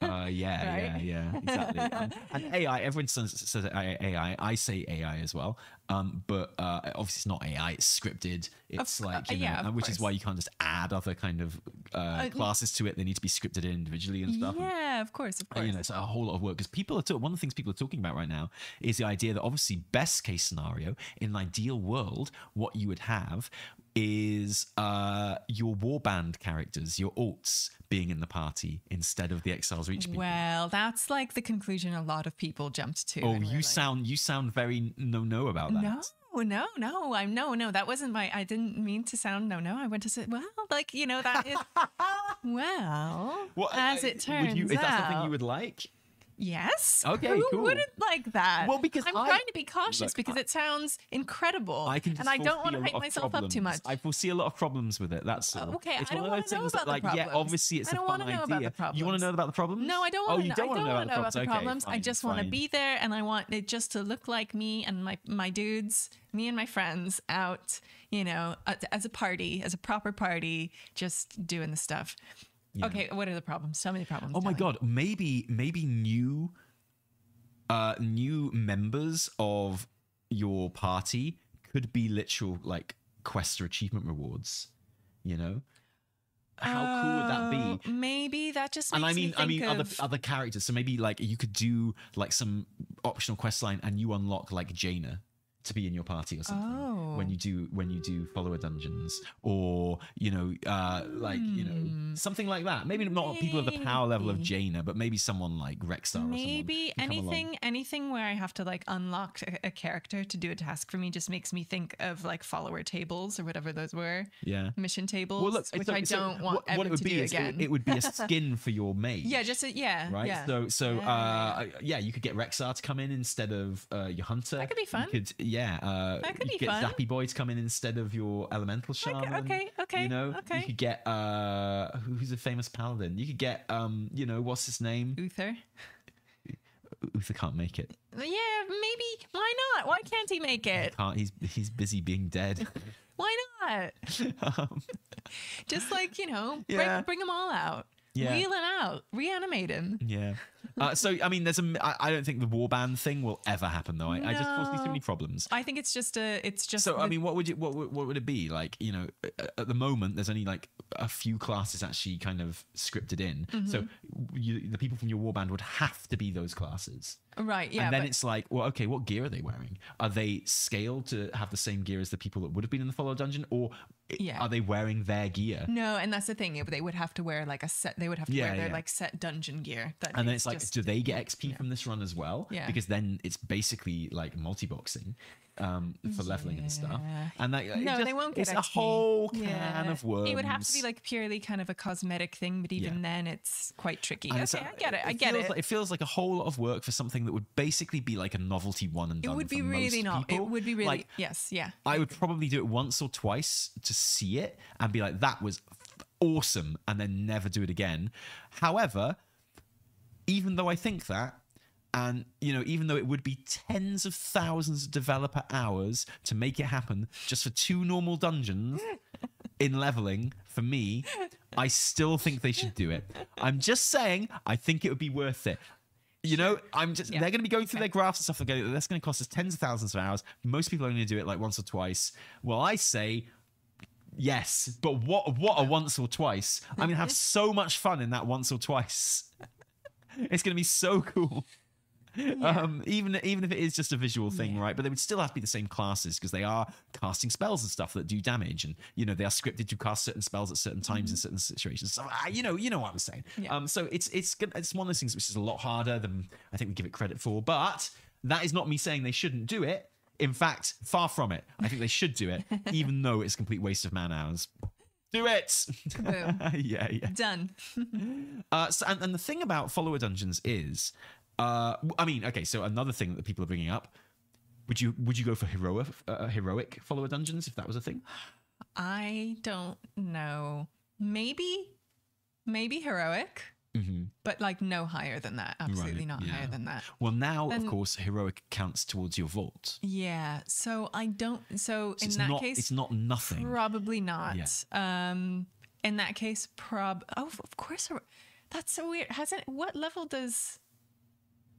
S1: Uh, yeah, [laughs]
S2: Right?
S1: yeah, yeah, [laughs] exactly. Um, and AI, everyone says, says AI. I say AI as well, um, but uh, obviously it's not AI. It's scripted. It's
S2: Of-
S1: like
S2: uh,
S1: you know,
S2: yeah,
S1: which is why you can't just add other kind of uh, classes to it. They need to be scripted in individually and stuff. and-
S2: Yeah, of course, of
S1: Uh,
S2: course.
S1: you know, it's a whole lot of work because people are ta- one of the things people are talking about right now is the idea that obviously best case scenario in an ideal world, what you would have is uh, your warband characters, your alts being in the party instead of the exiles reach people.
S2: well, that's like the conclusion a lot of people jumped to.
S1: Oh, you
S2: like,
S1: sound you sound very no no about that.
S2: No, no, no. I'm no, no. That wasn't my. I didn't mean to sound no, no. I went to say, well, like you know that is. [laughs] well, as
S1: uh,
S2: it turns
S1: would you, is that something you would like?
S2: Yes.
S1: Okay,
S2: Who
S1: cool.
S2: wouldn't like that?
S1: Well, because
S2: I'm
S1: I-
S2: trying to be cautious
S1: Look,
S2: because
S1: I-
S2: it sounds incredible,
S1: I can
S2: and I don't want to
S1: a
S2: hype myself up too much.
S1: I foresee a lot of problems with it. That's all.
S2: okay,
S1: it's
S2: I
S1: one
S2: don't
S1: of those
S2: know
S1: things
S2: about
S1: that,
S2: the
S1: like, yeah, obviously it's
S2: I
S1: a
S2: don't
S1: fun
S2: know
S1: idea.
S2: about the problems.
S1: You want to know about the problems?
S2: No, I don't
S1: Oh,
S2: want
S1: you
S2: to.
S1: don't want to know
S2: want to know about the problems.
S1: Okay,
S2: problems. I just want to be there, and I want it just to look like me and my my dudes, me and my friends out. You know, as a party, as a proper party, just doing the stuff. Okay, what are the problems? So many problems.
S1: Oh my
S2: me.
S1: god, maybe maybe new uh new members of your party could be literal like quest or achievement rewards, you know? How cool would that be?
S2: Oh, Maybe that just makes
S1: and I mean,
S2: me
S1: I mean, other other characters. So maybe like you could do like some optional quest line, and you unlock like Jaina to be in your party or something when
S2: Oh.
S1: you do when you do follower dungeons, or you know, uh, like you know, something like that. Maybe not people of the power level of
S2: Hmm.
S1: Jaina, but maybe someone like Rexxar
S2: maybe
S1: someone can come along.
S2: anything anything where I have to like unlock a, a character to do a task for me just makes me think of like follower tables or whatever those were,
S1: Yeah.
S2: mission tables,
S1: Well, look,
S2: which
S1: so-
S2: I don't want
S1: what,
S2: ever
S1: what it would
S2: to
S1: be
S2: do
S1: is it,
S2: again.
S1: it would be a [laughs] skin for your mage.
S2: yeah, just a, yeah,
S1: right?
S2: Yeah.
S1: So, so
S2: Yeah.
S1: uh, yeah, you could get Rexxar to come in instead of uh, your hunter.
S2: That could be
S1: You
S2: fun.
S1: could, yeah, uh,
S2: That could
S1: you
S2: be
S1: get
S2: fun.
S1: Zappy Boy to come in instead of your elemental shaman.
S2: okay, okay,
S1: You know,
S2: okay.
S1: you could get uh, who's a famous paladin? You could get um, you know, what's his name?
S2: Uther.
S1: Uther can't make it.
S2: Yeah, maybe. Why not? Why can't he make it?
S1: Can't. He's he's busy being dead. [laughs]
S2: Why not? [laughs]
S1: um,
S2: Just like you know, [laughs]
S1: Yeah.
S2: bring bring them all out.
S1: Yeah.
S2: Wheel him out. Reanimate him.
S1: yeah. Uh, so I mean, there's a. I, I don't think the warband thing will ever happen though. I, I just foresee too many problems.
S2: I think it's just a. It's just.
S1: So I mean, what would you what what would it be like? You know, at- the moment, there's only like a few classes actually kind of scripted in. So
S2: Mm-hmm.
S1: you, the people from your warband would have to be those classes.
S2: right. Yeah.
S1: and then it's like, well, okay, what gear are they wearing? Are they scaled to have the same gear as the people that would have been in the follow dungeon, or
S2: Yeah.
S1: are they wearing their gear?
S2: No, and that's the thing. They would have to wear like a set. They would have to
S1: Yeah,
S2: wear their
S1: yeah.
S2: like set dungeon gear. That
S1: And then it's like,
S2: just-
S1: do they get XP from this run as well?
S2: Yeah.
S1: Because then it's basically like multi-boxing um, for leveling and stuff. And that, it
S2: no,
S1: just-
S2: they won't get
S1: It's a whole can
S2: Yeah.
S1: of worms.
S2: It would have to be like purely kind of a cosmetic thing, but even
S1: Yeah.
S2: then, it's quite tricky.
S1: And
S2: Okay,
S1: a-
S2: I get it. I get
S1: feels
S2: it.
S1: Like, it feels like a whole lot of work for something that would basically be like a novelty one and
S2: it
S1: done.
S2: It
S1: would
S2: be really not.
S1: People.
S2: It would be really.
S1: like.
S2: yes. Yeah.
S1: I would probably do it once or twice to see it and be like, that was awesome, and then never do it again. However, even though I think that, and you know, even though it would be tens of thousands of developer hours to make it happen just for two normal dungeons [laughs] in leveling, for me, I still think they should do it. I'm just saying, I think it would be worth it. You know, I'm just
S2: Yeah.
S1: they're going to be going through their graphs and stuff. Gonna- That's going to cost us tens of thousands of hours. Most people to do it like once or twice. Well, I say yes, but what what a once or twice? I'm going to have [laughs] so much fun in that once or twice. [laughs] It's going to be so cool. Um, even even if it is just a visual thing, right? But they would still have to be the same classes because they are casting spells and stuff that do damage, and you know they are scripted to cast certain spells at certain times in certain situations. So uh, you know you know what I'm saying.
S2: Yeah.
S1: Um, so it's it's good- it's one of those things which is a lot harder than I think we give it credit for. But that is not me saying they shouldn't do it. In fact, far from it. I think they should do it, [laughs] even though it's a complete waste of man hours. Do it.
S2: Boom.
S1: yeah, yeah.
S2: Done. [laughs]
S1: Uh, so, and, and the thing about follower dungeons is, uh, I mean, okay. So another thing that people are bringing up, would you would you go for heroic uh, heroic follower dungeons if that was a thing?
S2: I don't know. Maybe, maybe heroic, but like no higher than that. Absolutely
S1: Mm-hmm. Right,
S2: not
S1: yeah.
S2: higher than that.
S1: Well, now
S2: Then-
S1: of course heroic counts towards your vault.
S2: Yeah. So I don't. So,
S1: So
S2: in that
S1: not
S2: case,
S1: it's not nothing.
S2: Probably not. Yeah. Um, in that case, prob. Oh, of course. That's so weird. Hasn't what level does?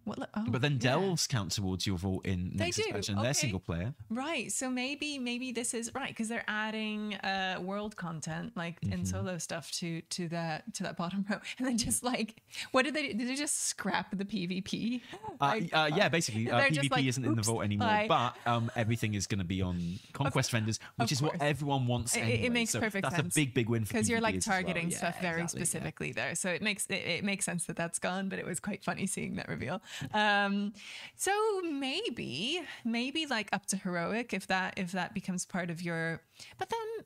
S2: What? Oh,
S1: But then
S2: yeah.
S1: delves count towards your vote in
S2: They
S1: next
S2: do,
S1: expansion. They're
S2: okay.
S1: single player.
S2: Right. So maybe maybe this is right because they're adding uh world content like
S1: Mm-hmm.
S2: in solo stuff to to that to that bottom row, [laughs] and then just like what did they do? Did they just scrap the PvP?
S1: Uh,
S2: Like,
S1: uh, yeah, basically, [laughs] uh, PvP
S2: like,
S1: isn't in the vote anymore,
S2: bye."
S1: but um, everything is going to be on conquest vendors, which is what everyone wants.
S2: It-
S1: Anyway.
S2: it makes
S1: so
S2: perfect
S1: that's
S2: sense.
S1: a big, big win for
S2: because you're like
S1: as well.
S2: targeting
S1: Yeah,
S2: stuff very
S1: exactly, yeah.
S2: specifically there so it makes it, it makes sense that that's gone but it was quite funny seeing that reveal Um, so maybe, maybe like up to heroic if that if that becomes part of your. But then,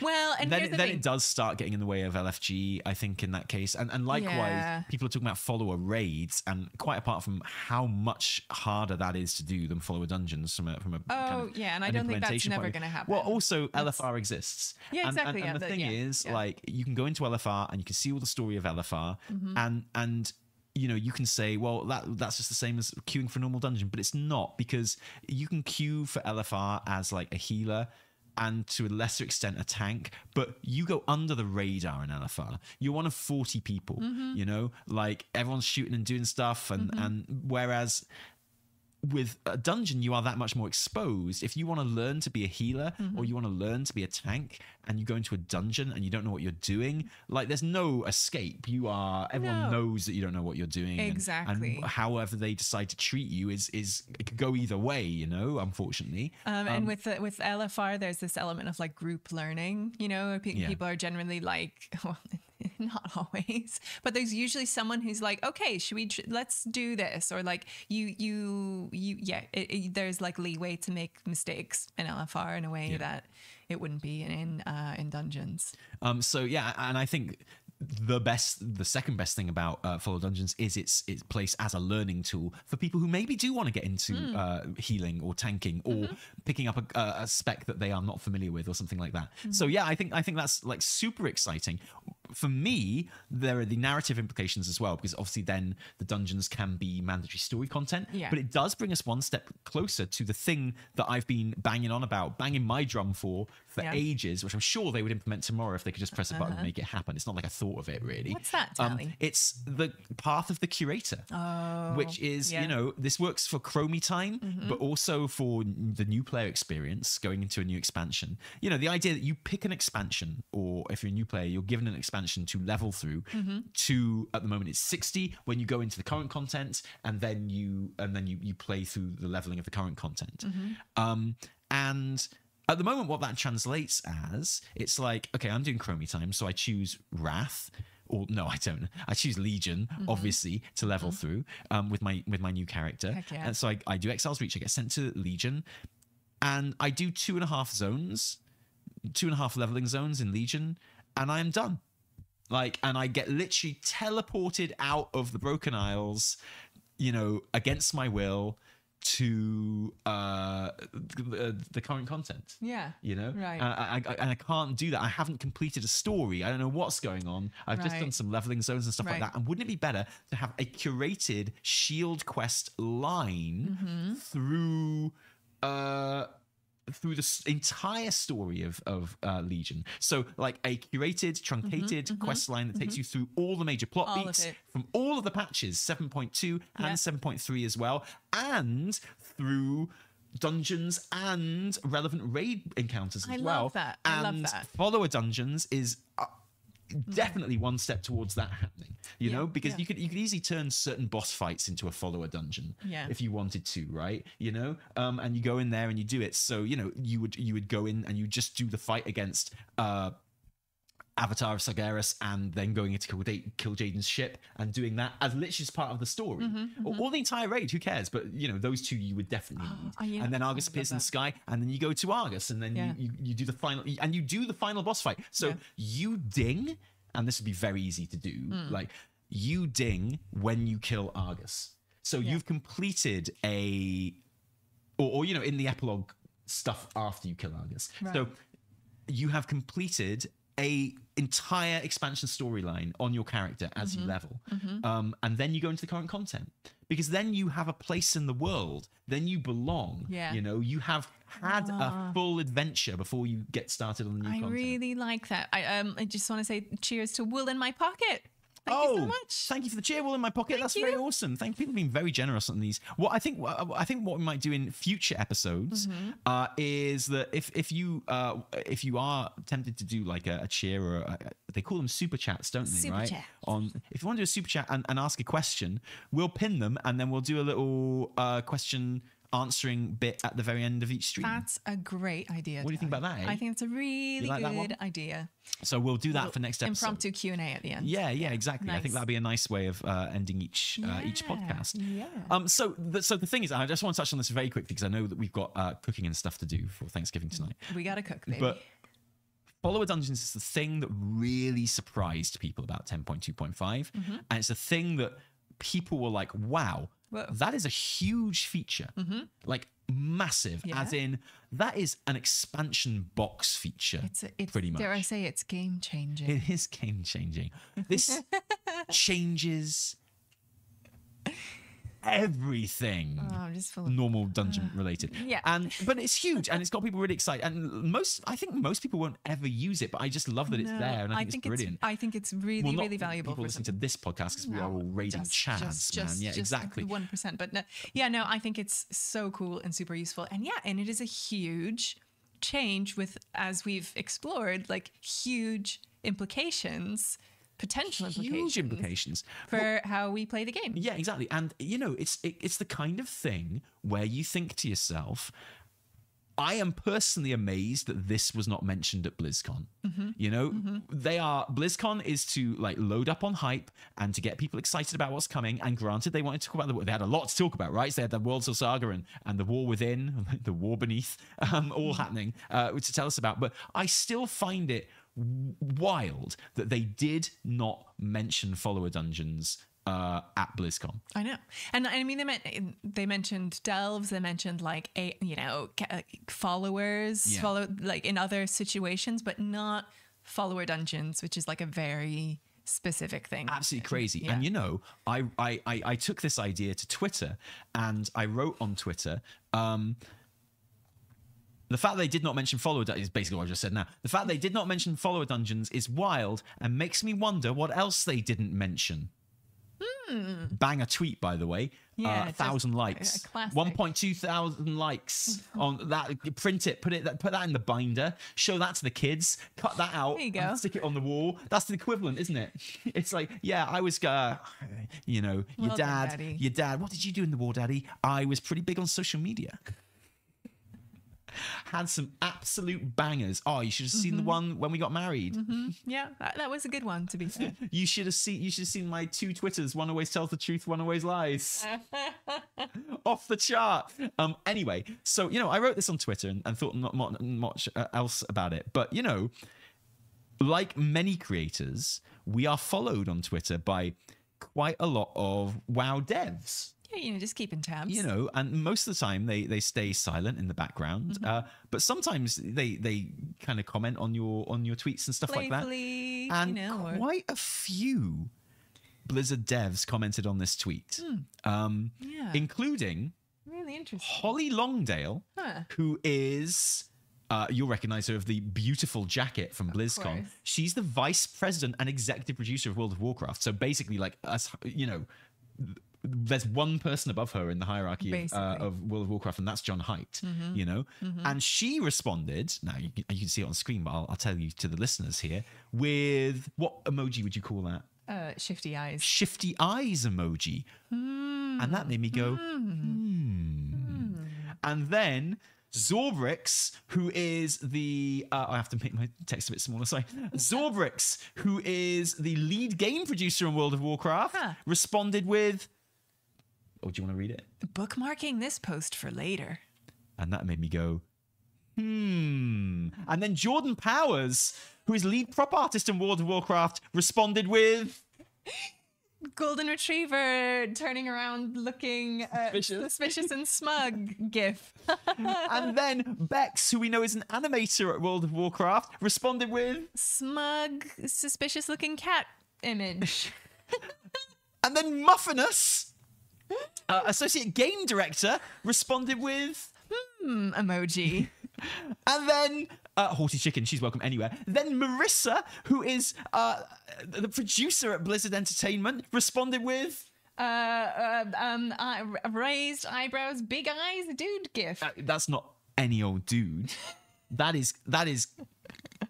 S2: well, and
S1: then,
S2: the
S1: then it does start getting in the way of LFG, I think, in that case. And, and likewise,
S2: Yeah.
S1: people are talking about follower raids, and quite apart from how much harder that is to do than follower dungeons from a from a kind
S2: Oh,
S1: of
S2: yeah, and I don't think that's never gonna happen.
S1: Well, also LFR exists.
S2: Yeah,
S1: And-
S2: exactly,
S1: And,
S2: yeah,
S1: and the
S2: the-
S1: thing
S2: yeah,
S1: is,
S2: yeah.
S1: Like, you can go into LFR and you can see all the story of LFR, and and you know you can say well that that's just the same as queuing for a normal dungeon but it's not because you can queue for lfr as like a healer and to a lesser extent a tank but you go under the radar in lfr you're one of 40 people
S2: Mm-hmm.
S1: you know? Like everyone's shooting and doing stuff and and whereas with a dungeon, you are that much more exposed. If you want to learn to be a healer
S2: Mm-hmm.
S1: or you want to learn to be a tank and you go into a dungeon and you don't know what you're doing, like there's no escape. You are, everyone
S2: No.
S1: knows that you don't know what you're doing.
S2: Exactly.
S1: And, however they decide to treat you is, is, it could go either way, you know, unfortunately.
S2: Um, and with the, with LFR, there's this element of like group learning. You know, Pe-
S1: Yeah.
S2: people are generally like, [laughs] well, [laughs] not always, but there's usually someone who's like, okay, should we? Tr- let's do this, or like you, you, you. Yeah, it, it- there's like leeway to make mistakes in LFR in a way
S1: Yeah.
S2: that it wouldn't be in uh, in dungeons.
S1: Um, so yeah, and I think the best, the second best thing about uh, Follow Dungeons is its its place as a learning tool for people who maybe do want to get into
S2: Hmm.
S1: uh, healing or tanking or
S2: Mm-hmm.
S1: picking up a, a- spec that they are not familiar with or something like that.
S2: Hmm.
S1: So yeah, I think I think that's like super exciting. For me, there are the narrative implications as well because obviously then the dungeons can be mandatory story content,
S2: Yeah.
S1: but it does bring us one step closer to the thing that I've been banging on about, banging my drum for for
S2: Yeah.
S1: ages, which I'm sure they would implement tomorrow if they could just press a button and make it happen. It's not like I thought of it really.
S2: Uh-huh. What's that,
S1: Um, it's the path of the curator, which is
S2: yeah. Mm-hmm.
S1: you know this works for Chromie time, but also for the new player experience going into a new expansion. You know the idea that you pick an expansion, or if you're a new player, you're given an expansion to level through.
S2: Mm-hmm.
S1: To at the moment it's 60 when you go into the current content, and then you and then you you play through the leveling of the current content.
S2: Mm-hmm.
S1: Um, and at the moment, what that translates as, it's like, okay, I'm doing Chromie time, so I choose Wrath. Or no, I don't. I choose Legion,
S2: Mm-hmm.
S1: obviously, to level through um, with my with my new character.
S2: Yeah.
S1: And so I, I do Exile's Reach. I get sent to Legion, and I do two and a half zones, two and a half leveling zones in Legion, and I am done. Like, and I get literally teleported out of the Broken Isles, you know, against my will to uh the, the current content.
S2: Yeah.
S1: you know?
S2: Right.
S1: and I, I, and I can't do that. I haven't completed a story. I don't know what's going on. I've just done some leveling zones and stuff like that. And wouldn't it be better to have a curated shield quest line
S2: Mm-hmm.
S1: through uh through the entire story of of uh, Legion, so like a curated, truncated quest line that takes you through all the major plot
S2: Mm-hmm. All
S1: beats from all of the patches, seven point two
S2: Yeah.
S1: and seven point three as well, and through dungeons and relevant raid encounters as
S2: I love
S1: well.
S2: that. I love
S1: and
S2: that.
S1: follower dungeons is uh, definitely one step towards that happening. You
S2: Yeah,
S1: know, because
S2: yeah.
S1: you could you could easily turn certain boss fights into a follower dungeon
S2: Yeah.
S1: if you wanted to, right? You know, um, and you go in there and you do it. So you know, you would you would go in and you just do the fight against. Uh, Avatar of Sargeras and then going into kill, Da- Kil'jaeden's ship and doing that as literally as part of the story. Or, or the entire raid, who cares? But you know, those two you would definitely need.
S2: oh, yeah,
S1: and then Argus appears in the sky, and then you go to Argus, and then
S2: Yeah.
S1: you, you, you do the final and you do the final boss fight. So
S2: Yeah.
S1: you ding, and this would be very easy to do.
S2: Hmm.
S1: Like you ding when you kill Argus. So you've completed a or, or you know, in the epilogue stuff after you kill Argus. So you have completed a entire expansion storyline on your character as
S2: Mm-hmm.
S1: you level um, and then you go into the current content because then you have a place in the world then you belong
S2: Yeah. Ah.
S1: you know you have had a full adventure before you get started on the new content.
S2: I
S1: content
S2: really like that. I um I just want to say cheers to wool in my pocket. Thank
S1: oh,
S2: you so much.
S1: thank you for the cheer wool in my pocket. That's very awesome. Thank you. People have been very generous on these. What I think, I think what we might do in future episodes
S2: Mm-hmm.
S1: uh, is that if if you uh, if you are tempted to do like a, a cheer or a, they call them super chats, don't they?
S2: Super
S1: right?
S2: chats.
S1: On if you want to do a super chat and, and ask a question, we'll pin them and then we'll do a little uh, question answering bit at the very end of each stream.
S2: That's a great idea.
S1: What do you think about that, eh?
S2: I think it's a really
S1: like
S2: good idea.
S1: so we'll do that for next episode.
S2: Impromptu Q and A at the end.
S1: Yeah, yeah, exactly. I think that'd be a nice way of uh, ending each uh, each podcast.
S2: yeah.
S1: Um. So, the, so the thing is, I just want to touch on this very quickly because I know that we've got uh, cooking and stuff to do for Thanksgiving tonight.
S2: We gotta cook, baby.
S1: But Follower Dungeons is the thing that really surprised people about 10.2.5.
S2: Mm-hmm.
S1: And it's a thing that people were like, wow,
S2: Whoa.
S1: that is a huge feature. Mm-hmm. Like massive,
S2: Yeah.
S1: as in, that is an expansion box feature.
S2: it's a, it's
S1: pretty much.
S2: dare I say it's game changing.
S1: It is game changing. This [laughs] changes everything
S2: oh,
S1: normal [sighs] dungeon related.
S2: Yeah.
S1: And but it's huge and it's got people really excited. And most I think most people won't ever use it, but I just love that it's
S2: No,
S1: there and I think, it's brilliant.
S2: I think it's really,
S1: well,
S2: really valuable
S1: people
S2: for
S1: listening to this podcast because we are all
S2: just-
S1: chads,
S2: just-
S1: man.
S2: just-
S1: yeah, exactly.
S2: One percent, but no, yeah, no, I think it's so cool and super useful, and yeah, and it is a huge change with, as we've explored, like huge implications, potential implications,
S1: Huge implications.
S2: for how we play the game.
S1: Yeah, exactly. And you know, it's it, it's the kind of thing where you think to yourself, I am personally amazed that this was not mentioned at BlizzCon.
S2: Mm-hmm.
S1: You know, they are BlizzCon is to like load up on hype and to get people excited about what's coming. And granted, they wanted to talk about the they had a lot to talk about, right? So they had the Worldsoul Saga and and the War Within, [laughs] the War Beneath, um, all
S2: Mm-hmm.
S1: happening uh, to tell us about. But I still find it wild that they did not mention follower dungeons uh, at BlizzCon.
S2: I know, and I mean they meant they mentioned delves, they mentioned like a you know uh, followers,
S1: Yeah.
S2: follow like in other situations, but not follower dungeons, which is like a very specific thing.
S1: absolutely crazy.
S2: Yeah.
S1: And you know, I, I I I took this idea to Twitter and I wrote on Twitter. Um, the fact they did not mention follower dun- is basically what I just said now. The fact they did not mention follower dungeons is wild and makes me wonder what else they didn't mention. Bang a tweet, by the way.
S2: Yeah,
S1: uh,
S2: just
S1: thousand likes. 1.2 thousand likes on that. Print it, put it, put that in the binder. Show that to the kids. Cut that out.
S2: There you go.
S1: stick it on the wall. That's the equivalent, isn't it? [laughs] It's like, yeah, I was, uh, you know, your
S2: Well
S1: dad,
S2: Daddy.
S1: your dad. What did you do in the war, daddy? I was pretty big on social media. Had some absolute bangers. Oh, you should have seen the
S2: Mm-hmm.
S1: one when we got married. [laughs]
S2: yeah, that, that was a good one to be fair. [laughs]
S1: You should have seen. You should have seen my two Twitters. One always tells the truth. One always lies. [laughs] Off the chart. Um. Anyway, so you know, I wrote this on Twitter and, and thought not, not much uh, else about it. But you know, like many creators, we are followed on Twitter by quite a lot of WoW devs
S2: you know, just keeping tabs.
S1: you know and most of the time they they stay silent in the background
S2: Mm-hmm.
S1: uh, but sometimes they they kind of comment on your on your tweets and stuff like that and
S2: you know,
S1: quite a few blizzard devs commented on this tweet um
S2: Hmm. Yeah.
S1: including
S2: really interesting.
S1: holly longdale
S2: Huh.
S1: who is uh, you'll recognize her of the beautiful jacket from BlizzCon. She's the vice president and executive producer of World of Warcraft. So basically, like us, you know, there's one person above her in the hierarchy of, uh,
S2: Mm-hmm.
S1: of World of Warcraft, and that's John Hight. You know, and she responded. Now you, can- you can see it on screen, but I'll, I'll tell you to the listeners here with what emoji would you call that?
S2: Uh, shifty eyes.
S1: Shifty eyes emoji, and that made me go. Hmm. And then Zorbrix, who is the uh, I have to make my text a bit smaller. Sorry, [laughs] Zorbrix, who is the lead game producer in World of Warcraft,
S2: Huh.
S1: responded with. Oh, do you want to read it?
S2: Bookmarking this post for later.
S1: And that made me go, hmm. And then Jordan Powers, who is lead prop artist in World of Warcraft, responded with.
S2: Golden Retriever turning around looking uh,
S1: Suspicious.
S2: suspicious and smug gif. [laughs]
S1: and then Bex, who we know is an animator at World of Warcraft, responded with.
S2: smug, suspicious looking cat image. [laughs]
S1: And then Muffinus, uh, associate game director, responded with.
S2: Hmm, emoji. [laughs]
S1: And then uh, Haughty Chicken, she's welcome anywhere. Then Marissa, who is uh, the producer at Blizzard Entertainment, responded with.
S2: Uh, uh, um, uh, raised eyebrows, big eyes, dude gif.
S1: Uh, that's not any old dude. [laughs] That is that is.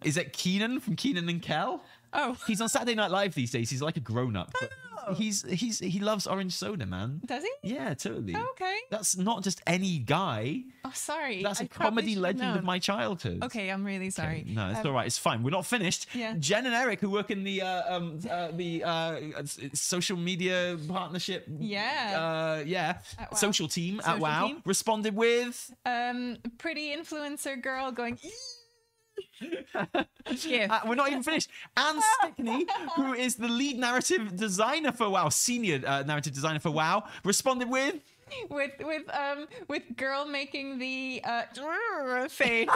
S1: Is it Keenan from Keenan and Kel?
S2: oh,
S1: He's on Saturday Night Live these days. He's like a grown up. But he's he's he loves orange soda, man.
S2: Does he?
S1: Yeah, totally.
S2: Oh, okay.
S1: That's not just any guy.
S2: Oh, sorry.
S1: That's
S2: a
S1: a comedy legend of my childhood.
S2: Okay, I'm really sorry.
S1: Okay, No, it's
S2: Um,
S1: all right. It's fine. We're not finished.
S2: Yeah.
S1: Jen and Eric, who work in the uh, um uh, the uh, social media partnership.
S2: Yeah.
S1: Uh, yeah.
S2: WoW.
S1: Social team at WoW
S2: team.
S1: responded with.
S2: Um, pretty influencer girl going. Yeah.
S1: Uh, we're not even finished. Anne [laughs] Stickney, who is the lead narrative designer for WoW, senior uh, narrative designer for WoW, responded with.
S2: With with um with girl making the uh [laughs] face.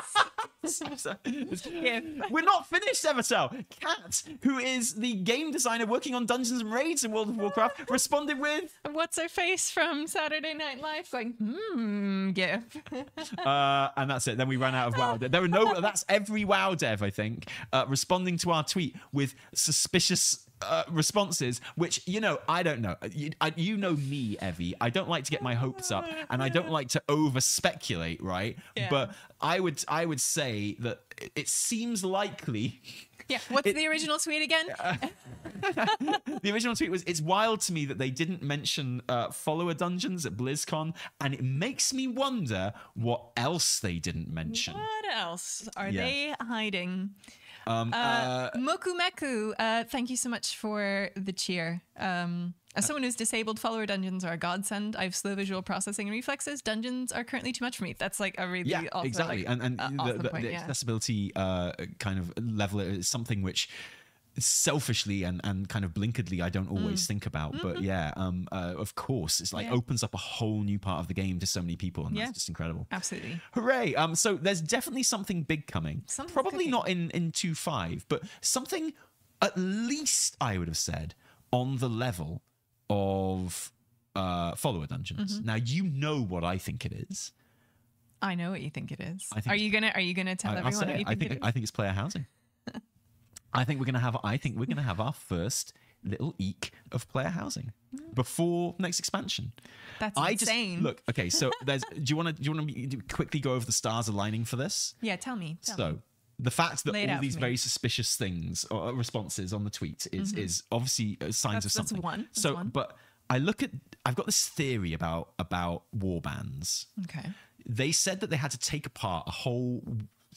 S1: We're not finished, Evitel. Kat, who is the game designer working on Dungeons and Raids in World of Warcraft, [laughs] responded with.
S2: What's her face from Saturday Night Live going? Hmm. Gif. [laughs]
S1: Uh, and that's it. Then we ran out of WoW. There were no. That's every WoW dev, I think, uh, responding to our tweet with suspicious. Uh, responses, which you know, I don't know. You, I, you know me, Evie. I don't like to get my hopes up, and I don't like to over speculate, right?
S2: Yeah.
S1: But I would, I would say that it- seems likely. [laughs]
S2: yeah. What's
S1: It-
S2: the original tweet again? [laughs]
S1: The original tweet was, "It's wild to me that they didn't mention uh, follower dungeons at BlizzCon, and it makes me wonder what else they didn't mention."
S2: What else are
S1: Yeah.
S2: they hiding?
S1: Um,
S2: Uh,
S1: uh,
S2: Moku Meku, uh, thank you so much for the cheer. Um, as someone who's disabled, follower dungeons are a godsend. I have slow visual processing and reflexes. Dungeons are currently too much for me. That's like a really
S1: yeah,
S2: also,
S1: exactly.
S2: like,
S1: and and
S2: uh,
S1: the, the,
S2: point,
S1: the
S2: yeah.
S1: accessibility uh, kind of level is something which selfishly and, and kind of blinkeredly I don't always
S2: Mm.
S1: think about.
S2: Mm-hmm.
S1: But yeah, um, uh, of course, it's like
S2: Yeah.
S1: opens up a whole new part of the game to so many people, and
S2: Yeah.
S1: that's just incredible.
S2: Absolutely.
S1: Hooray! Um, so there's definitely something big coming.
S2: Something's
S1: Probably
S2: cooking.
S1: not in in two five, but something at least I would have said on the level of uh, follower dungeons.
S2: Mm-hmm.
S1: Now you know what I think it is.
S2: I know what you think it is.
S1: I think
S2: are you gonna Are you gonna tell
S1: I,
S2: everyone
S1: it. I
S2: think,
S1: think? I think it's player housing. I think we're gonna have. I think we're gonna have our first little eek of player housing before next expansion.
S2: That's
S1: I
S2: insane.
S1: just look okay. So there's. do you want to? Do you want to quickly go over the stars aligning for this?
S2: Yeah, tell me. Tell me.
S1: So the fact that all these very suspicious things or responses on the tweet is is obviously uh, signs.
S2: That's-
S1: of
S2: that's
S1: something.
S2: one. That's
S1: so,
S2: one.
S1: but I look at I've got this theory about about war bands.
S2: Okay.
S1: They said that they had to take apart a whole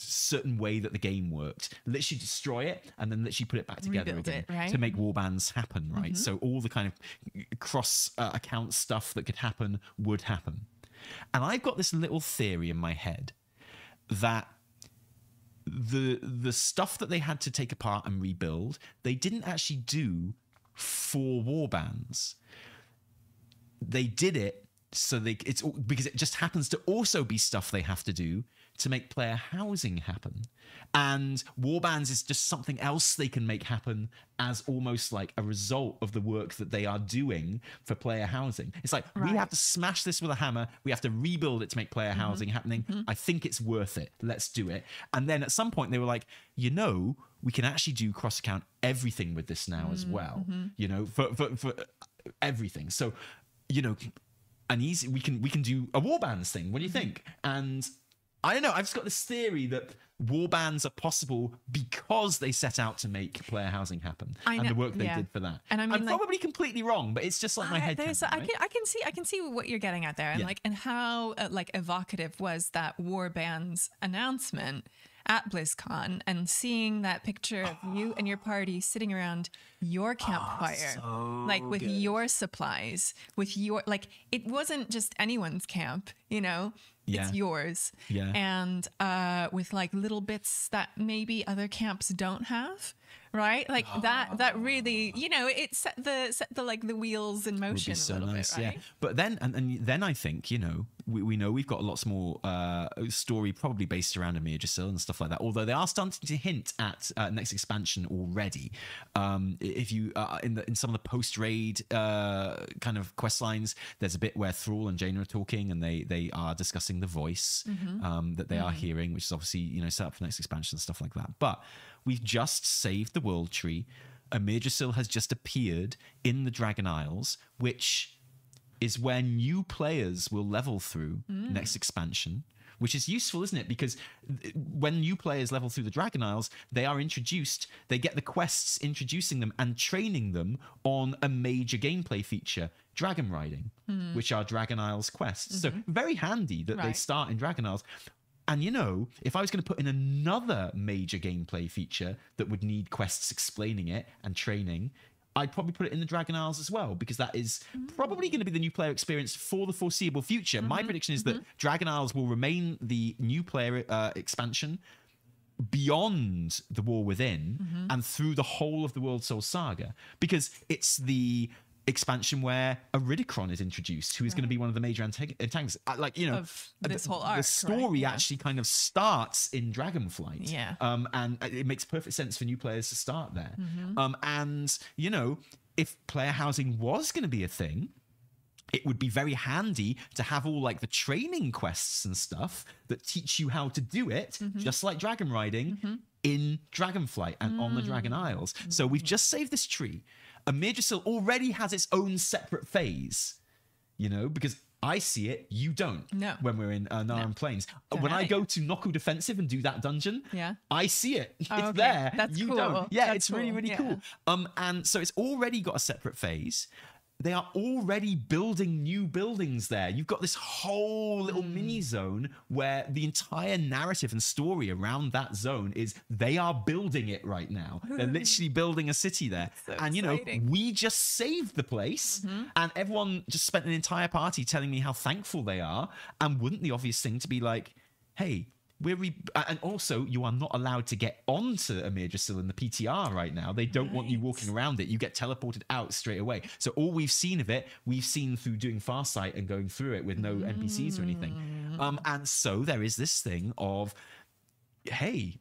S1: certain way that the game worked, literally destroy it, and then literally put it back together
S2: Rebuild
S1: again
S2: it, right?
S1: to make war bands happen. Right. So all the kind of cross uh, account stuff that could happen would happen. And I've got this little theory in my head that the the stuff that they had to take apart and rebuild, they didn't actually do for war bands. They did it so they it's because it just happens to also be stuff they have to do to make player housing happen. And warbands is just something else they can make happen as almost like a result of the work that they are doing for player housing. It's like we have to smash this with a hammer, we have to rebuild it to make player mm-hmm. housing happening. Mm-hmm. I think it's worth it. Let's do it. And then at some point they were like, you know, we can actually do cross account everything with this now as mm-hmm. well. You know, for for, for everything. So, you know, an easy we can we can do a warbands thing. What do you think? And I don't know. I've just got this theory that war warbands are possible because they set out to make player housing happen
S2: I
S1: and the work they
S2: yeah.
S1: did for that.
S2: And I mean,
S1: I'm
S2: like-
S1: probably completely wrong, but it's just like my
S2: I,
S1: head.
S2: there's,
S1: canon,
S2: I
S1: right?
S2: can I can see I can see what you're getting at there, and
S1: Yeah.
S2: like and how uh, like evocative was that war Warband's announcement at BlizzCon, and seeing that picture of you and your party sitting around your campfire, like with your supplies, with your like it wasn't just anyone's camp, you know.
S1: Yeah.
S2: It's yours.
S1: Yeah.
S2: And uh, with like little bits that maybe other camps don't have. Right? Like that that really, you know, it set the set the like the wheels in
S1: would
S2: motion
S1: be so
S2: a little
S1: nice,
S2: bit, right?
S1: yeah. But then, and, and then I think you know we, we know we've got lots more uh, story probably based around Amirdrassil and stuff like that. Although they are starting to hint at uh, next expansion already. Um, if you uh, in the in some of the post raid uh, kind of quest lines, there's a bit where Thrall and Jaina are talking, and they they are discussing the voice
S2: Mm-hmm.
S1: um, that they are hearing, which is obviously you know set up for next expansion and stuff like that. But we've just saved the world tree. Amirdrassil has just appeared in the Dragon Isles, which is where new players will level through
S2: Mm.
S1: next expansion, which is useful, isn't it? Because when new players level through the Dragon Isles, they are introduced, they get the quests introducing them and training them on a major gameplay feature, dragon riding, which are Dragon Isles quests. So very handy that they start in Dragon Isles. And you know, if I was going to put in another major gameplay feature that would need quests explaining it and training, I'd probably put it in the Dragon Isles as well, because that is probably going to be the new player experience for the foreseeable future. My mm-hmm. prediction is that mm-hmm. Dragon Isles will remain the new player uh, expansion beyond the war within mm-hmm. and through the whole of the Worldsoul Saga because it's the expansion where a Iridikron is introduced who is going to be one of the major antag- antagonists Uh, like you know
S2: Of
S1: uh,
S2: this
S1: the-
S2: whole
S1: the
S2: arc, right?
S1: story
S2: Yeah.
S1: actually kind of starts in Dragonflight
S2: Yeah.
S1: um and it makes perfect sense for new players to start there
S2: Mm-hmm.
S1: um and you know if player housing was going to be a thing it would be very handy to have all like the training quests and stuff that teach you how to do it,
S2: Mm-hmm.
S1: just like dragon riding in Dragonflight and on the
S2: Mm.
S1: Dragon Isles. So we've just saved this tree. Amirdrassil already has its own separate phase, you know, because I see it, you don't.
S2: No.
S1: When we're in uh, Ohn'ahran Plains,
S2: Don't
S1: when I go to Nokhud Offensive and do that dungeon,
S2: Yeah.
S1: I see it. [laughs] It's
S2: Oh, okay.
S1: there.
S2: That's
S1: you
S2: cool.
S1: don't. Yeah,
S2: That's
S1: it's really really
S2: Yeah.
S1: cool. Um, and so it's already got a separate phase. They are already building new buildings there. You've got this whole little
S2: Hmm.
S1: mini zone where the entire narrative and story around that zone is they are building it right now. They're literally building a city there.
S2: So
S1: and you know,
S2: exciting.
S1: we just saved the place,
S2: Mm-hmm.
S1: and everyone just spent an entire party telling me how thankful they are. And wouldn't the obvious thing to be like, hey, we're re- and also you are not allowed to get onto Amirdrassil in the PTR right now. They don't want you walking around it. You get teleported out straight away. So all we've seen of it, we've seen through doing Farsight and going through it with no NPCs or anything. Um, and so there is this thing of, hey,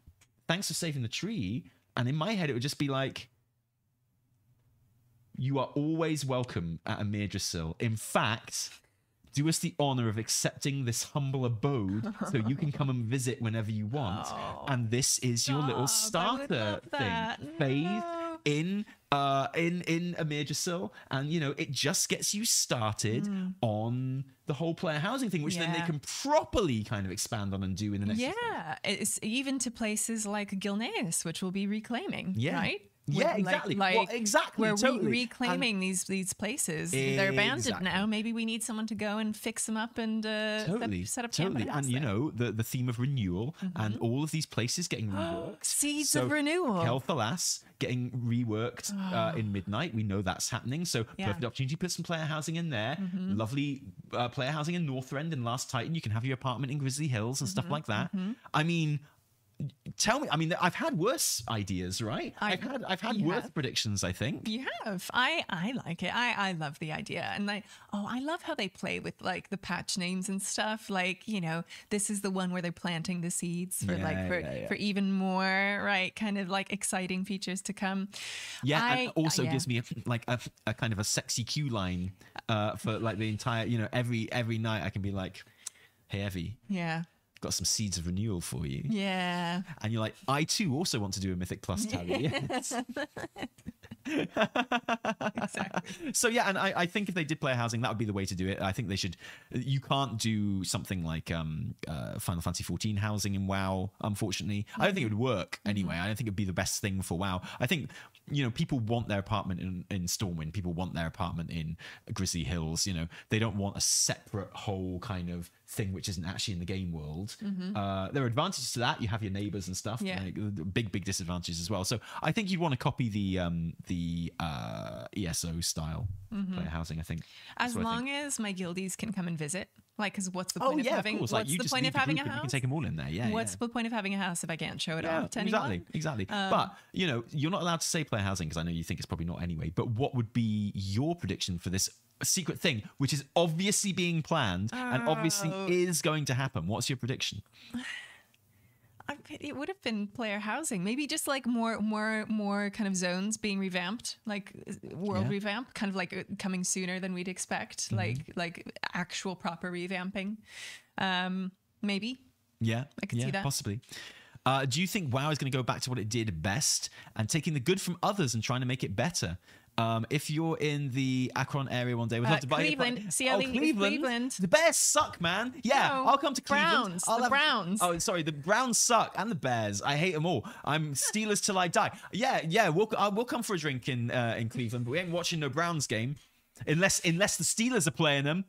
S1: thanks for saving the tree. And in my head, it would just be like, you are always welcome at Amirdrassil. In fact, do us the honor of accepting this humble abode [laughs] so you can come and visit whenever you want. and this is your little
S2: Stop,
S1: starter thing. Faith
S2: No.
S1: in uh in in Amirdrassil. And you know, it just gets you started on the whole player housing thing, which then they. Can properly kind of expand on and do in the next
S2: Yeah, it's even to places like Gilneas, which we'll be reclaiming.
S1: Yeah.
S2: right.
S1: Yeah, exactly.
S2: Like,
S1: Well, exactly,
S2: We're re-
S1: totally.
S2: reclaiming these these places. They're abandoned now. Maybe we need someone to go and fix them up and uh, set-
S1: totally
S2: set, up
S1: totally
S2: and
S1: you.
S2: Mm-hmm.
S1: know the the theme of renewal and all of these places getting [gasps] reworked
S2: Seeds of renewal.
S1: Quel'Thalas getting reworked [sighs] uh, in midnight we know that's happening so
S2: Yeah. Mm-hmm.
S1: perfect opportunity to put some player housing in there lovely uh, player housing in northrend and last titan you can have your apartment in grizzly hills and
S2: Mm-hmm.
S1: stuff like that i mean tell me i mean i've had worse ideas right
S2: I-
S1: have had i've had worse
S2: have.
S1: predictions i think
S2: You have. I I like it. I I love the idea, and like oh I love how they play with like the patch names and stuff. Like you know, this is the one where they're planting the seeds for
S1: Yeah,
S2: like for
S1: yeah, yeah.
S2: for even more right kind of like exciting features to come.
S1: Yeah,
S2: I-
S1: and also
S2: yeah.
S1: gives me a, like a, a kind of a sexy cue line uh, for like the entire, you know, every every night I can be like, "Hey, Evie,
S2: Yeah.
S1: Got some seeds of renewal for you,"
S2: Yeah.
S1: and you're like, "I too also want to do a Mythic Plus [laughs] tally." [laughs]
S2: Exactly.
S1: so yeah, and I, I think if they did player housing, that would be the way to do it. I think they should. You can't do something like um, uh, Final Fantasy 14 housing in WoW. Unfortunately, I don't think it would work anyway. I don't think it'd be the best thing for WoW. I think you know people want their apartment in, in Stormwind. People want their apartment in Grizzly Hills. You know, they don't want a separate whole kind of thing which isn't actually in the game world. Uh, there are advantages to that. You have your neighbors and stuff.
S2: Yeah.
S1: like, big big disadvantages as well. So I think you'd want to copy the um, the uh, ESO style player housing. I think
S2: As
S1: That's what I
S2: long
S1: think.
S2: as my guildies can come and visit, like, because what's the
S1: Oh
S2: point
S1: yeah,
S2: of having?
S1: of.
S2: What's
S1: Like you
S2: the
S1: just
S2: point of having a
S1: and You can
S2: house?
S1: take them all in there. Yeah.
S2: What's
S1: yeah.
S2: the point of having a house if I can't show it
S1: Yeah,
S2: off to
S1: exactly,
S2: anyone?
S1: exactly.
S2: Um,
S1: but you know, you're not allowed to say player housing because I know you think it's probably not anyway. But what would be your prediction for this secret thing, which is obviously being planned and obviously
S2: Oh.
S1: is going to happen? What's your prediction?
S2: I, it would have been player housing. Maybe just like more, more, more kind of zones being revamped, like world
S1: Yeah.
S2: revamp, kind of like uh, coming sooner than we'd expect,
S1: Mm-hmm.
S2: like like actual proper revamping. Um, maybe.
S1: Yeah,
S2: I could
S1: yeah,
S2: see that.
S1: possibly. Uh, do you think WoW is going to go back to what it did best and taking the good from others and trying to make it better? Um, if you're in the Akron area one day, we'd
S2: Uh,
S1: love to buy you a
S2: Cleveland.
S1: pint-
S2: CLE,
S1: Oh, Cleveland.
S2: Cleveland.
S1: The Bears suck, man. Yeah,
S2: No,
S1: I'll come to Cleveland.
S2: Browns,
S1: I'll
S2: the
S1: have-
S2: Browns.
S1: Oh, sorry, the Browns suck, and the Bears. I hate them all. I'm [laughs] Steelers till I die. Yeah, yeah, we'll uh, we'll come for a drink in uh, in Cleveland, but we ain't watching no Browns game unless unless the Steelers are playing them.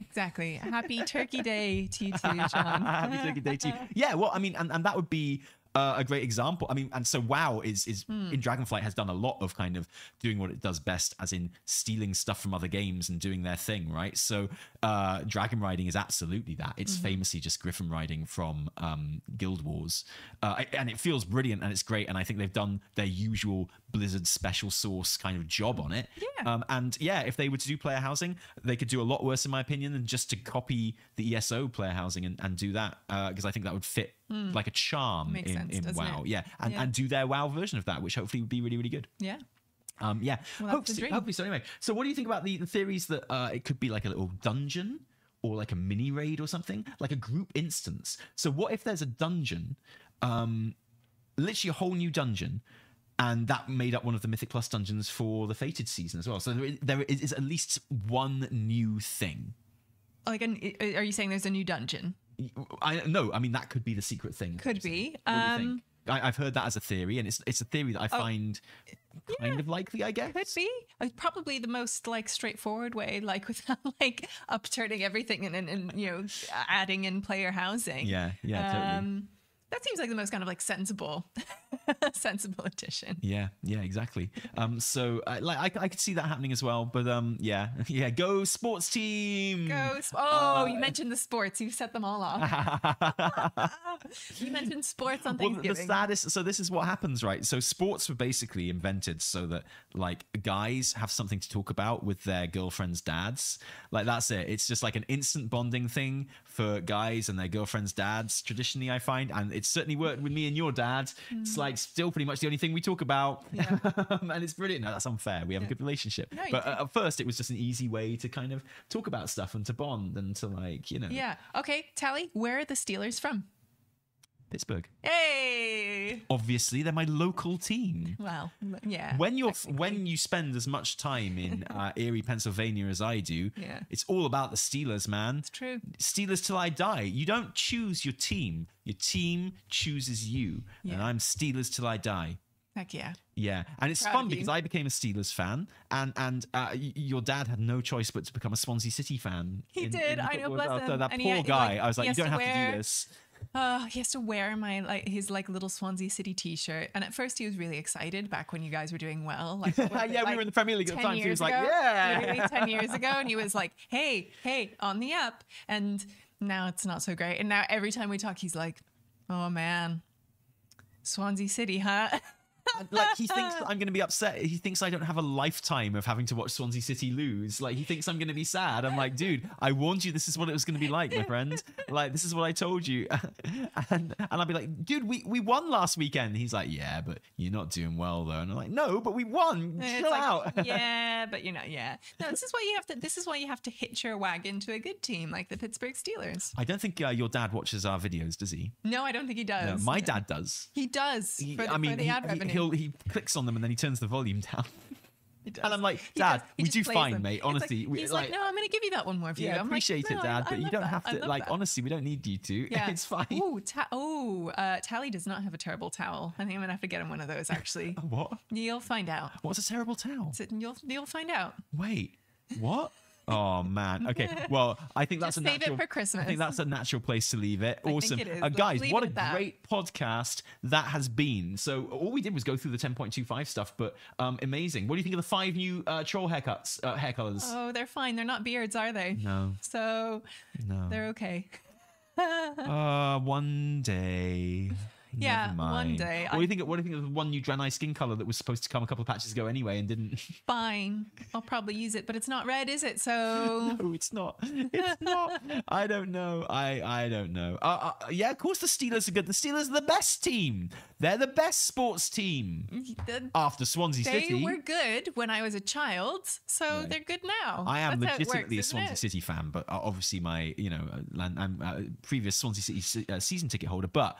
S2: Exactly. Happy Turkey Day to you too, [laughs] John.
S1: Happy Turkey Day to you. Yeah, well, I mean, and, and that would be uh, a great example. I mean, and so WoW is is
S2: Hmm.
S1: in Dragonflight has done a lot of kind of doing what it does best, as in stealing stuff from other games and doing their thing, right? So uh, dragon riding is absolutely that. It's
S2: Mm-hmm.
S1: famously just Griffin riding from um, Guild Wars, uh, and it feels brilliant and it's great. And I think they've done their usual Blizzard special source kind of job on it.
S2: Yeah.
S1: Um, and yeah, if they were to do player housing, they could do a lot worse, in my opinion, than just to copy the ESO player housing and, and do that. Because I think that would fit like a charm.
S2: Makes
S1: in,
S2: sense,
S1: in WoW.
S2: it?
S1: Yeah. And,
S2: Yeah.
S1: and do their WoW version of that, which hopefully would be really, really good.
S2: Yeah.
S1: Um, yeah.
S2: Well,
S1: hopefully, hopefully. So anyway, so what do you think about the, the theories that uh, it could be like a little dungeon or like a mini raid or something, like a group instance? So what if there's a dungeon, um, literally a whole new dungeon, and that made up one of the Mythic Plus dungeons for the Fated season as well. So there is, there is, is at least one new thing.
S2: Like, an, are you saying there's a new dungeon?
S1: I no, I mean that could be the secret thing.
S2: Could be.
S1: What do you
S2: Um?
S1: I, I've heard that as a theory, and it's it's a theory that I find kind of likely. I guess
S2: Could be. Uh, Probably the most like straightforward way, like [laughs] without like upturning everything and, and, and you know adding in player housing.
S1: Yeah, yeah, totally.
S2: Um, that seems like the most kind of like sensible, [laughs] sensible addition.
S1: Yeah, yeah, exactly. Um, so uh, like I, I could see that happening as well, but um, yeah, [laughs] yeah, go sports team.
S2: Go. sp- Oh,
S1: Uh,
S2: you mentioned the sports. You've set them all off. [laughs] you mentioned sports on
S1: Well, the-
S2: Thanksgiving.
S1: the saddest. So this is what happens, right? So sports were basically invented so that like guys have something to talk about with their girlfriends' dads. Like that's it. It's just like an instant bonding thing for guys and their girlfriends' dads. Traditionally, I find, and it's certainly worked with me and your dad. It's like still pretty much the only thing we talk about, [laughs] and it's brilliant. No, that's unfair. We have a good relationship,
S2: No,
S1: but uh, at first it was just an easy way to kind of talk about stuff and to bond and to like you know
S2: yeah. Okay, Tally. Where are the Steelers from?
S1: Pittsburgh.
S2: Hey.
S1: Obviously, they're my local team.
S2: Well, yeah.
S1: when you're when you spend as much time in [laughs] uh, Erie, Pennsylvania as I do,
S2: Yeah.
S1: it's all about the Steelers, man.
S2: It's true.
S1: Steelers till I die. You don't choose your team. Your team chooses you. And I'm Steelers till I die.
S2: Heck yeah.
S1: Yeah, and it's
S2: Proud
S1: fun because I became a Steelers fan, and and uh, your dad had no choice but to become a Swansea City fan.
S2: He
S1: in-
S2: did,
S1: in
S2: I know, bless
S1: well. So
S2: him.
S1: that
S2: And
S1: poor guy.
S2: like,
S1: I was like, you don't have to do this.
S2: Oh, he has to wear my like his like little Swansea City T-shirt, and at first he was really excited back when you guys were doing well. Like, [laughs] was it,
S1: Yeah, we
S2: like
S1: were in the Premier League at the
S2: 10
S1: time, so he
S2: years
S1: was like,
S2: ago?
S1: "Yeah."
S2: literally [laughs] ten years ago, and he was like, "Hey, hey, on the up," and now it's not so great. And now every time we talk, he's like, "Oh man, Swansea City, huh?" [laughs]
S1: like he thinks that [laughs] I'm going to be upset. He thinks I don't have a lifetime of having to watch Swansea City lose. Like he thinks I'm going to be sad. I'm like, dude, I warned you. This is what it was going to be like, my friend. Like this is what I told you. [laughs] and and I'll be like, dude, we we won last weekend. He's like, yeah, but you're not doing well though. And I'm like, no, but we won.
S2: It's
S1: Chill
S2: like,
S1: out.
S2: yeah, [laughs] but you know, yeah. No, this is why you have to. This is why you have to hitch your wagon to a good team like the Pittsburgh Steelers.
S1: I don't think uh, your dad watches our videos, does he?
S2: No, I don't think he
S1: No,
S2: does.
S1: my dad does.
S2: He does.
S1: He-
S2: for the,
S1: I mean,
S2: for the
S1: he,
S2: ad
S1: he,
S2: revenue.
S1: He'll he clicks on them and then he turns the volume down. [laughs] And I'm like, Dad, we do fine,
S2: them.
S1: mate.
S2: It's like-
S1: Honestly, we-
S2: he's
S1: like-
S2: like, no, I'm going to give you that one more view.
S1: Yeah, I appreciate
S2: like,
S1: it,
S2: "No, I-
S1: Dad,
S2: I
S1: but you don't
S2: that.
S1: have to. Like,
S2: that."
S1: honestly, we don't need you to. [laughs]
S2: Yeah.
S1: it's fine.
S2: Oh, ta- oh, uh, Tally does not have a terrible towel. I think I'm gonna have to get him one of those. [laughs] Actually,
S1: What?
S2: you'll find out.
S1: What's a terrible towel?
S2: So You'll you'll find out.
S1: Wait, what? Oh man. Okay. Well, I think that's
S2: Just
S1: a natural.
S2: for Christmas.
S1: I think that's a natural place to leave it.
S2: think
S1: Awesome,
S2: it.
S1: Uh, guys. What a great podcast that has been. So all we did was go through the 10.25 stuff, but um, amazing. What do you think of the five new uh, troll haircuts, uh, hair colors?
S2: Oh, they're fine. They're not beards, are they?
S1: no,
S2: So
S1: no.
S2: they're okay. [laughs]
S1: Uh, one day.
S2: Yeah, one day.
S1: What do you think? What do you think of the one new Draenei skin color that was supposed to come a couple of patches ago anyway and didn't? [laughs]
S2: Fine. I'll probably use it, but it's not red, is it? So [laughs]
S1: No, it's not. It's not. [laughs] I don't know. I I don't know. Uh, uh, yeah, of course the Steelers are good. The Steelers are the best team. They're the best sports team
S2: the-
S1: after Swansea
S2: they
S1: City.
S2: were good when I was a child, so
S1: Right.
S2: they're good now.
S1: I am
S2: That's
S1: legitimately
S2: works,
S1: a Swansea
S2: it?
S1: City fan, but uh, obviously my you know uh, I'm uh, previous Swansea City se- uh, season ticket holder. But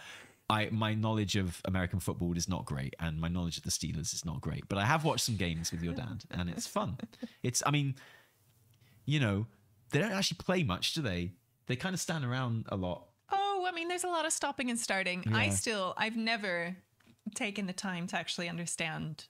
S1: I my knowledge of American football is not great, and my knowledge of the Steelers is not great. But I have watched some games with your dad, and it's fun. [laughs] It's, I mean, you know, they don't actually play much, do they? They kind of stand around a lot.
S2: Oh, I mean, there's a lot of stopping and starting. I still, I've never taken the time to actually understand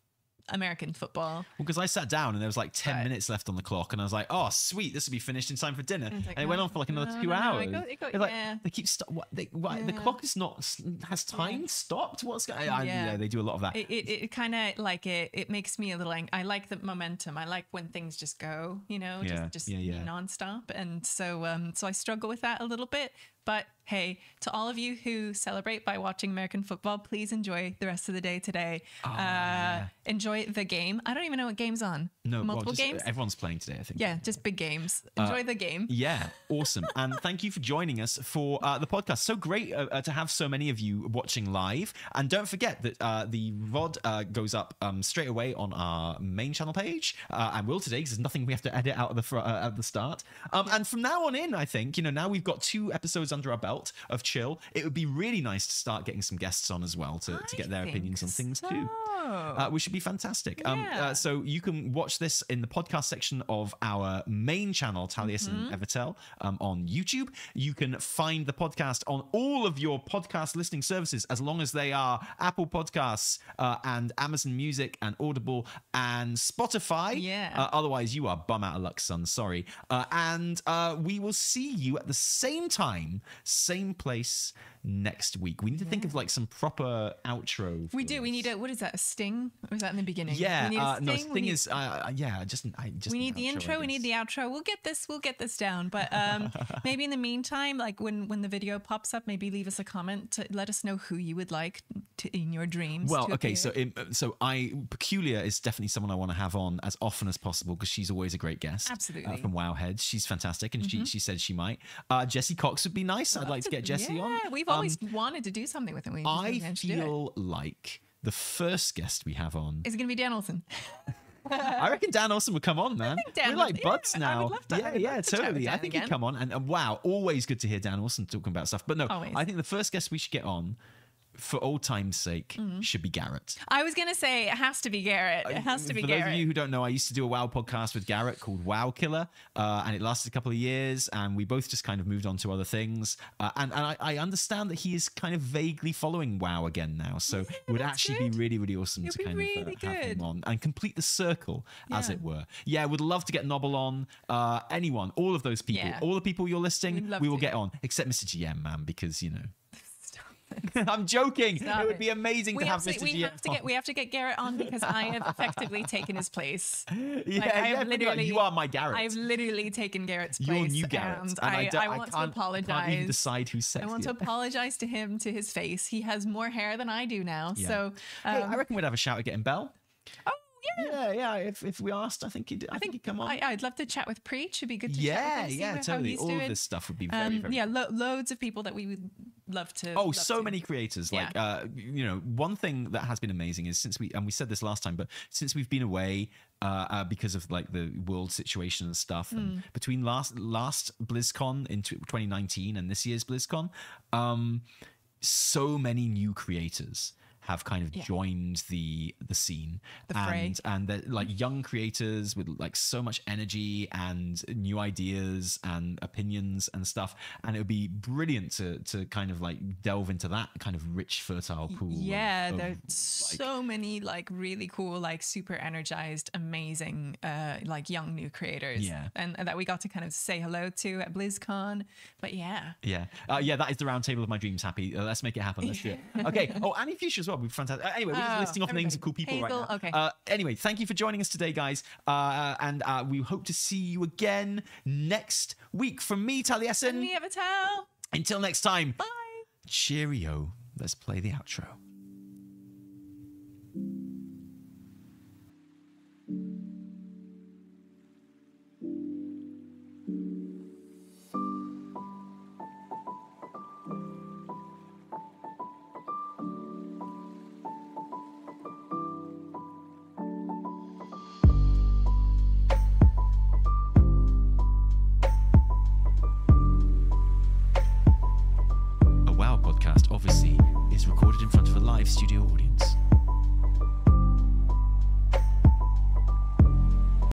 S2: American football.
S1: Well, because I sat down and there was like 10
S2: Right.
S1: minutes left on the clock, and I was like, oh, sweet, this will be finished in time for dinner. And,
S2: like,
S1: it went on for like another
S2: no,
S1: two
S2: no, no,
S1: hours.
S2: it go- it go-
S1: They're like,
S2: yeah.
S1: they keep stop. What? They, what The clock is not, has time stopped? What's going on?
S2: Yeah.
S1: Yeah, they do a lot of that.
S2: It, it, it kind of like it, it makes me a little, ang- I like the momentum. I like when things just go, you know,
S1: Yeah,
S2: just, just
S1: yeah, yeah.
S2: nonstop. And so, um, so I struggle with that a little bit. But hey, to all of you who celebrate by watching American football, please enjoy the rest of the day today. uh,
S1: Oh, yeah.
S2: Enjoy the game. I don't even know what game's on.
S1: no, well,
S2: multiple
S1: just-
S2: games.
S1: Everyone's playing today, I think.
S2: Yeah, just big games.
S1: Uh,
S2: Enjoy the game.
S1: Yeah, awesome. [laughs] and thank you for joining us for uh, the podcast. So great uh, uh, to have so many of you watching live. And don't forget that uh, the VOD uh, goes up um, straight away on our main channel page. Uh, and will today because there's nothing we have to [laughs] edit out of the fr- uh, at the start. Um, and from now on in, I think, you know, now we've got two episodes under our belt of chill. It would be really nice to start getting some guests on as well to, to get their opinions on things too
S2: so.
S1: uh, which should be fantastic. Um, uh, so you can watch this in the podcast section of our main channel, Taliesin
S2: Mm-hmm.
S1: Evitel, um, on YouTube. You can find the podcast on all of your podcast listening services, as long as they are Apple Podcasts uh, and Amazon Music and Audible and Spotify.
S2: Yeah.
S1: Uh, otherwise, you are bum out of luck, son. Sorry. Uh, and uh, we will see you at the same time, same place next week. We need to think of like some proper outro.
S2: We do. We need a, what is that, a sting? Or is that in the beginning?
S1: Yeah,
S2: We need a
S1: uh, no.
S2: sting,
S1: The thing
S2: need-
S1: is, uh, yeah, just, I just.
S2: we need the
S1: outro,
S2: intro we need the outro we'll get this we'll get this down but um [laughs] maybe in the meantime like when when the video pops up maybe leave us a comment to let us know who you would like to in your dreams
S1: Well, okay,
S2: appear.
S1: so in, so I Perculia is definitely someone I want to have on as often as possible because she's always a great guest.
S2: Absolutely. Mm-hmm.
S1: uh, from Wowhead, she's fantastic, and she she said she might. Uh, Jesse Cox would be nice. I'd like to get Jesse
S2: yeah,
S1: on.
S2: we've
S1: Um,
S2: always wanted to do something with him we
S1: I
S2: haven't managed to do it.
S1: feel like the first guest we have on.
S2: is it gonna be Dan Olsen
S1: I reckon Dan Olsen would come on, man.
S2: Dan
S1: We're like
S2: would-
S1: buds
S2: yeah, I
S1: now.
S2: to-
S1: yeah, yeah,
S2: to
S1: totally. I think
S2: again.
S1: he'd come on, and, and wow, always good to hear Dan Olsen talking about stuff. But no,
S2: Always.
S1: I think the first guest we should get on, for all time's sake,
S2: Mm-hmm.
S1: should be Garrett.
S2: I was gonna say it has to be Garrett it has to be
S1: For those
S2: Garrett
S1: of you who don't know, I used to do a WoW podcast with Garrett called WoW Killer, uh, and it lasted a couple of years, and we both just kind of moved on to other things. Uh, and and I, I understand that he is kind of vaguely following WoW again now, so it would actually
S2: good.
S1: be really, really awesome
S2: It'd
S1: to kind
S2: really
S1: of uh, have him on and complete the circle, as it were. Yeah, would love to get Nobbel on. Uh, anyone, all of those people,
S2: Yeah.
S1: all the people you're listing, we will
S2: to.
S1: get on, except Mr. GM, man, because you know. [laughs] I'm joking.
S2: Stop
S1: it would be amazing
S2: we
S1: to have,
S2: have, to,
S1: Mr.
S2: we
S1: GM.
S2: have to get we have to get Garrett on because I have effectively taken his place. [laughs]
S1: yeah,
S2: Like,
S1: yeah,
S2: I've
S1: pretty
S2: literally-
S1: you are my Garrett.
S2: I've literally taken Garrett's
S1: You're
S2: place.
S1: new Garrett,
S2: and,
S1: and I,
S2: I, I want
S1: can't,
S2: to apologize.
S1: Can't even decide who's
S2: I want to apologize to him to his face. He has more hair than I do now.
S1: Yeah.
S2: So
S1: Hey,
S2: um,
S1: I reckon we'd have a shout at getting Bell.
S2: oh yeah.
S1: Yeah, yeah. If, if we asked, I think he'd. I, think he'd come on.
S2: I, I'd love to chat with Preach. It'd be good to chat
S1: yeah,
S2: see
S1: yeah, totally. All of this stuff would be very,
S2: Um,
S1: very.
S2: yeah, lo- loads of people that we would love to.
S1: Oh,
S2: love
S1: so
S2: to.
S1: many creators. Like,
S2: Yeah.
S1: uh, you know, one thing that has been amazing is since we and we said this last time, but since we've been away uh, uh, because of like the world situation and stuff,
S2: Hmm.
S1: and between last last BlizzCon in tw- 2019 and this year's BlizzCon, um, so many new creators have kind of
S2: Yeah.
S1: joined the the scene.
S2: The
S1: and and they're like young creators with like so much energy and new ideas and opinions and stuff. And it would be brilliant to to kind of like delve into that kind of rich fertile pool
S2: Yeah, there's so many like really cool, like super energized, amazing, uh, like young new creators.
S1: Yeah.
S2: and, and that we got to kind of say hello to at BlizzCon. But yeah,
S1: yeah. Uh, yeah that is the round table of my dreams happy. Uh, let's make it happen. Let's do it. [laughs] Okay. Oh Annie Fuchsia as well would be fantastic. Uh, anyway we're just
S2: Oh,
S1: listing off names of cool people right now.
S2: okay.
S1: uh, anyway thank you for joining us today guys. Uh, and uh, we hope to see you again next week from me Taliesin
S2: we have a
S1: until next time.
S2: Bye.
S1: cheerio. Let's play the outro live studio audience.